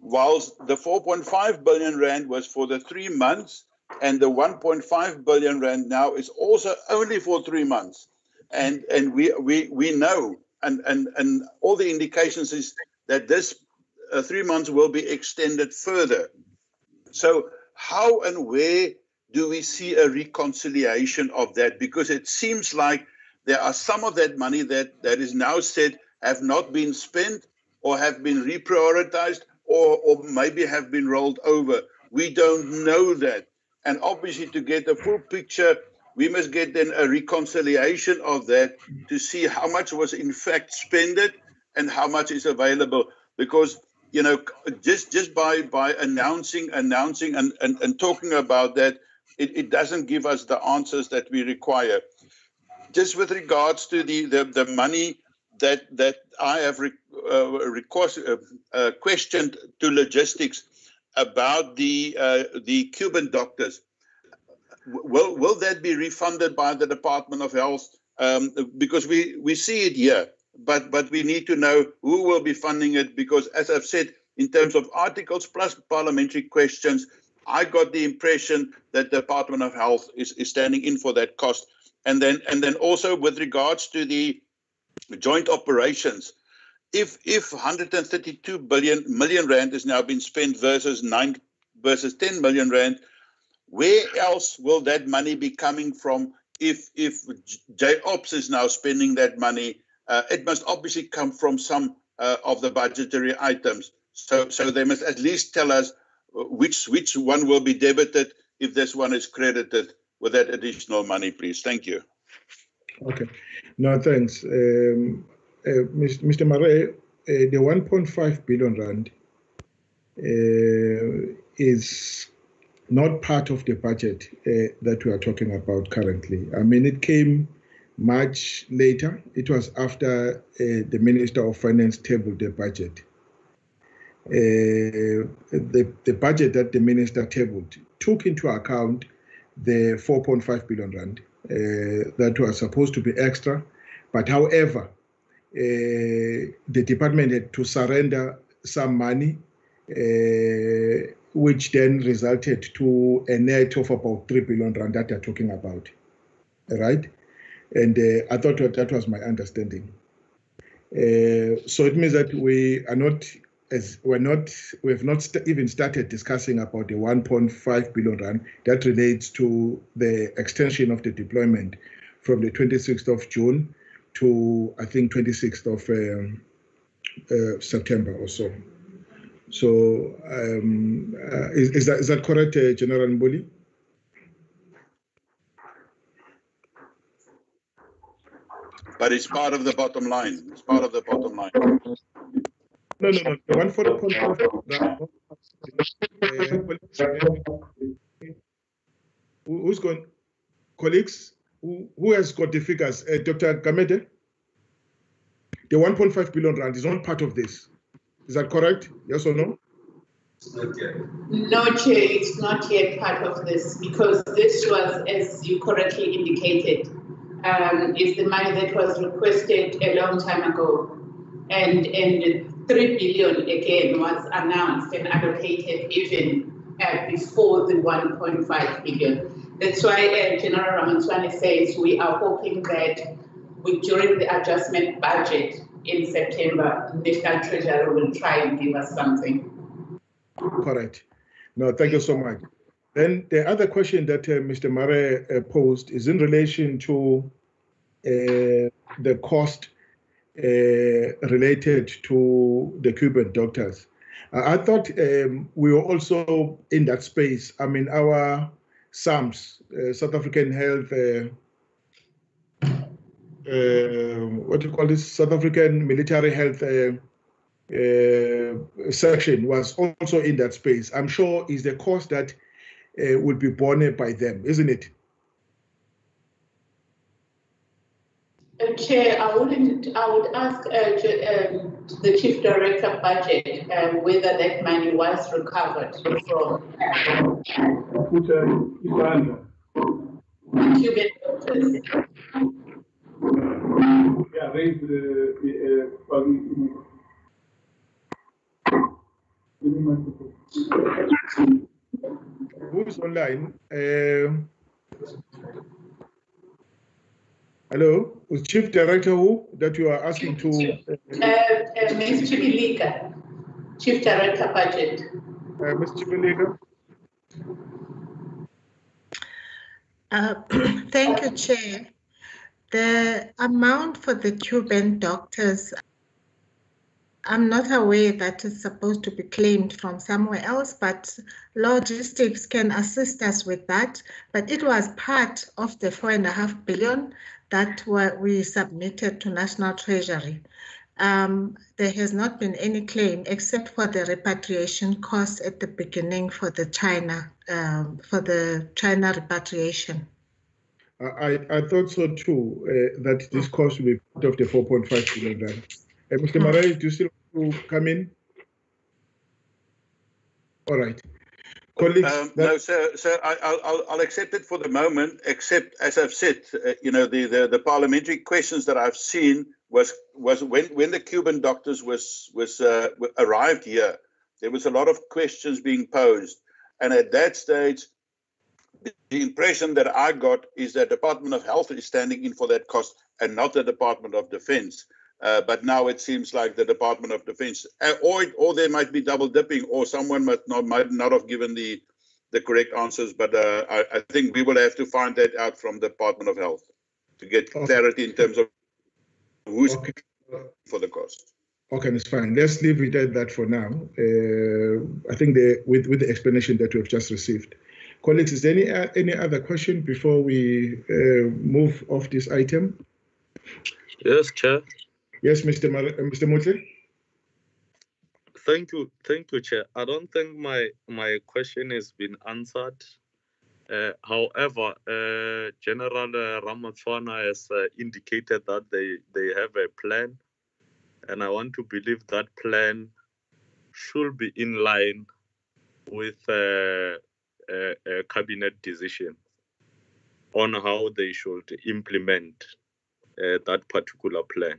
whilst the 4.5 billion rand was for the three months, and the 1.5 billion rand now is also only for three months and and we we we know and and and all the indications is that this uh, three months will be extended further. So how and where do we see a reconciliation of that? Because it seems like there are some of that money that that is now said have not been spent or have been reprioritized or or maybe have been rolled over. We don't know that. And obviously to get a full picture we must get then a reconciliation of that to see how much was in fact spended and how much is available. Because you know just just by by announcing announcing and and, and talking about that it, it doesn't give us the answers that we require. Just with regards to the the, the money that that i have re, uh, request, uh, uh, questioned to logistics about the uh, the cuban doctors will will that be refunded by the Department of Health? Um, because we we see it here, but but we need to know who will be funding it. Because as I've said, in terms of articles plus parliamentary questions, I got the impression that the Department of Health is, is standing in for that cost. And then and then also with regards to the joint operations, if if 132 billion million rand is now been spent versus nine versus 10 million rand, where else will that money be coming from if if JOPS is now spending that money, uh, it must obviously come from some uh, of the budgetary items. So so they must at least tell us which which one will be debited if this one is credited with that additional money, please. Thank you. Okay. No, thanks. Um, uh, Mr. Marais, uh, the 1.5 billion rand uh, is not part of the budget uh, that we are talking about currently. I mean, it came much later. It was after uh, the Minister of Finance tabled the budget. Uh, the, the budget that the minister tabled took into account the 4.5 billion rand uh, that was supposed to be extra. But however, uh, the department had to surrender some money, uh, which then resulted to a net of about 3 billion rand that they're talking about. Right? And uh, I thought that was my understanding. Uh, so it means that we are not as we're not we have not st- even started discussing about the 1.5 billion rand that relates to the extension of the deployment from the 26th of June to I think 26th of um, uh, September or so. So um, uh, is, is, that is that correct, uh, General Mbuli? But it's part of the bottom line. It's part of the bottom line. No, no, no. The one for the Who's going? Colleagues, who, who has got the figures? Uh, Dr. Gamede? The 1.5 billion rand is not part of this. Is that correct? Yes or no? Not yet. No, Chair, it's not yet part of this because this was, as you correctly indicated, um, is the money that was requested a long time ago. And, and 3 billion again was announced and allocated even uh, before the 1.5 billion. That's why uh, General Ramatswana says we are hoping that we, during the adjustment budget in September, National Treasurer will try and give us something. Correct. No, thank you so much. Then the other question that uh, Mr. Marais uh, posed is in relation to uh, the cost uh, related to the Cuban doctors. I thought um, we were also in that space. I mean, our SAMHS, uh, South African Health, uh, uh, what do you call this? South African Military Health uh, uh, section was also in that space. I'm sure is the cost that will be borne by them, isn't it? Uh, Chair, I would I would ask uh, um, the Chief Director Budget um, whether that money was recovered from Which uh, Cuban doctors. Yeah, raise the uh, Who's online? Uh, Hello, Chief Director who that you are asking to? Uh, uh, Ms. Chibilika, Chief Director Budget. Uh, Ms. Chibilika. Uh, thank you, Chair. The amount for the Cuban doctors I'm not aware that it's supposed to be claimed from somewhere else, but logistics can assist us with that. But it was part of the four and a half billion that we submitted to National Treasury. Um, there has not been any claim except for the repatriation costs at the beginning for the China um, for the China repatriation. I, I thought so too uh, that this cost will be part of the 4.5 billion rand. Uh, Mr. Marais, do you still want to come in? All right. Colleagues, um, no, sir, sir I, will I'll accept it for the moment, except, as I've said, uh, you know, the, the, the, parliamentary questions that I've seen was was when, when the Cuban doctors was, was uh, arrived here, there was a lot of questions being posed. And at that stage, the impression that I got is that Department of Health is standing in for that cost and not the Department of Defense. Uh, but now it seems like the Department of Defense, uh, or or they might be double dipping, or someone might not might not have given the the correct answers, but uh, I, I think we will have to find that out from the Department of Health to get clarity in terms of who's Okay. for the cost. Okay, that's fine. Let's leave it at that for now. Uh, I think the with with the explanation that we have just received. Colleagues, is there any any other question before we uh, move off this item? Yes, Chair. Yes, Mr. Mar- uh, Mr. Mmutle? Thank you, thank you, Chair. I don't think my my question has been answered. Uh, however, uh, General uh, has uh, indicated that they they have a plan, and I want to believe that plan should be in line with uh, cabinet decision on how they should implement uh, that particular plan.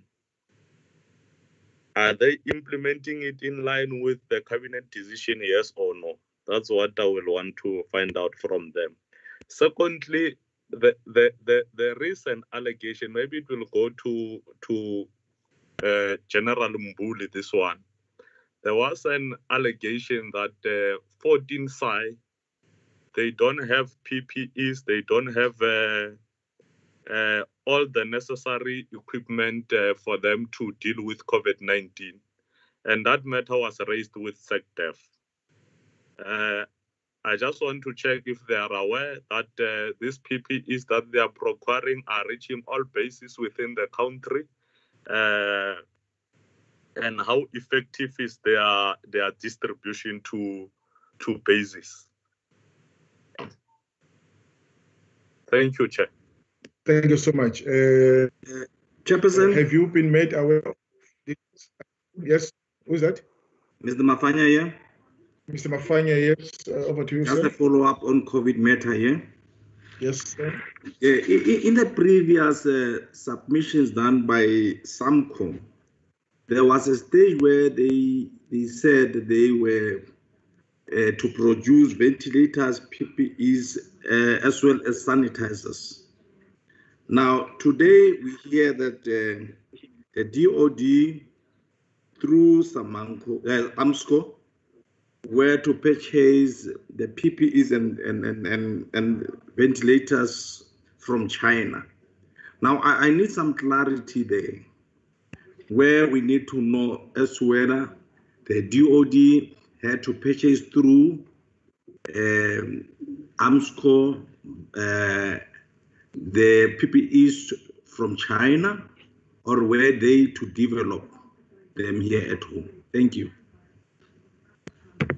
Are they implementing it in line with the cabinet decision, yes or no? That's what I will want to find out from them. Secondly, the, the, the, there is an allegation, maybe it will go to, to uh, General Mbuli, this one. There was an allegation that uh, 14 SAI, they don't have PPEs, they don't have uh, uh, all the necessary equipment uh, for them to deal with COVID 19. And that matter was raised with SecDef. Uh, I just want to check if they are aware that uh, these PPEs that they are procuring are reaching all bases within the country. Uh, and how effective is their their distribution to to bases? Thank you, Chair. Thank you so much. Uh, Chairperson. Have you been made aware of this? Yes, who's that? Mr. Mafanya here. Mr. Mafanya, yes, uh, over to you, Just sir. a follow-up on COVID matter here. Yes, sir. Uh, i- i- in the previous uh, submissions done by SAMCOM, there was a stage where they they said they were uh, to produce ventilators, PPEs, uh, as well as sanitizers. Now, today we hear that uh, the DOD, through Samanco, uh, Armscor, were to purchase the PPEs and, and, and, and, and ventilators from China. Now, I, I need some clarity there, where we need to know as whether the DOD had to purchase through um, Armscor uh, the PPEs from China, or were they to develop them here at home? Thank you.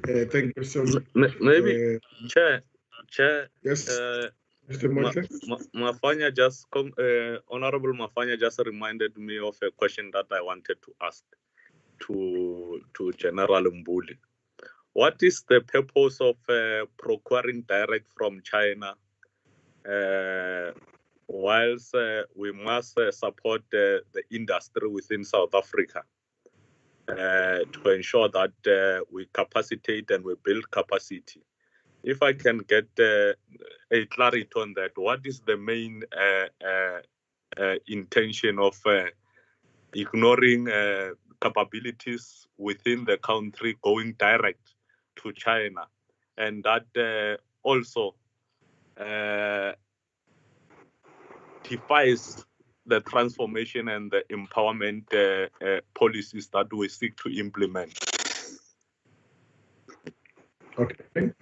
Uh, thank you so much. M- Maybe, Chair, Chair. Yes, uh, Mr. Ma- Mmutle. Ma- Mafanya just, com- uh, Honorable Mafanya just reminded me of a question that I wanted to ask to to General Mbuli. What is the purpose of uh, procuring direct from China, uh, whilst uh, we must uh, support uh, the industry within South Africa? uh, to ensure that we capacitate and we build capacity. If I can get a clarity on that, what is the main intention of ignoring capabilities within the country going direct to China? And that uh, also uh, defies the transformation and the empowerment uh, uh, policies that we seek to implement. Okay.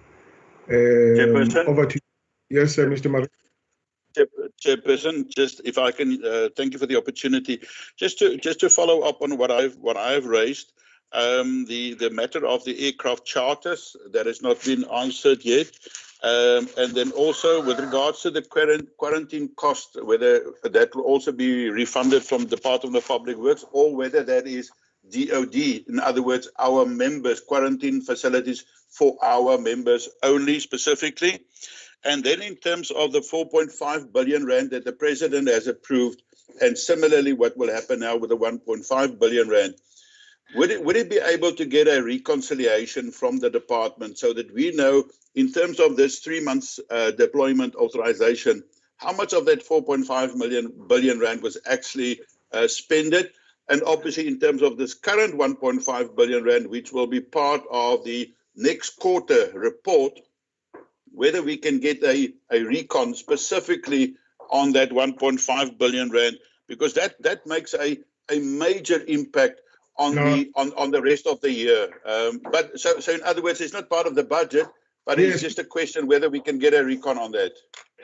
Um, over to yes, sir, Mr. Mar- Chairperson, just if I can, uh, thank you for the opportunity. Just to just to follow up on what I've what I've raised, um, the the matter of the aircraft charters that has not been answered yet, um, and then also with regards to the quarant- quarantine cost, whether that will also be refunded from the Department of the Public Works or whether that is DOD, in other words, our members quarantine facilities for our members only specifically. And then in terms of the 4.5 billion rand that the president has approved, and similarly what will happen now with the 1.5 billion rand, would it, would it be able to get a reconciliation from the department so that we know in terms of this three months uh, deployment authorization, how much of that 4.5 million billion rand was actually uh? And obviously in terms of this current 1.5 billion rand, which will be part of the next quarter report, whether we can get a, a recon specifically on that 1.5 billion rand, because that, that makes a, a major impact on No. the on, on the rest of the year. Um, but so so in other words, it's not part of the budget, but Yes. it's just a question whether we can get a recon on that.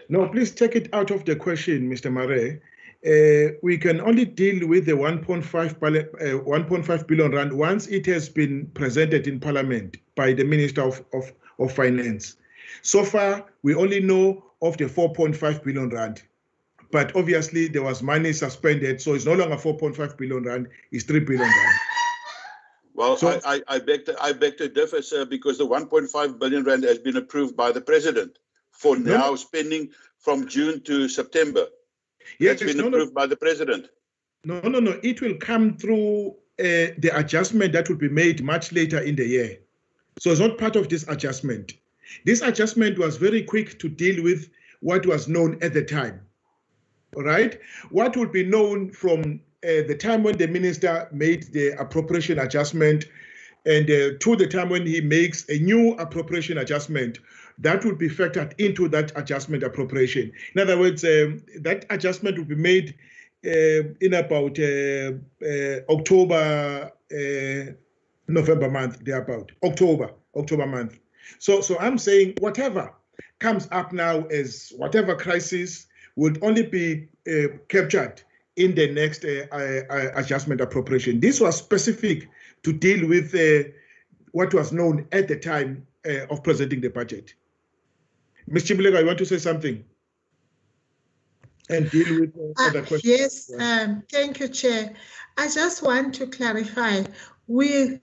No, please take it out of the question, Mr. Marais. Uh, we can only deal with the 1.5 billion, uh, 1.5 billion rand once it has been presented in Parliament by the Minister of, of, of Finance. So far, we only know of the 4.5 billion rand. But obviously, there was money suspended, so it's no longer 4.5 billion rand; it's 3 billion rand. Well, So- I, I, I beg to I beg to differ, sir, because the 1.5 billion rand has been approved by the president for No. now spending from June to September. Yes, It's been no, no. approved by the president. No, no, no. It will come through uh, the adjustment that will be made much later in the year. So it's not part of this adjustment. This adjustment was very quick to deal with what was known at the time. Right. What would be known from uh, the time when the minister made the appropriation adjustment and uh, to the time when he makes a new appropriation adjustment, that would be factored into that adjustment appropriation. In other words, um, that adjustment would be made uh, in about uh, uh, October, uh, November month, thereabout October, October month. So, so I'm saying whatever comes up now as whatever crisis would only be uh, captured in the next uh, uh, uh, adjustment appropriation. This was specific to deal with uh, what was known at the time uh, of presenting the budget. Ms. Chimlega, you want to say something? And deal with uh, other questions. Yes, um, thank you, Chair. I just want to clarify, we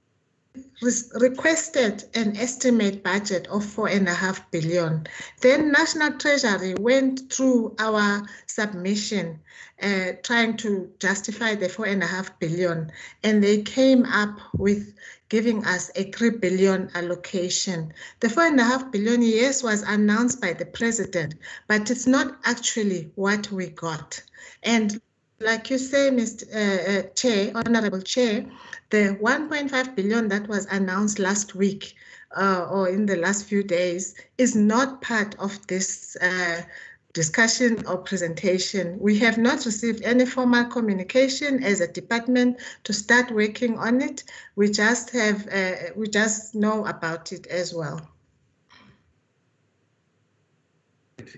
requested an estimate budget of four and a half billion. Then National Treasury went through our submission, uh, trying to justify the four and a half billion, and they came up with giving us a three billion allocation. The four and a half billion, yes, was announced by the president, but it's not actually what we got. And like you say, Mr. Uh, uh, Chair, Honorable Chair, the 1.5 billion that was announced last week uh, or in the last few days is not part of this uh, discussion or presentation. We have not received any formal communication as a department to start working on it. We just have, uh, we just know about it as well.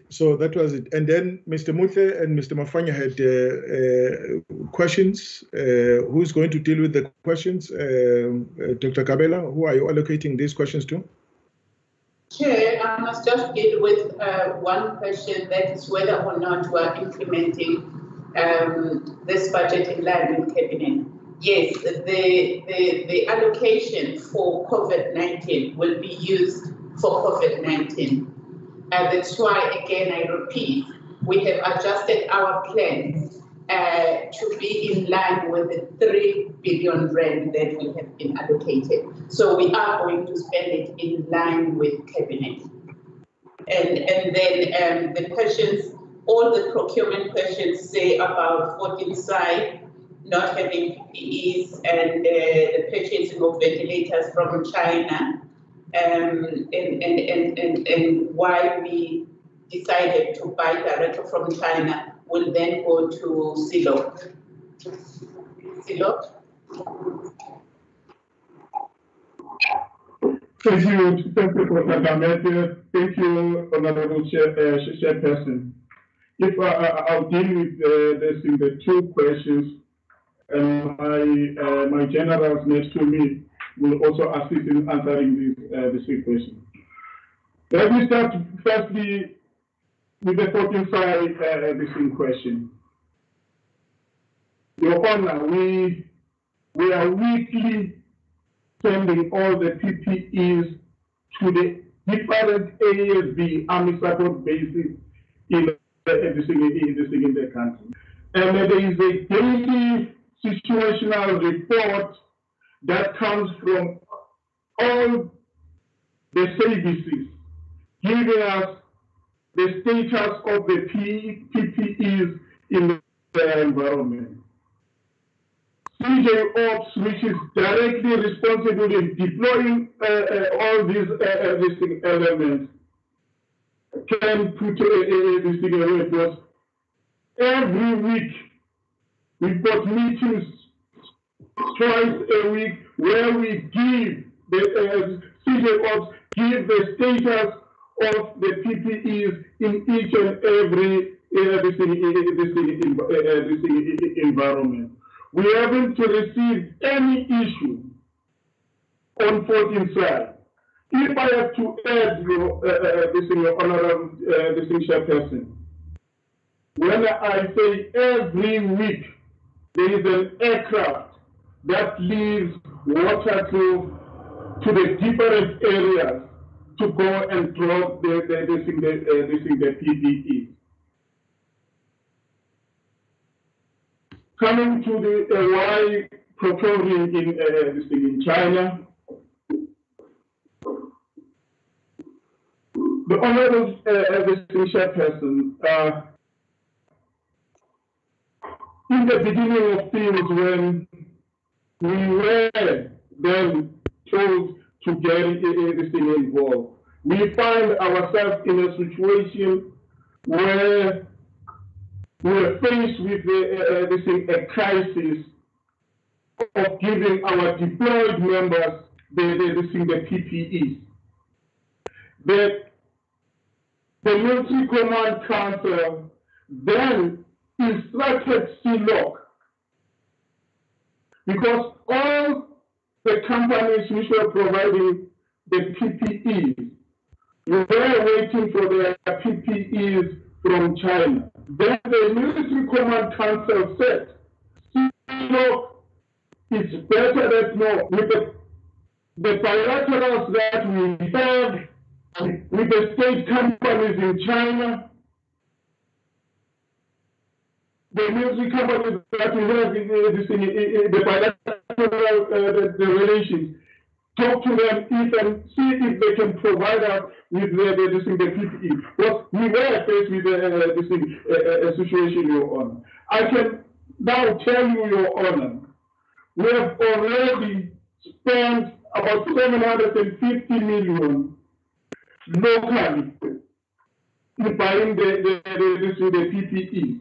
So that was it. And then Mr. Mmutle and Mr. Mafanya had uh, uh, questions. Uh, who's going to deal with the questions? Um, uh, Dr. Kabela, who are you allocating these questions to? Chair, I must just deal with uh, one question that is whether or not we are implementing um, this budget in line with cabinet. Yes, the, the, the allocation for COVID-19 will be used for COVID-19. And that's why, again, I repeat, we have adjusted our plan uh, to be in line with the 3 billion rand that we have been allocated. So we are going to spend it in line with cabinet. And, and then um, the questions, all the procurement questions say about 14 side not having PPEs and uh, the purchasing of ventilators from China um, and, and, and, and, why we decided to buy directly from China will then go to Silo. Silo? Thank you, thank you, Professor Gamede. Thank you, Honorable uh, Chairperson. If uh, I- I'll deal with uh, this in the two questions, and my uh, my generals next to me will also assist in answering these uh, these three questions. Let me start firstly with the 45 uh, this question. Your Honor, we we are weekly sending all the PPEs to the different ASB army support bases in in, everything in the country. And there is a daily situational report that comes from all the services giving us the status of the PPEs in the environment. CJ Ops, which is directly responsible in deploying uh, uh, all these uh, existing elements, can put uh, uh, this thing away was every week we've got meetings twice a week where we give the uh, CJ give the status of the PPEs in each and every uh, this, this, uh, this environment. We haven't received any issue on 14 side. If I have to add your, uh, uh, this in your honorable uh, distinguished person, when I say every week there is an aircraft that leaves water to to the different areas to go and drop the, the, the, the, uh, the, PPE. Coming to the uh, why procuring in, uh, in China, the honorable uh, distinguished person, uh, in the beginning of things when we were then told to get everything involved, we find ourselves in a situation where we're faced with a, uh, this, a crisis of giving our deployed members the, the, this, the PPEs. The, the Military Command Council then instructed CLOC because all the companies which were providing the PPEs were waiting for their PPEs from China. Then the Military Command Council said, so it's better that no, with the, the bilaterals that we have with the state companies in China, the military companies that we have in, the bilateral uh, the, the relations, talk to them if and see if they can provide us with the, the, this thing, the PPE. But we were faced with uh, this thing, uh, a situation, Your Honor. I can now tell you, Your Honor, we have already spent about 750 million locally in buying the, the, the, the PPE.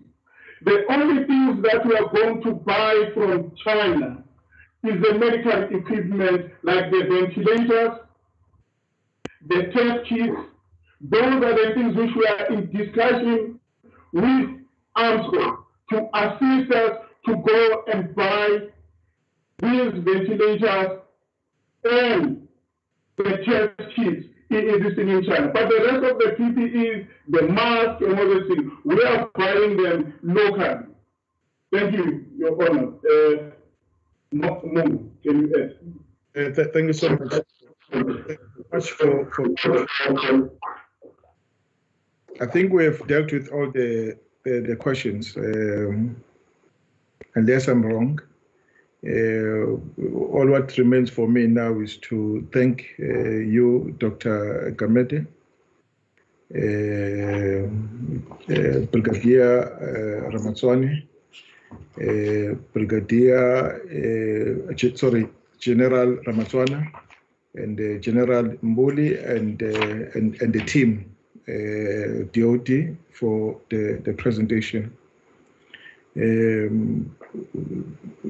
The only things that we are going to buy from China is the medical equipment like the ventilators, the test kits. Those are the things which we are in discussion with Armscor to assist us to go and buy these ventilators and the test kits existing in China. But the rest of the PPEs, the masks and all those things, we are buying them locally. Thank you, Your Honor. Uh, no, can you add? Uh, th thank you so much. much for, for, I think we have dealt with all the the, the questions. Um, unless I'm wrong, all what remains for me now is to thank uh, you, Dr. Gamede, uh, uh, Brigadier uh, Ramatswana, uh, Brigadier, uh, sorry, General Ramatswana, and uh, General Mbuli, and, uh, and, and the team, uh, DOD, for the, the presentation um,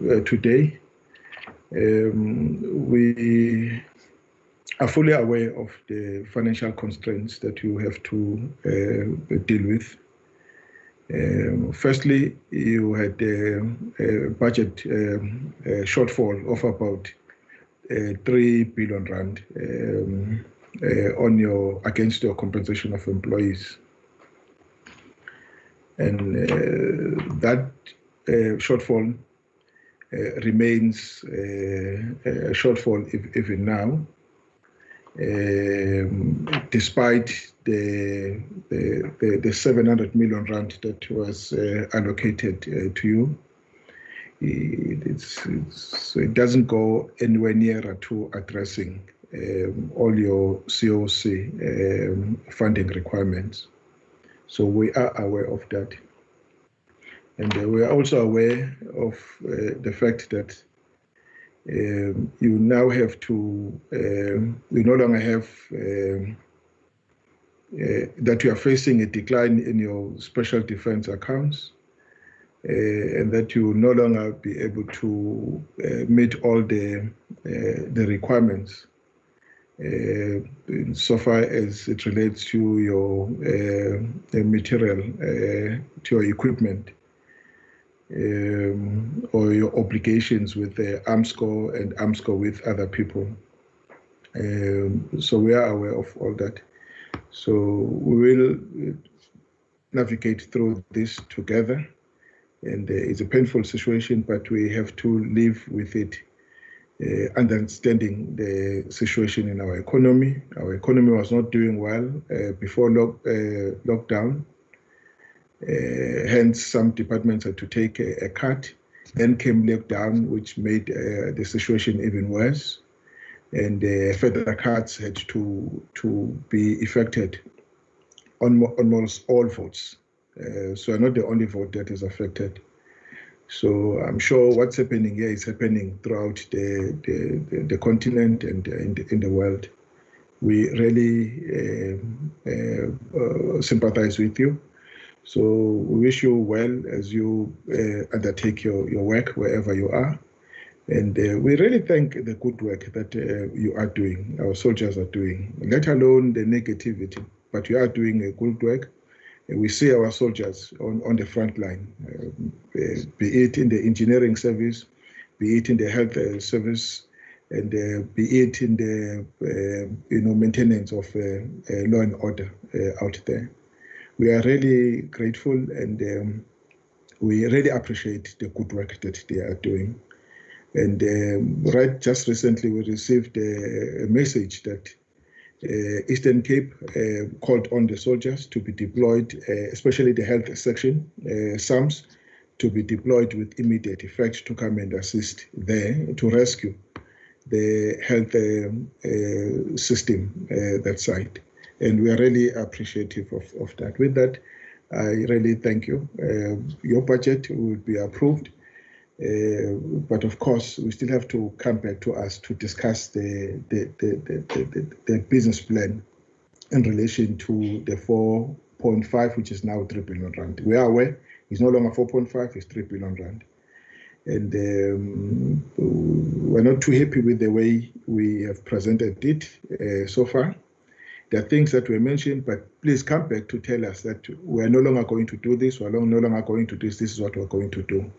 uh, today. Um, we are fully aware of the financial constraints that you have to uh, deal with. Um, firstly, you had a, a budget um, a shortfall of about uh, 3 billion rand um, uh, on your against your compensation of employees. And uh, that uh, shortfall uh, remains a shortfall even now. Um, despite the, the, the, the, 700 million rand that was uh, allocated uh, to you, it's, it's, it doesn't go anywhere nearer to addressing um, all your COC um, funding requirements. So we are aware of that. And uh, we are also aware of uh, the fact that um, you now have to, um, you no longer have um, uh, that you are facing a decline in your special defense accounts, uh, and that you will no longer be able to uh, meet all the uh, the requirements uh, so far as it relates to your uh, material, to your equipment. Um, or your obligations with the Armscor and Armscor with other people. Um, so we are aware of all that. So we will navigate through this together. And uh, it's a painful situation, but we have to live with it, uh, understanding the situation in our economy. Our economy was not doing well uh, before uh, lockdown. Uh, hence, some departments had to take a, a cut. Then came lockdown, which made uh, the situation even worse and uh, further cuts had to to be effected on almost all votes. So not the only vote that is affected. So I'm sure what's happening here is happening throughout the the, the, the continent and in the, world. We really uh, uh, sympathize with you. So we wish you well as you uh, undertake your, your work wherever you are. And uh, we really thank the good work that uh, you are doing, our soldiers are doing, let alone the negativity, but you are doing a good work. We see our soldiers on, on the front line, uh, uh be it in the engineering service, be it in the health uh, service, and uh, be it in the you know maintenance of law and order out there. We are really grateful and um, we really appreciate the good work that they are doing. And um, right just recently, we received a, a message that uh, Eastern Cape uh, called on the soldiers to be deployed, uh, especially the health section, uh, SAMHS, to be deployed with immediate effect to come and assist there to rescue the health um, uh, system uh, that side. And we are really appreciative of, of that. With that, I really thank you. your budget will be approved uh, but of course, we still have to come back to us to discuss the, the, the, the, the business plan in relation to the 4.5, which is now 3 billion rand. We are aware it's no longer 4.5, it's 3 billion rand. And um, we're not too happy with the way we have presented it uh, so far. There are things that were mentioned, but please come back to tell us that we're no longer going to do this, we're no longer going to do this, this is what we're going to do.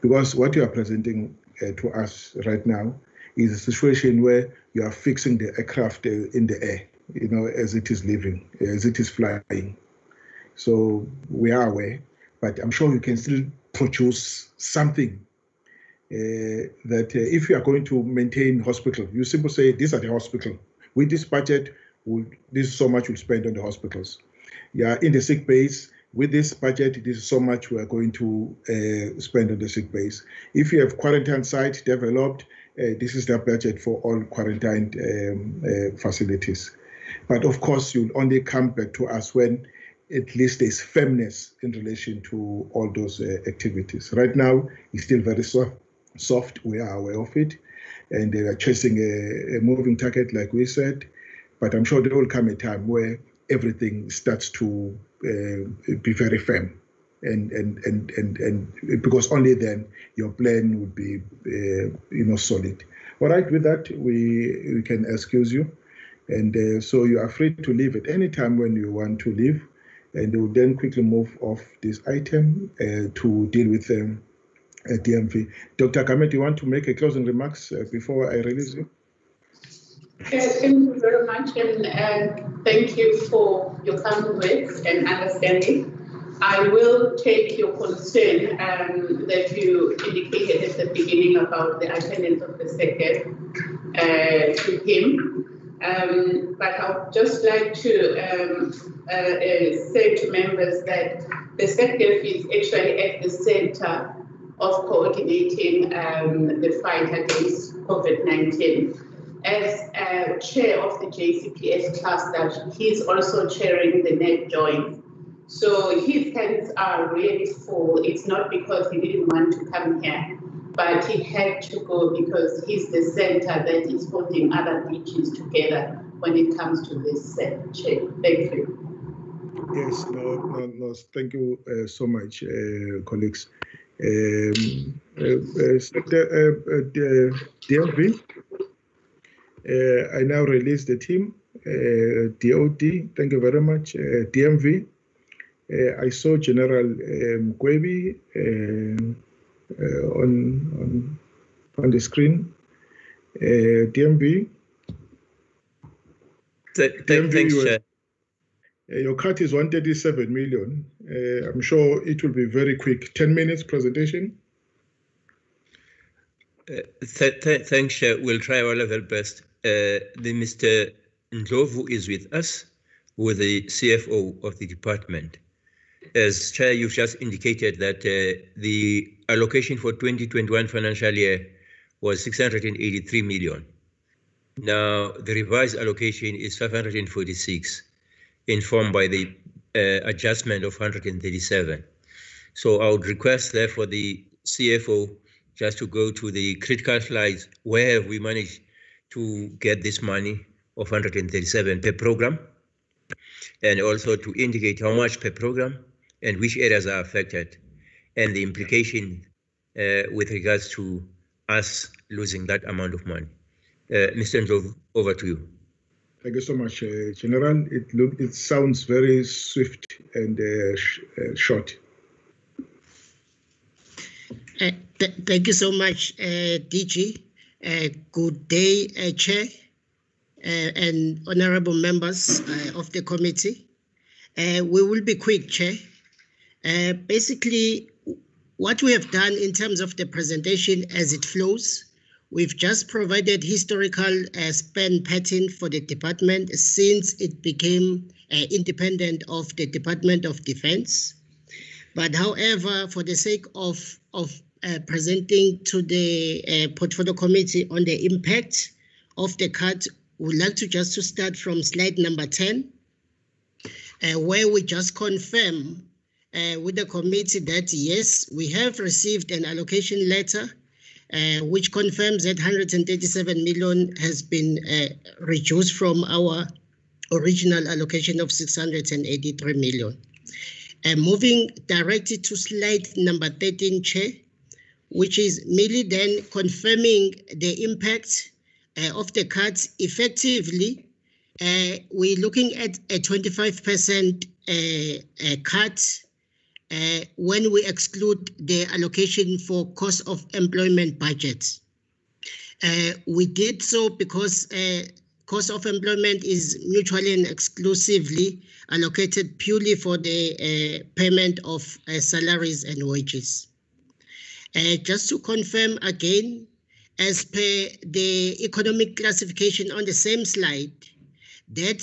Because what you are presenting uh, to us right now is a situation where you are fixing the aircraft uh, in the air, you know, as it is leaving, as it is flying. So we are aware, but I'm sure you can still produce something uh, that uh, if you are going to maintain hospital, you simply say, these are the hospital. With this budget, we'll, this is so much we'll spend on the hospitals. Yeah, in the sick base, with this budget, this is so much we are going to uh, spend on the sick base. If you have quarantine sites developed, uh, this is the budget for all quarantined um, uh, facilities. But of course, you'll only come back to us when at least there's firmness in relation to all those uh, activities. Right now, it's still very so soft. We are aware of it. And they are chasing a, a moving target, like we said. But I'm sure there will come a time where everything starts to uh, be very firm. And, and and and and because only then your plan would be uh, you know solid. All right, with that we we can excuse you, and uh, so you are free to leave at any time when you want to leave, and we'll then quickly move off this item uh, to deal with um, DMV. Dr. Gamede, you want to make a closing remarks uh, before I release you? Thank you very much, and uh, thank you for your kind words and understanding. I will take your concern um, that you indicated at the beginning about the attendance of the second uh, to him. Um, but I would just like to um, uh, uh, say to members that the SecDef is actually at the center of coordinating um, the fight against COVID 19 as uh, chair of the JCPS cluster, he's also chairing the net joint. So his hands are really full. It's not because he didn't want to come here, but he had to go because he's the center that is holding other beaches together when it comes to this uh, chair. Thank you. Yes, no, no, no. Thank you uh, so much, uh, colleagues. Um, uh, uh, uh, uh, uh, I now release the team. Uh, DOD, thank you very much. Uh, DMV, uh, I saw General um, Kwebi uh, uh, on, on on the screen. Uh, DMV. Th- th- thanks, you were- Chair. uh, Your cut is 137 million. Uh, I'm sure it will be very quick. 10 minutes presentation. Uh, th- th- thanks, Chair. We'll try our level best. Uh, the Mr. Ndlovu is with us, with the CFO of the department. As Chair, you've just indicated that uh, the allocation for 2021 financial year was 683 million. Now, the revised allocation is 546, informed by the uh, adjustment of 137. So I would request therefore the CFO just to go to the critical slides where have we managed to get this money of 137 per program and also to indicate how much per program and which areas are affected and the implication uh, with regards to us losing that amount of money. Uh, Mr. Ndlovu, over to you. Thank you so much, uh, General. It look it sounds very swift and uh, sh- uh, short. Uh, th- Thank you so much, uh, DG. Uh, Good day, uh, Chair, uh, and honorable members uh, of the committee. Uh, We will be quick, Chair. Basically, what we have done in terms of the presentation as it flows, we've just provided historical spend pattern for the department since it became independent of the Department of Defense. But however, for the sake of, of uh, presenting to the uh, portfolio committee on the impact of the cut, we'd like to just to start from slide number 10, uh, where we just confirm uh, with the committee that yes, we have received an allocation letter uh, which confirms that 137 million has been reduced from our original allocation of 683 million. Moving directly to slide number 13, Chair, which is merely then confirming the impact uh, of the cuts effectively. Uh, we're looking at a 25% uh, uh, cut uh, when we exclude the allocation for cost of employment budgets. Uh, we did so because cost of employment is mutually and exclusively allocated purely for the payment of salaries and wages. Uh, just to confirm again, as per the economic classification on the same slide, that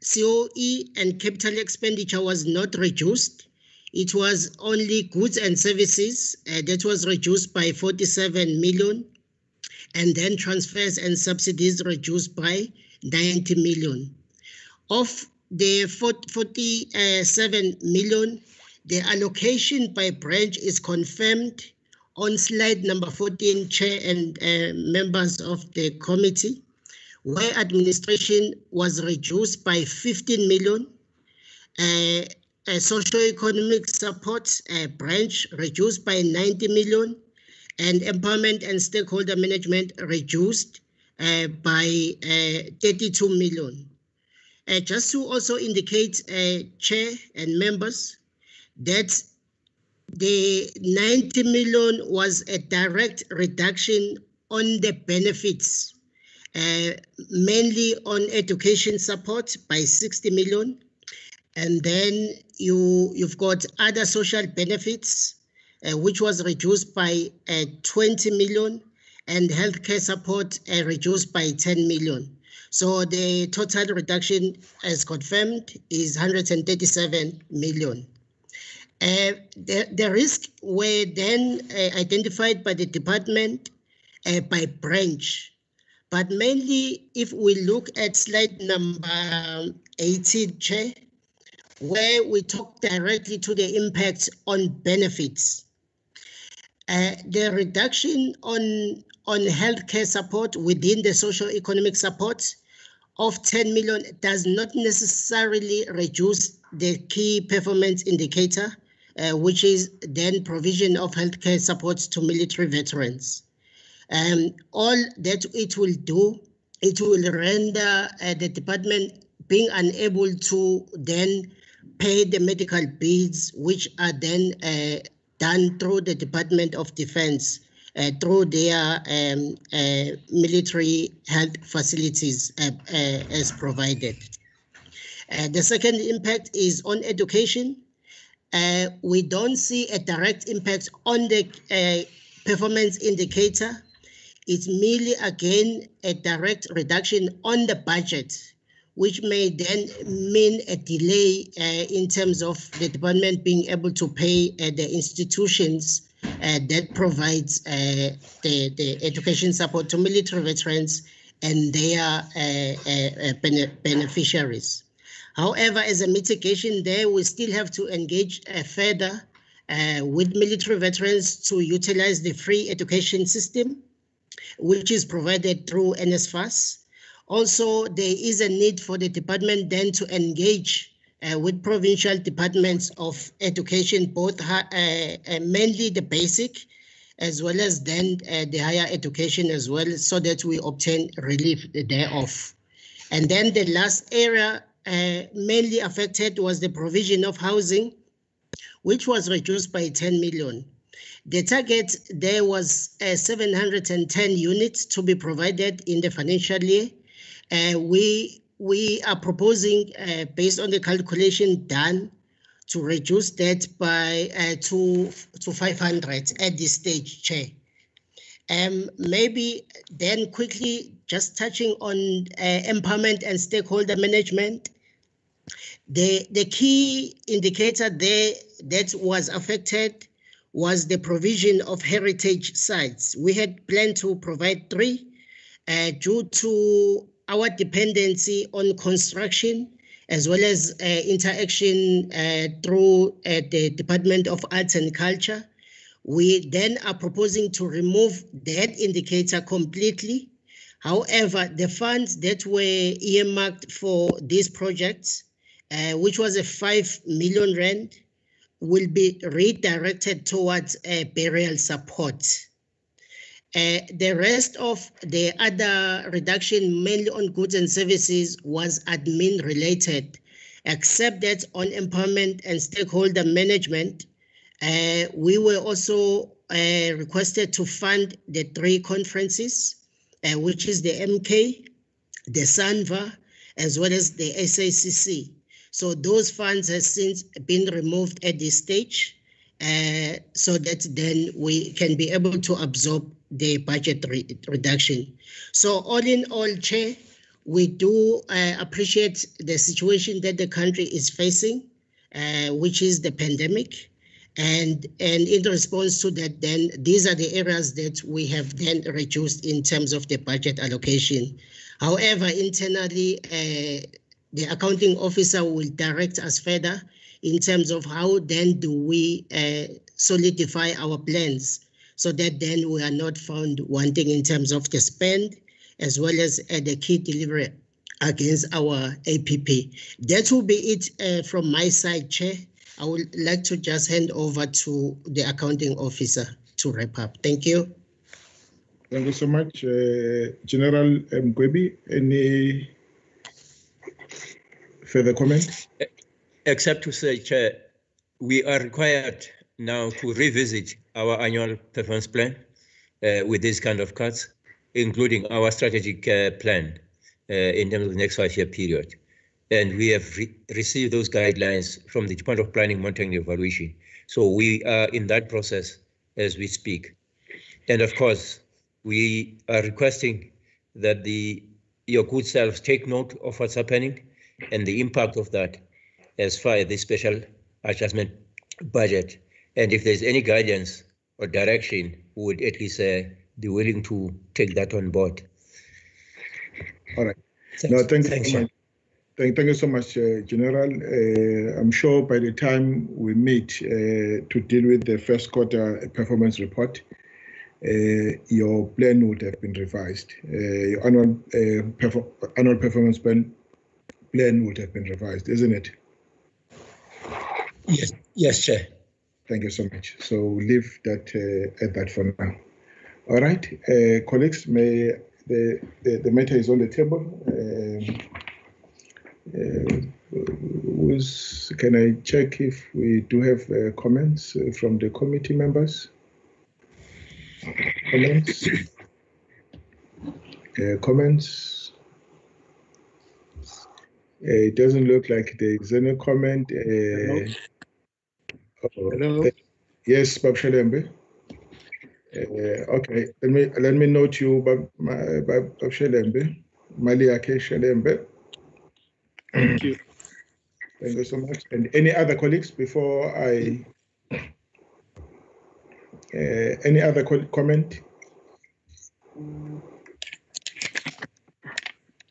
COE and capital expenditure was not reduced. It was only goods and services uh, that was reduced by 47 million, and then transfers and subsidies reduced by 90 million. Of the 47 million, the allocation by branch is confirmed on slide number 14, Chair and uh, members of the committee, where administration was reduced by 15 million. Uh, uh, socio-economic support uh, branch reduced by 90 million, and empowerment and stakeholder management reduced uh, by uh, 32 million. Uh, just to also indicate, uh, Chair and members, that the 90 million was a direct reduction on the benefits, uh, mainly on education support by 60 million. And then you, you've got other social benefits, uh, which was reduced by uh, 20 million, and healthcare support uh, reduced by 10 million. So the total reduction, as confirmed, is 137 million. Uh, the, the risks were then uh, identified by the department uh, by branch. But mainly, if we look at slide number 18, Chair, where we talk directly to the impact on benefits. Uh, the reduction on, on healthcare support within the social economic support of 10 million does not necessarily reduce the key performance indicator, uh, which is then provision of healthcare supports to military veterans. Um, all that it will do, it will render uh, the department being unable to then pay the medical bills, which are then uh, done through the Department of Defense uh, through their um, uh, military health facilities uh, uh, as provided. Uh, the second impact is on education. We don't see a direct impact on the performance indicator. It's merely again a direct reduction on the budget which may then mean a delay uh, in terms of the department being able to pay uh, the institutions uh, that provides uh, the, the education support to military veterans and their uh, uh, bene beneficiaries. However, as a mitigation there, we still have to engage further with military veterans to utilize the free education system, which is provided through NSFAS. Also, there is a need for the department then to engage uh, with provincial departments of education, both uh, uh, mainly the basic, as well as then uh, the higher education as well, so that we obtain relief thereof. And then the last area uh, mainly affected was the provision of housing, which was reduced by 10 million. The target there was uh, 710 units to be provided in the financial year, uh, we we are proposing, uh, based on the calculation done, to reduce that by uh, to to 500 at this stage, Chair. Um, maybe then quickly just touching on uh, empowerment and stakeholder management. The, the key indicator there that was affected was the provision of heritage sites. We had planned to provide three uh, due to our dependency on construction as well as uh, interaction uh, through uh, the Department of Arts and Culture. We then are proposing to remove that indicator completely. However, the funds that were earmarked for these projects, uh, which was a 5 million rand, will be redirected towards uh, burial support. Uh, the rest of the other reduction, mainly on goods and services, was admin related, except that on empowerment and stakeholder management, uh, we were also uh, requested to fund the three conferences, uh, which is the MK, the SANVA, as well as the SACC. So those funds have since been removed at this stage. Uh, so that then we can be able to absorb the budget re reduction. So all in all, Chair, we do uh, appreciate the situation that the country is facing, uh, which is the pandemic. And, and in response to that, then these are the areas that we have then reduced in terms of the budget allocation. However, internally, uh, the accounting officer will direct us further in terms of how then do we uh, solidify our plans so that then we are not found wanting in terms of the spend as well as uh, the key delivery against our APP. That will be it uh, from my side, Chair. I would like to just hand over to the accounting officer to wrap up. Thank you. Thank you so much, uh, General Mgwebi. Any further comment? except to say, Chair, we are required now to revisit our annual performance plan uh, with these kind of cuts, including our strategic uh, plan uh, in terms of the next five-year period. And we have re received those guidelines from the Department of Planning, Monitoring and Evaluation. So we are in that process as we speak. And of course, we are requesting that the your good selves take note of what's happening and the impact of that as far as the special adjustment budget. And if there's any guidance or direction, we would at least uh, be willing to take that on board. All right. Thanks. No, thank Thanks, you so much. Thank, thank you so much, uh, General. Uh, I'm sure by the time we meet uh, to deal with the first quarter performance report, uh, your plan would have been revised. Uh, your annual, perfor annual performance plan, plan would have been revised, isn't it? Yes, yes, Chair. Thank you so much. So we'll leave that uh, at that for now. All right, uh, colleagues, may the, the, the matter is on the table. Um, uh, can I check if we do have uh, comments uh, from the committee members? Comments? Uh, comments? Uh, it doesn't look like there is any comment. Uh, oh, Hello. uh, yes, Bab Shelembe. Uh, okay, let me let me note you, Bab, Ma- Bab Bab Shelembe, Maliake Shelembe. Thank you. Thank you so much. And any other colleagues before I? Uh, any other co- comment?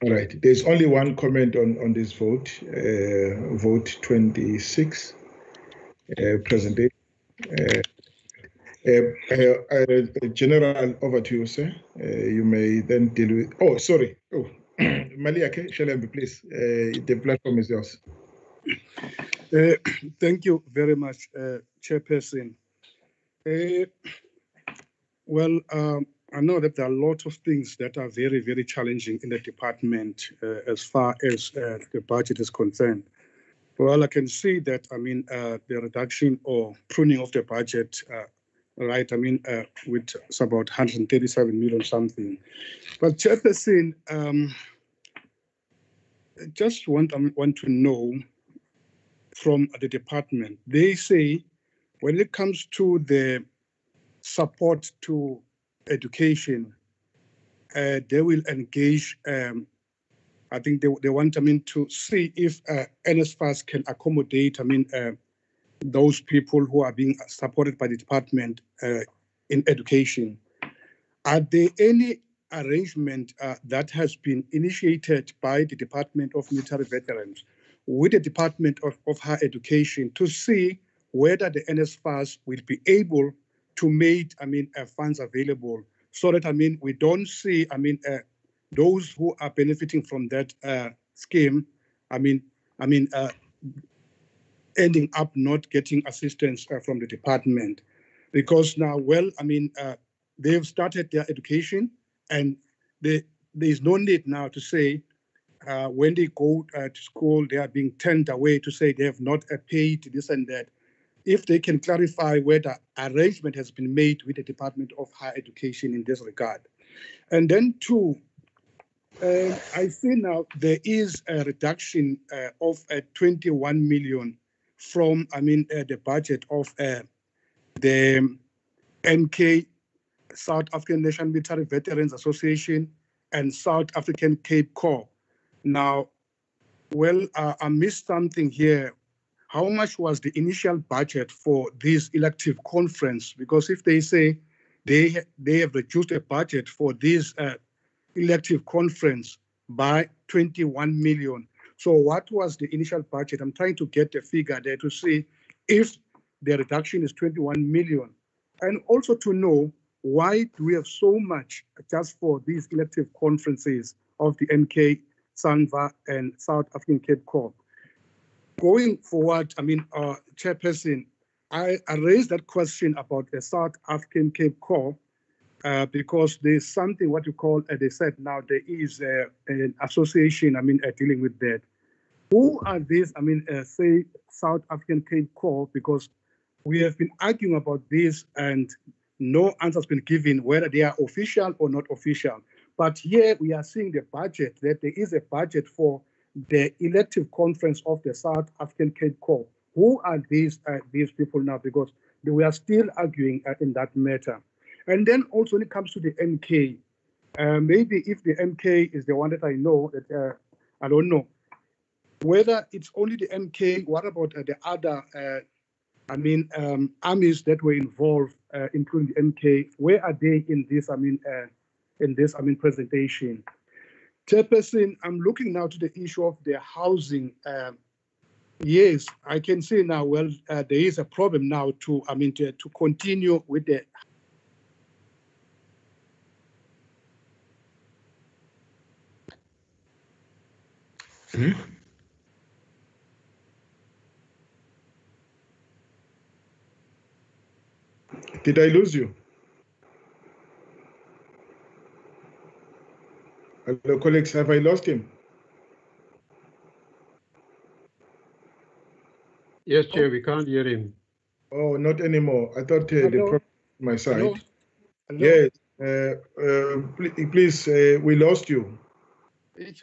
All right. There's only one comment on on this vote. Uh, vote 26. Uh, presentation. Uh, uh, uh, General, over to you, sir. You may then deal with. Oh, sorry. Oh, Maliake Shelembe, please. The platform is yours. Thank you very much, Chairperson. Well, um, I know that there are a lot of things that are very, very challenging in the department uh, as far as uh, the budget is concerned. Well, I can see that, I mean, uh, the reduction or pruning of the budget, uh, right, I mean, uh, with it's about 137 million something. But Chairperson, um, just want, I want to know from the department. They say when it comes to the support to education, uh, they will engage. Um, I think they, they want, I mean, to see if uh, NSFAS can accommodate, I mean, uh, those people who are being supported by the department uh, in education. Are there any arrangement uh, that has been initiated by the Department of Military Veterans with the Department of, of Higher Education to see whether the NSFAS will be able to make, I mean, uh, funds available so that, I mean, we don't see, I mean, uh, those who are benefiting from that uh, scheme, I mean, I mean, uh, ending up not getting assistance uh, from the department because now, well, I mean, uh, they've started their education and they, there is no need now to say when they go to school, they are being turned away to say they have not paid this and that. If they can clarify whether arrangement has been made with the Department of Higher Education in this regard. And then two, uh, I see now there is a reduction uh, of uh, 21 million from, I mean, uh, the budget of uh, the MK South African National Military Veterans Association and South African Cape Corps. Now, well, I missed something here. How much was the initial budget for this elective conference? Because if they say they they have reduced the budget for this uh, elective conference by 21 million. So what was the initial budget? I'm trying to get the figure there to see if the reduction is 21 million. And also to know why do we have so much just for these elective conferences of the MK, Sanva, and South African Cape Corps? Going forward, I mean, uh, Chairperson, I, I raised that question about the South African Cape Corps uh, because there's something what you call, as they said now, there is uh, an association, I mean, uh, dealing with that. Who are these, I mean, uh, say South African Cape Corps, because we have been arguing about this and no answer has been given whether they are official or not official. But here we are seeing the budget, that there is a budget for the elective conference of the South African Cape Corps. Who are these uh, these people now? Because we are still arguing uh, in that matter. And then also when it comes to the MK, uh, maybe if the MK is the one that I know, that uh, I don't know whether it's only the MK. What about uh, the other? Uh, I mean, um, armies that were involved, including the MK. Where are they in this? I mean, in this I mean presentation. Chairperson, I'm looking now to the issue of the housing. Uh, yes, I can see now, well, uh, there is a problem now to, I mean, to, to continue with the Hmm? Did I lose you? Hello, colleagues, have I lost him? Yes, Chair, we can't hear him. Oh, not anymore. I thought uh, the problem on my side. Hello? Hello? Yes, uh, uh, pl- please, uh, we lost you.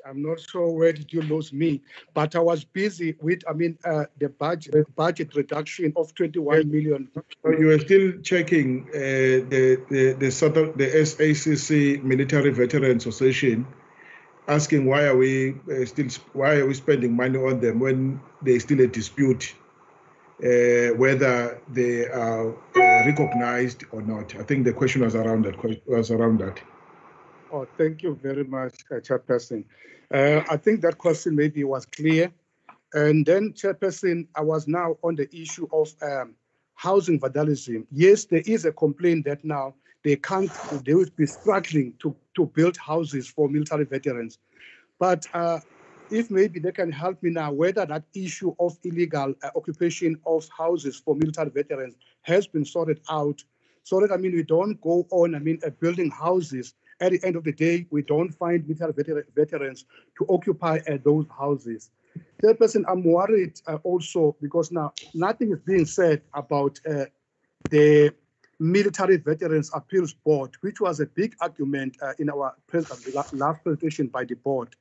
I'm not sure where did you lose me, but I was busy with, I mean, uh, the budget, budget reduction of 21 million. So you are still checking uh, the, the, the of the SACC Military Veterans Association, asking why are we uh, still, why are we spending money on them when there's still a dispute uh, whether they are uh, recognized or not. I think the question was around that, was around that. Oh, thank you very much, uh, Chairperson. Uh, I think that question maybe was clear. And then, Chairperson, I was now on the issue of um, housing vandalism. Yes, there is a complaint that now they can't, they will be struggling to, to build houses for military veterans. But uh, if maybe they can help me now, whether that issue of illegal uh, occupation of houses for military veterans has been sorted out, so that I mean we don't go on, I mean, uh, building houses. At the end of the day, we don't find military veter- veterans to occupy uh, those houses. Third person, I'm worried uh, also because now nothing is being said about uh, the Military Veterans Appeals Board, which was a big argument uh, in our pres- uh, last presentation by the board.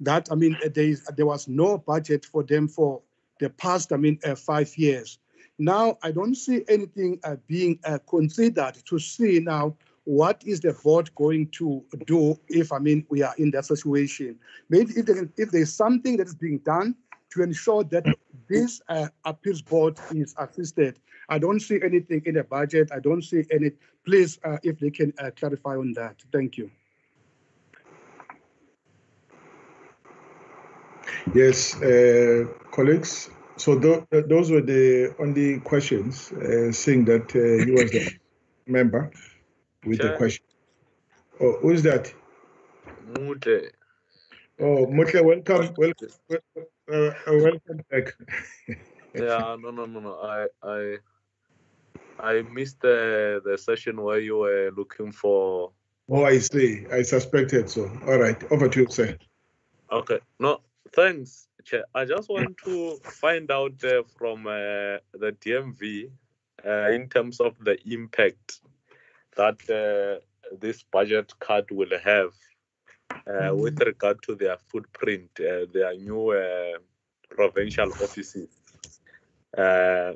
That I mean, there is there was no budget for them for the past I mean uh, five years. Now I don't see anything being considered to see now what is the board going to do if I mean we are in that situation. Maybe if if there's something that is being done to ensure that this uh, appeals board is assisted. I don't see anything in the budget. I don't see any. Please, uh, if they can uh, clarify on that. Thank you. Yes, uh, colleagues. So uh, those were the only questions, uh, seeing that uh, you was the member with the question. Oh, who is that? Mute. Oh, Mmutle, welcome, welcome, uh, uh, welcome back. Yeah, no, no, no, no. I, I, I missed the the session where you were looking for. Oh, I see. I suspected so. All right, over to you, sir. Okay, no, thanks, Chair. I just want to find out uh, from uh, the DMV uh, in terms of the impact that uh, this budget cut will have uh, with regard to their footprint, uh, their new uh, provincial offices. Uh,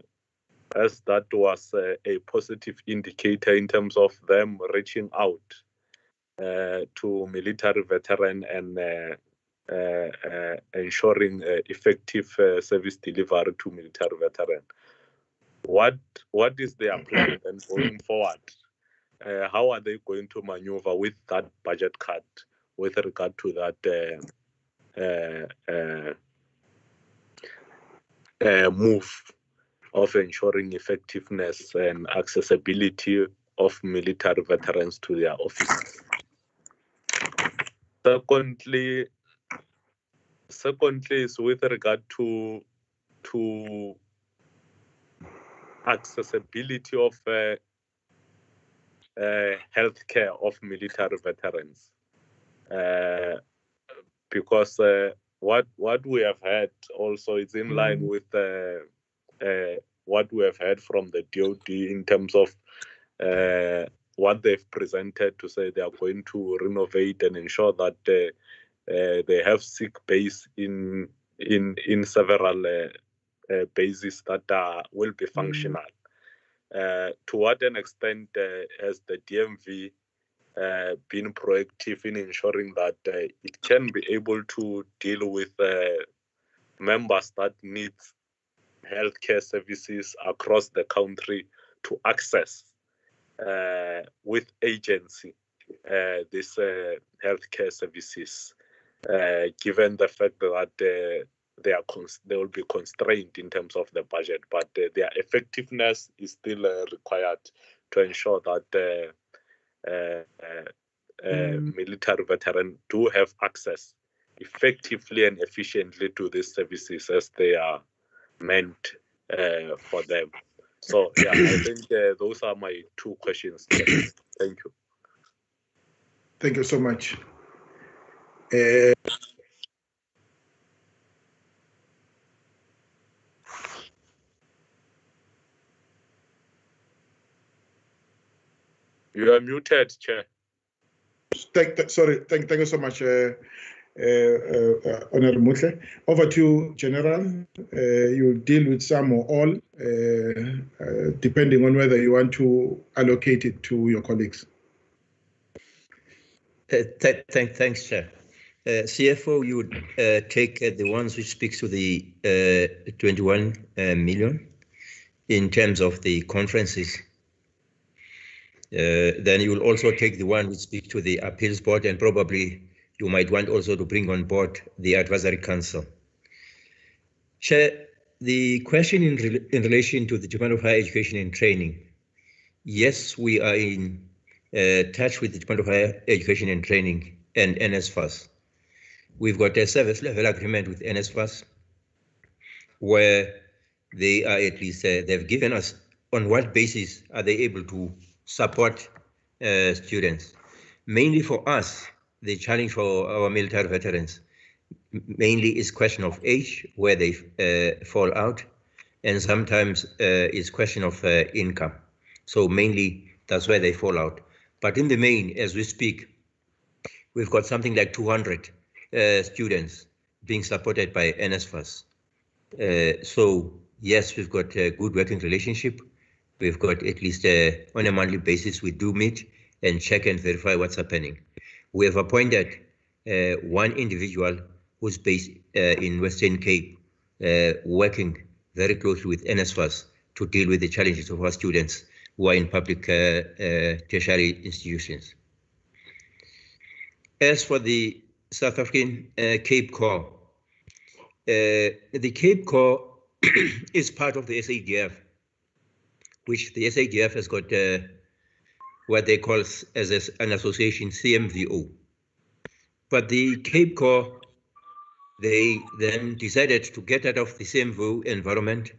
as that was uh, a positive indicator in terms of them reaching out uh, to military veteran and uh, uh, uh, ensuring uh, effective uh, service delivery to military veteran. What what is their plan then going forward? Uh, how are they going to maneuver with that budget cut with regard to that uh, uh, uh, uh, move of ensuring effectiveness and accessibility of military veterans to their offices? Secondly, secondly is with regard to to accessibility of uh, uh, healthcare of military veterans, uh, because uh, what what we have had also is in line with uh, uh, what we have heard from the DoD in terms of uh, what they've presented to say they are going to renovate and ensure that uh, uh, they have sick bays in in in several uh, uh, bases that are, will be functional. Uh, to what an extent uh, has the DMV uh, been proactive in ensuring that it can be able to deal with members that need healthcare services across the country to access uh, with agency uh, these uh, healthcare services, given the fact that they are cons- they will be constrained in terms of the budget, but uh, their effectiveness is still uh, required to ensure that uh, uh, uh, uh, military veterans do have access effectively and efficiently to these services as they are meant uh, for them. So yeah, I think uh, those are my two questions. Thank you. Thank you so much. You are muted, Chair. thank, th- sorry, thank, thank you so much, uh, uh, uh, Honorable Mmutle. Over to you, General. Uh, you deal with some or all, uh, uh, depending on whether you want to allocate it to your colleagues. Uh, th- th- thanks, Chair. Uh, CFO, you would uh, take uh, the ones which speaks to the uh, 21 uh, million in terms of the conferences. Uh, then you will also take the one which speaks to the appeals board and probably you might want also to bring on board the advisory council. Chair, the question in, re- in relation to the Department of Higher Education and Training. Yes, we are in uh, touch with the Department of Higher Education and Training and NSFAS. We've got a service level agreement with NSFAS where they are at least, uh, they've given us on what basis are they able to support uh, students. Mainly for us, the challenge for our military veterans mainly is question of age, where they uh, fall out, and sometimes uh, is question of uh, income. So mainly that's where they fall out. But in the main, as we speak, we've got something like 200 uh, students being supported by NSFAS. Uh, so yes, we've got a good working relationship. We've got at least uh, on a monthly basis, we do meet and check and verify what's happening. We have appointed uh, one individual who's based uh, in Western Cape, uh, working very closely with NSFAS to deal with the challenges of our students who are in public uh, uh, tertiary institutions. As for the South African uh, Cape Corps, the Cape Corps is part of the SADF, which the SADF has got uh, what they call as an association CMVO. But the Cape Corps, they then decided to get out of the CMVO environment,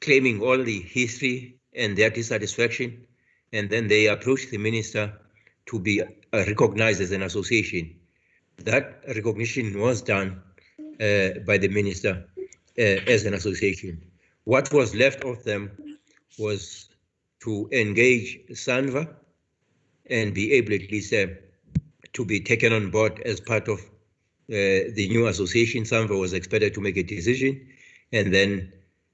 claiming all the history and their dissatisfaction, and then they approached the minister to be uh, recognized as an association. That recognition was done uh, by the minister uh, as an association. What was left of them was to engage Sanva and be able at least uh, to be taken on board as part of uh, the new association. Sanva was expected to make a decision, and then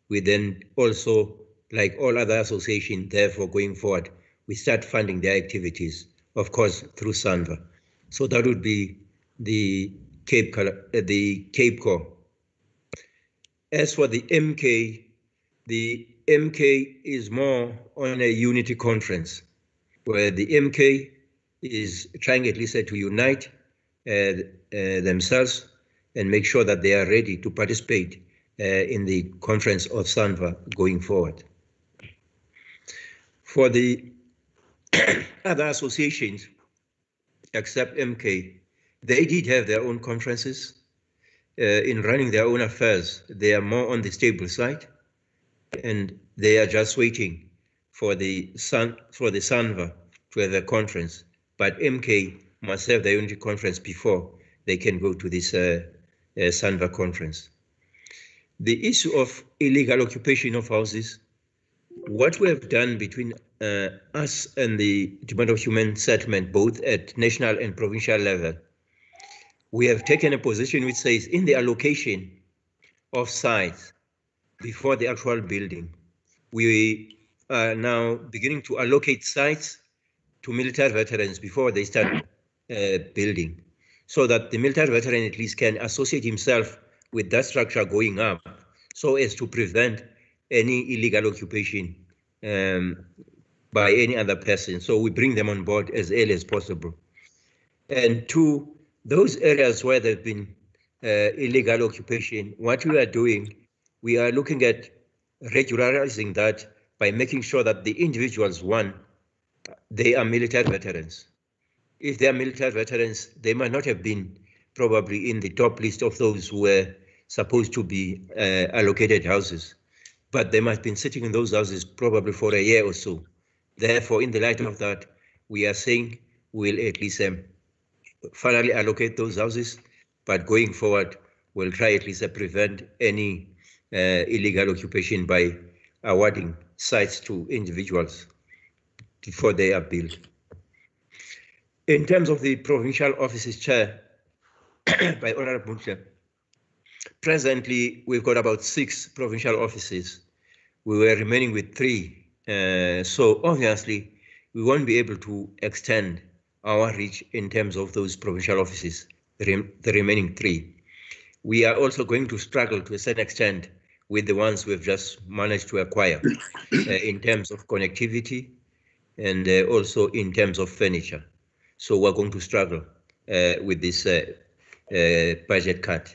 we then also, like all other associations, therefore going forward, we start funding their activities, of course, through Sanva. So that would be the Cape uh, the Cape Corps. As for the MK, the MK is more on a unity conference, where the MK is trying at least to unite uh, uh, themselves and make sure that they are ready to participate uh, in the conference of Sanva going forward. For the other associations, except MK, they did have their own conferences. Uh, in running their own affairs, they are more on the stable side, and they are just waiting for the Sun for the Sanva to have a conference. But MK must have their unity conference before they can go to this uh, uh, Sanva conference. The issue of illegal occupation of houses, what we have done between uh, us and the Department of Human Settlement, both at national and provincial level, we have taken a position which says in the allocation of sites before the actual building, we are now beginning to allocate sites to military veterans before they start uh, building, so that the military veteran at least can associate himself with that structure going up, so as to prevent any illegal occupation um, by any other person. So we bring them on board as early as possible. And two, those areas where there've been uh, illegal occupation, what we are doing, we are looking at regularizing that by making sure that the individuals, one, they are military veterans. If they are military veterans, they might not have been probably in the top list of those who were supposed to be uh, allocated houses. but they might have been sitting in those houses probably for a year or so. Therefore, in the light of that, we are saying we'll at least um, finally allocate those houses, but going forward, we'll try at least to prevent any uh, illegal occupation by awarding sites to individuals before they are built. In terms of the provincial offices chair by Honorable Mmutle, presently we've got about six provincial offices. We were remaining with three. Uh, so obviously we won't be able to extend our reach in terms of those provincial offices, the, rem the remaining three. We are also going to struggle to a certain extent with the ones we've just managed to acquire uh, in terms of connectivity and uh, also in terms of furniture. So we're going to struggle uh, with this uh, uh, budget cut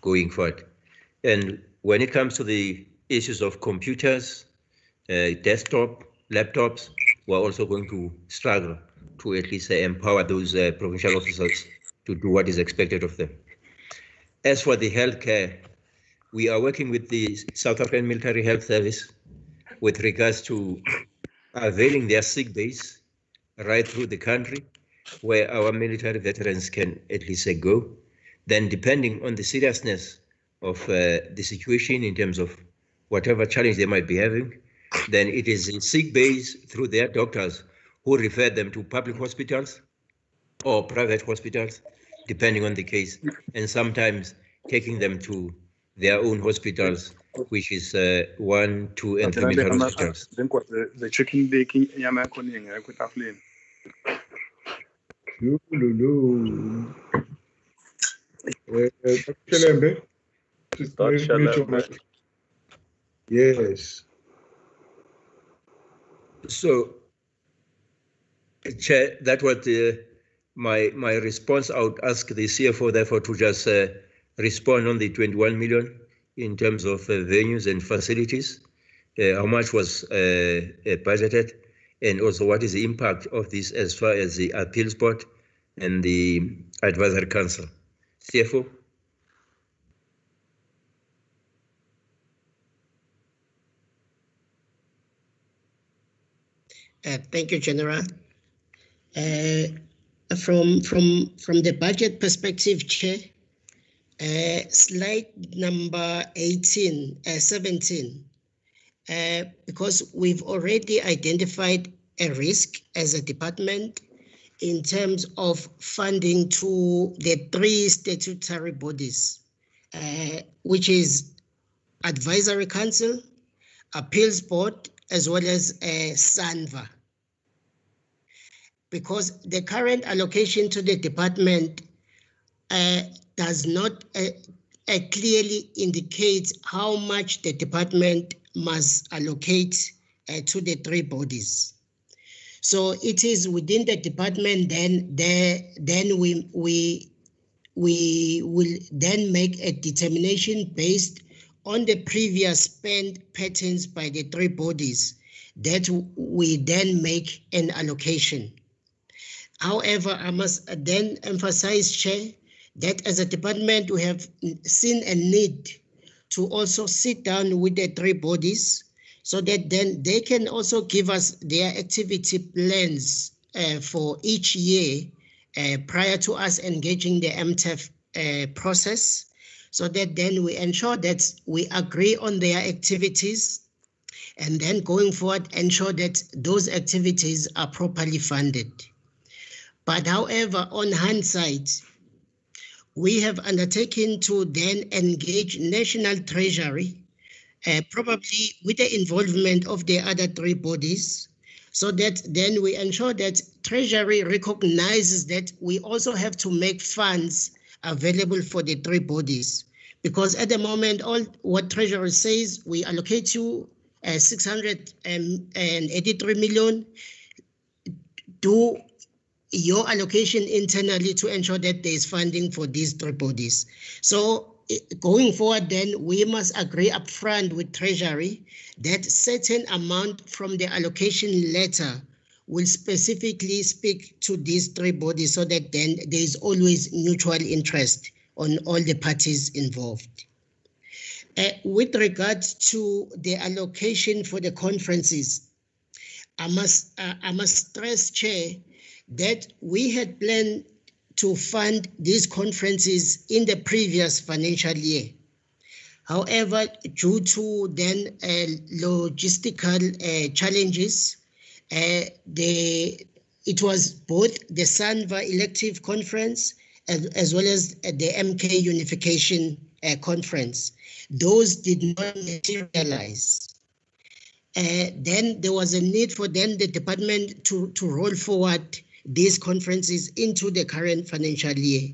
going forward. And when it comes to the issues of computers, uh, desktop, laptops, we're also going to struggle to at least empower those provincial officers to do what is expected of them. As for the healthcare, we are working with the South African Military Health Service with regards to availing their sick bays right through the country where our military veterans can at least go. Then depending on the seriousness of uh, the situation in terms of whatever challenge they might be having, then it is in sick bays through their doctors who refer them to public hospitals or private hospitals, depending on the case, and sometimes taking them to their own hospitals, which is uh, one, two, and three military hospitals. The chicken baking nyama yako ni ingekho etafuleni. Lulu. Dr. Shelembe, please Dr. mute your Shelembe. mic. Yes. So, Chair, that was uh, my my response. I would ask the CFO therefore to just uh, respond on the 21 million in terms of uh, venues and facilities. Uh, how much was uh, uh, budgeted, and also what is the impact of this as far as the appeals board and the advisory council. CFO. Uh, Thank you, General. Uh, From, from, from the budget perspective, Chair, uh, slide number 18, uh, 17, uh, because we've already identified a risk as a department in terms of funding to the three statutory bodies, which is Advisory Council, Appeals Board, as well as SANVA. Because the current allocation to the department does not uh, uh, clearly indicate how much the department must allocate uh, to the three bodies. So it is within the department, then there, then we we we will then make a determination based on the previous spend patterns by the three bodies that we then make an allocation. However, I must then emphasize, Chair, that as a department, we have seen a need to also sit down with the three bodies so that then they can also give us their activity plans uh, for each year uh, prior to us engaging the MTEF uh, process so that then we ensure that we agree on their activities and then going forward ensure that those activities are properly funded. But however, on hindsight, we have undertaken to then engage National Treasury, uh, probably with the involvement of the other three bodies, so that then we ensure that Treasury recognizes that we also have to make funds available for the three bodies. Because at the moment, all what Treasury says, we allocate you uh, 683 million. Do your allocation internally to ensure that there is funding for these three bodies. So eh, going forward, then we must agree upfront with Treasury that certain amount from the allocation letter will specifically speak to these three bodies so that then there is always mutual interest on all the parties involved. Uh, with regard to the allocation for the conferences, I must uh, I must stress, Chair, that we had planned to fund these conferences in the previous financial year. However, due to then uh, logistical uh, challenges, uh, the it was both the SANVA elective conference as, as well as the MK unification uh, conference. Those did not materialize. Uh, then there was a need for then the department to, to roll forward these conferences into the current financial year.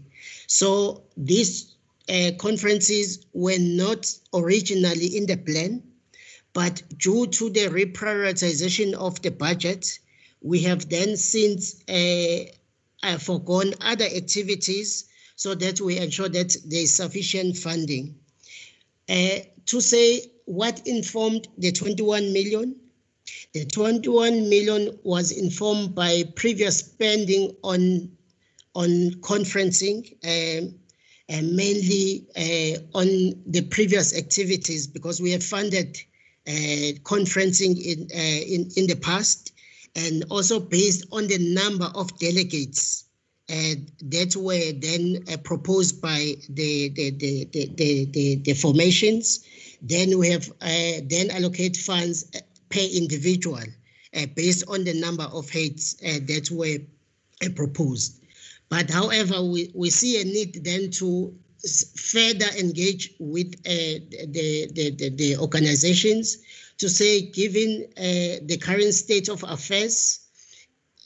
So these uh, conferences were not originally in the plan, but due to the reprioritization of the budget, we have then since uh, uh, forgone other activities so that we ensure that there is sufficient funding. Uh, to say what informed the 21 million, the 21 million was informed by previous spending on, on conferencing, um, and mainly uh, on the previous activities because we have funded uh, conferencing in, uh, in, in the past and also based on the number of delegates that were then uh, proposed by the, the, the, the, the, the, formations. Then we have uh, then allocate funds per individual uh, based on the number of heads uh, that were uh, proposed. But however, we, we see a need then to further engage with the, the, the, the organizations to say, given uh, the current state of affairs,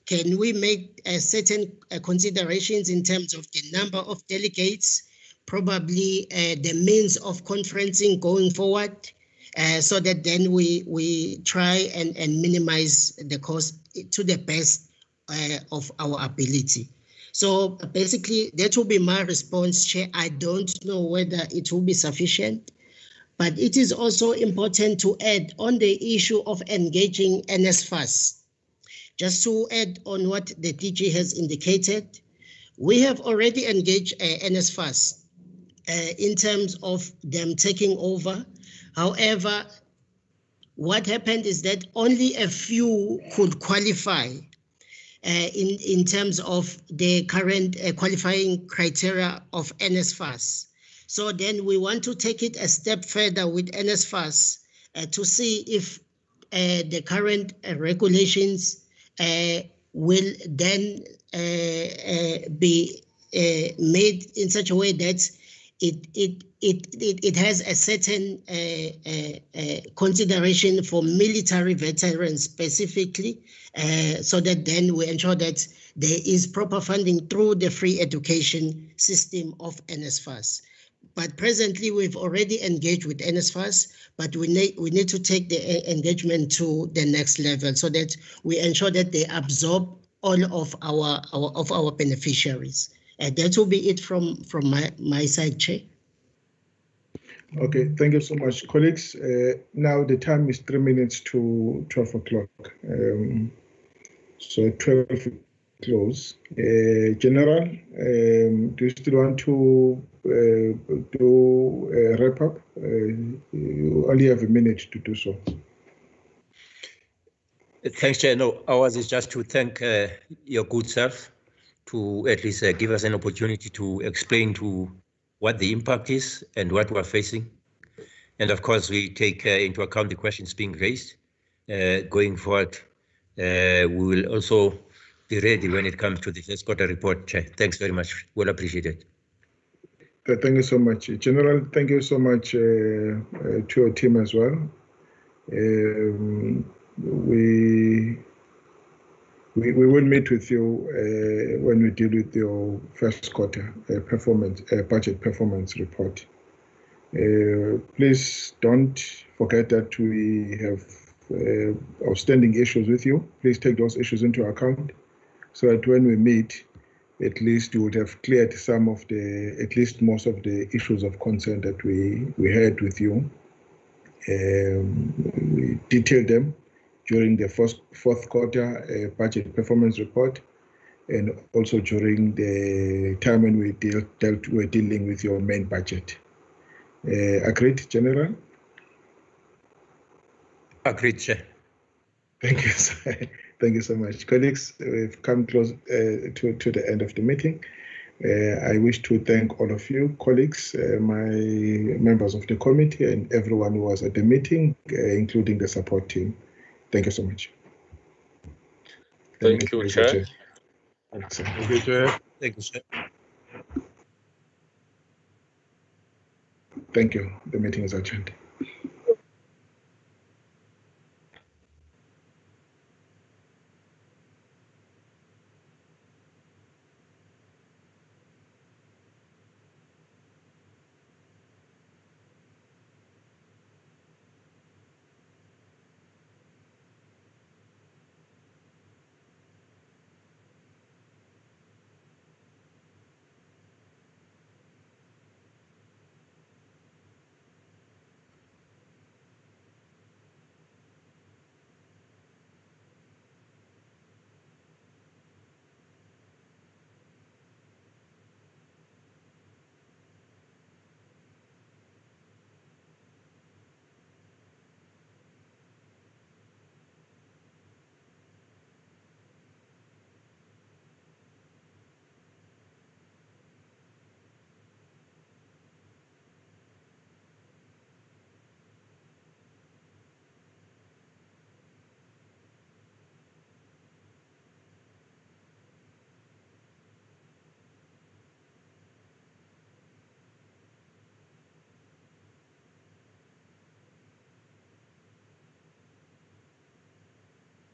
can we make uh, certain uh, considerations in terms of the number of delegates, probably uh, the means of conferencing going forward, uh, so that then we we try and, and minimize the cost to the best uh, of our ability. So basically, that will be my response, Chair. I don't know whether it will be sufficient. But it is also important to add on the issue of engaging NSFAS. Just to add on what the DG has indicated, we have already engaged uh, NSFAS uh, in terms of them taking over. However, what happened is that only a few could qualify uh, in, in terms of the current uh, qualifying criteria of NSFAS. So then we want to take it a step further with NSFAS uh, to see if uh, the current uh, regulations uh, will then be made in such a way that it it it it, it has a certain uh, uh, uh, consideration for military veterans specifically, so that then we ensure that there is proper funding through the free education system of NSFAS but presently we've already engaged with NSFAS, but we need, we need to take the engagement to the next level so that we ensure that they absorb all of our, our of our beneficiaries. And that will be it from, from my, my side, Chair. Okay, thank you so much, colleagues. Uh, now the time is three minutes to 12 o'clock. Um, so 12 close. Uh, General, um, do you still want to uh, do a wrap up? Uh, you only have a minute to do so. Thanks, Chair. No, ours is just to thank uh, your good self to at least uh, give us an opportunity to explain to what the impact is and what we're facing. And of course, we take uh, into account the questions being raised. going forward, we will also be ready when it comes to the first quarter report, Chair. Thanks very much. Well appreciated. Thank you so much. General, thank you so much uh, uh, to your team as well. Um, we, we, we will meet with you uh, when we deal with your first quarter uh, performance uh, budget performance report. Uh, please don't forget that we have outstanding issues with you. Please take those issues into account so that when we meet, at least you would have cleared some of the, at least most of the issues of concern that we, we had with you. Um, we detailed them during the first fourth quarter uh, budget performance report and also during the time when we deal, dealt, were dealing with your main budget. Uh, agreed, General? Agreed, Chair. Thank you. sir. Thank you so much. Colleagues, we've come close uh, to, to the end of the meeting. Uh, I wish to thank all of you, colleagues, uh, my members of the committee, and everyone who was at the meeting, uh, including the support team. Thank you so much. Thank you, Chair. Thank you, Chair. Thank you, Chair. Thank you. The meeting is adjourned.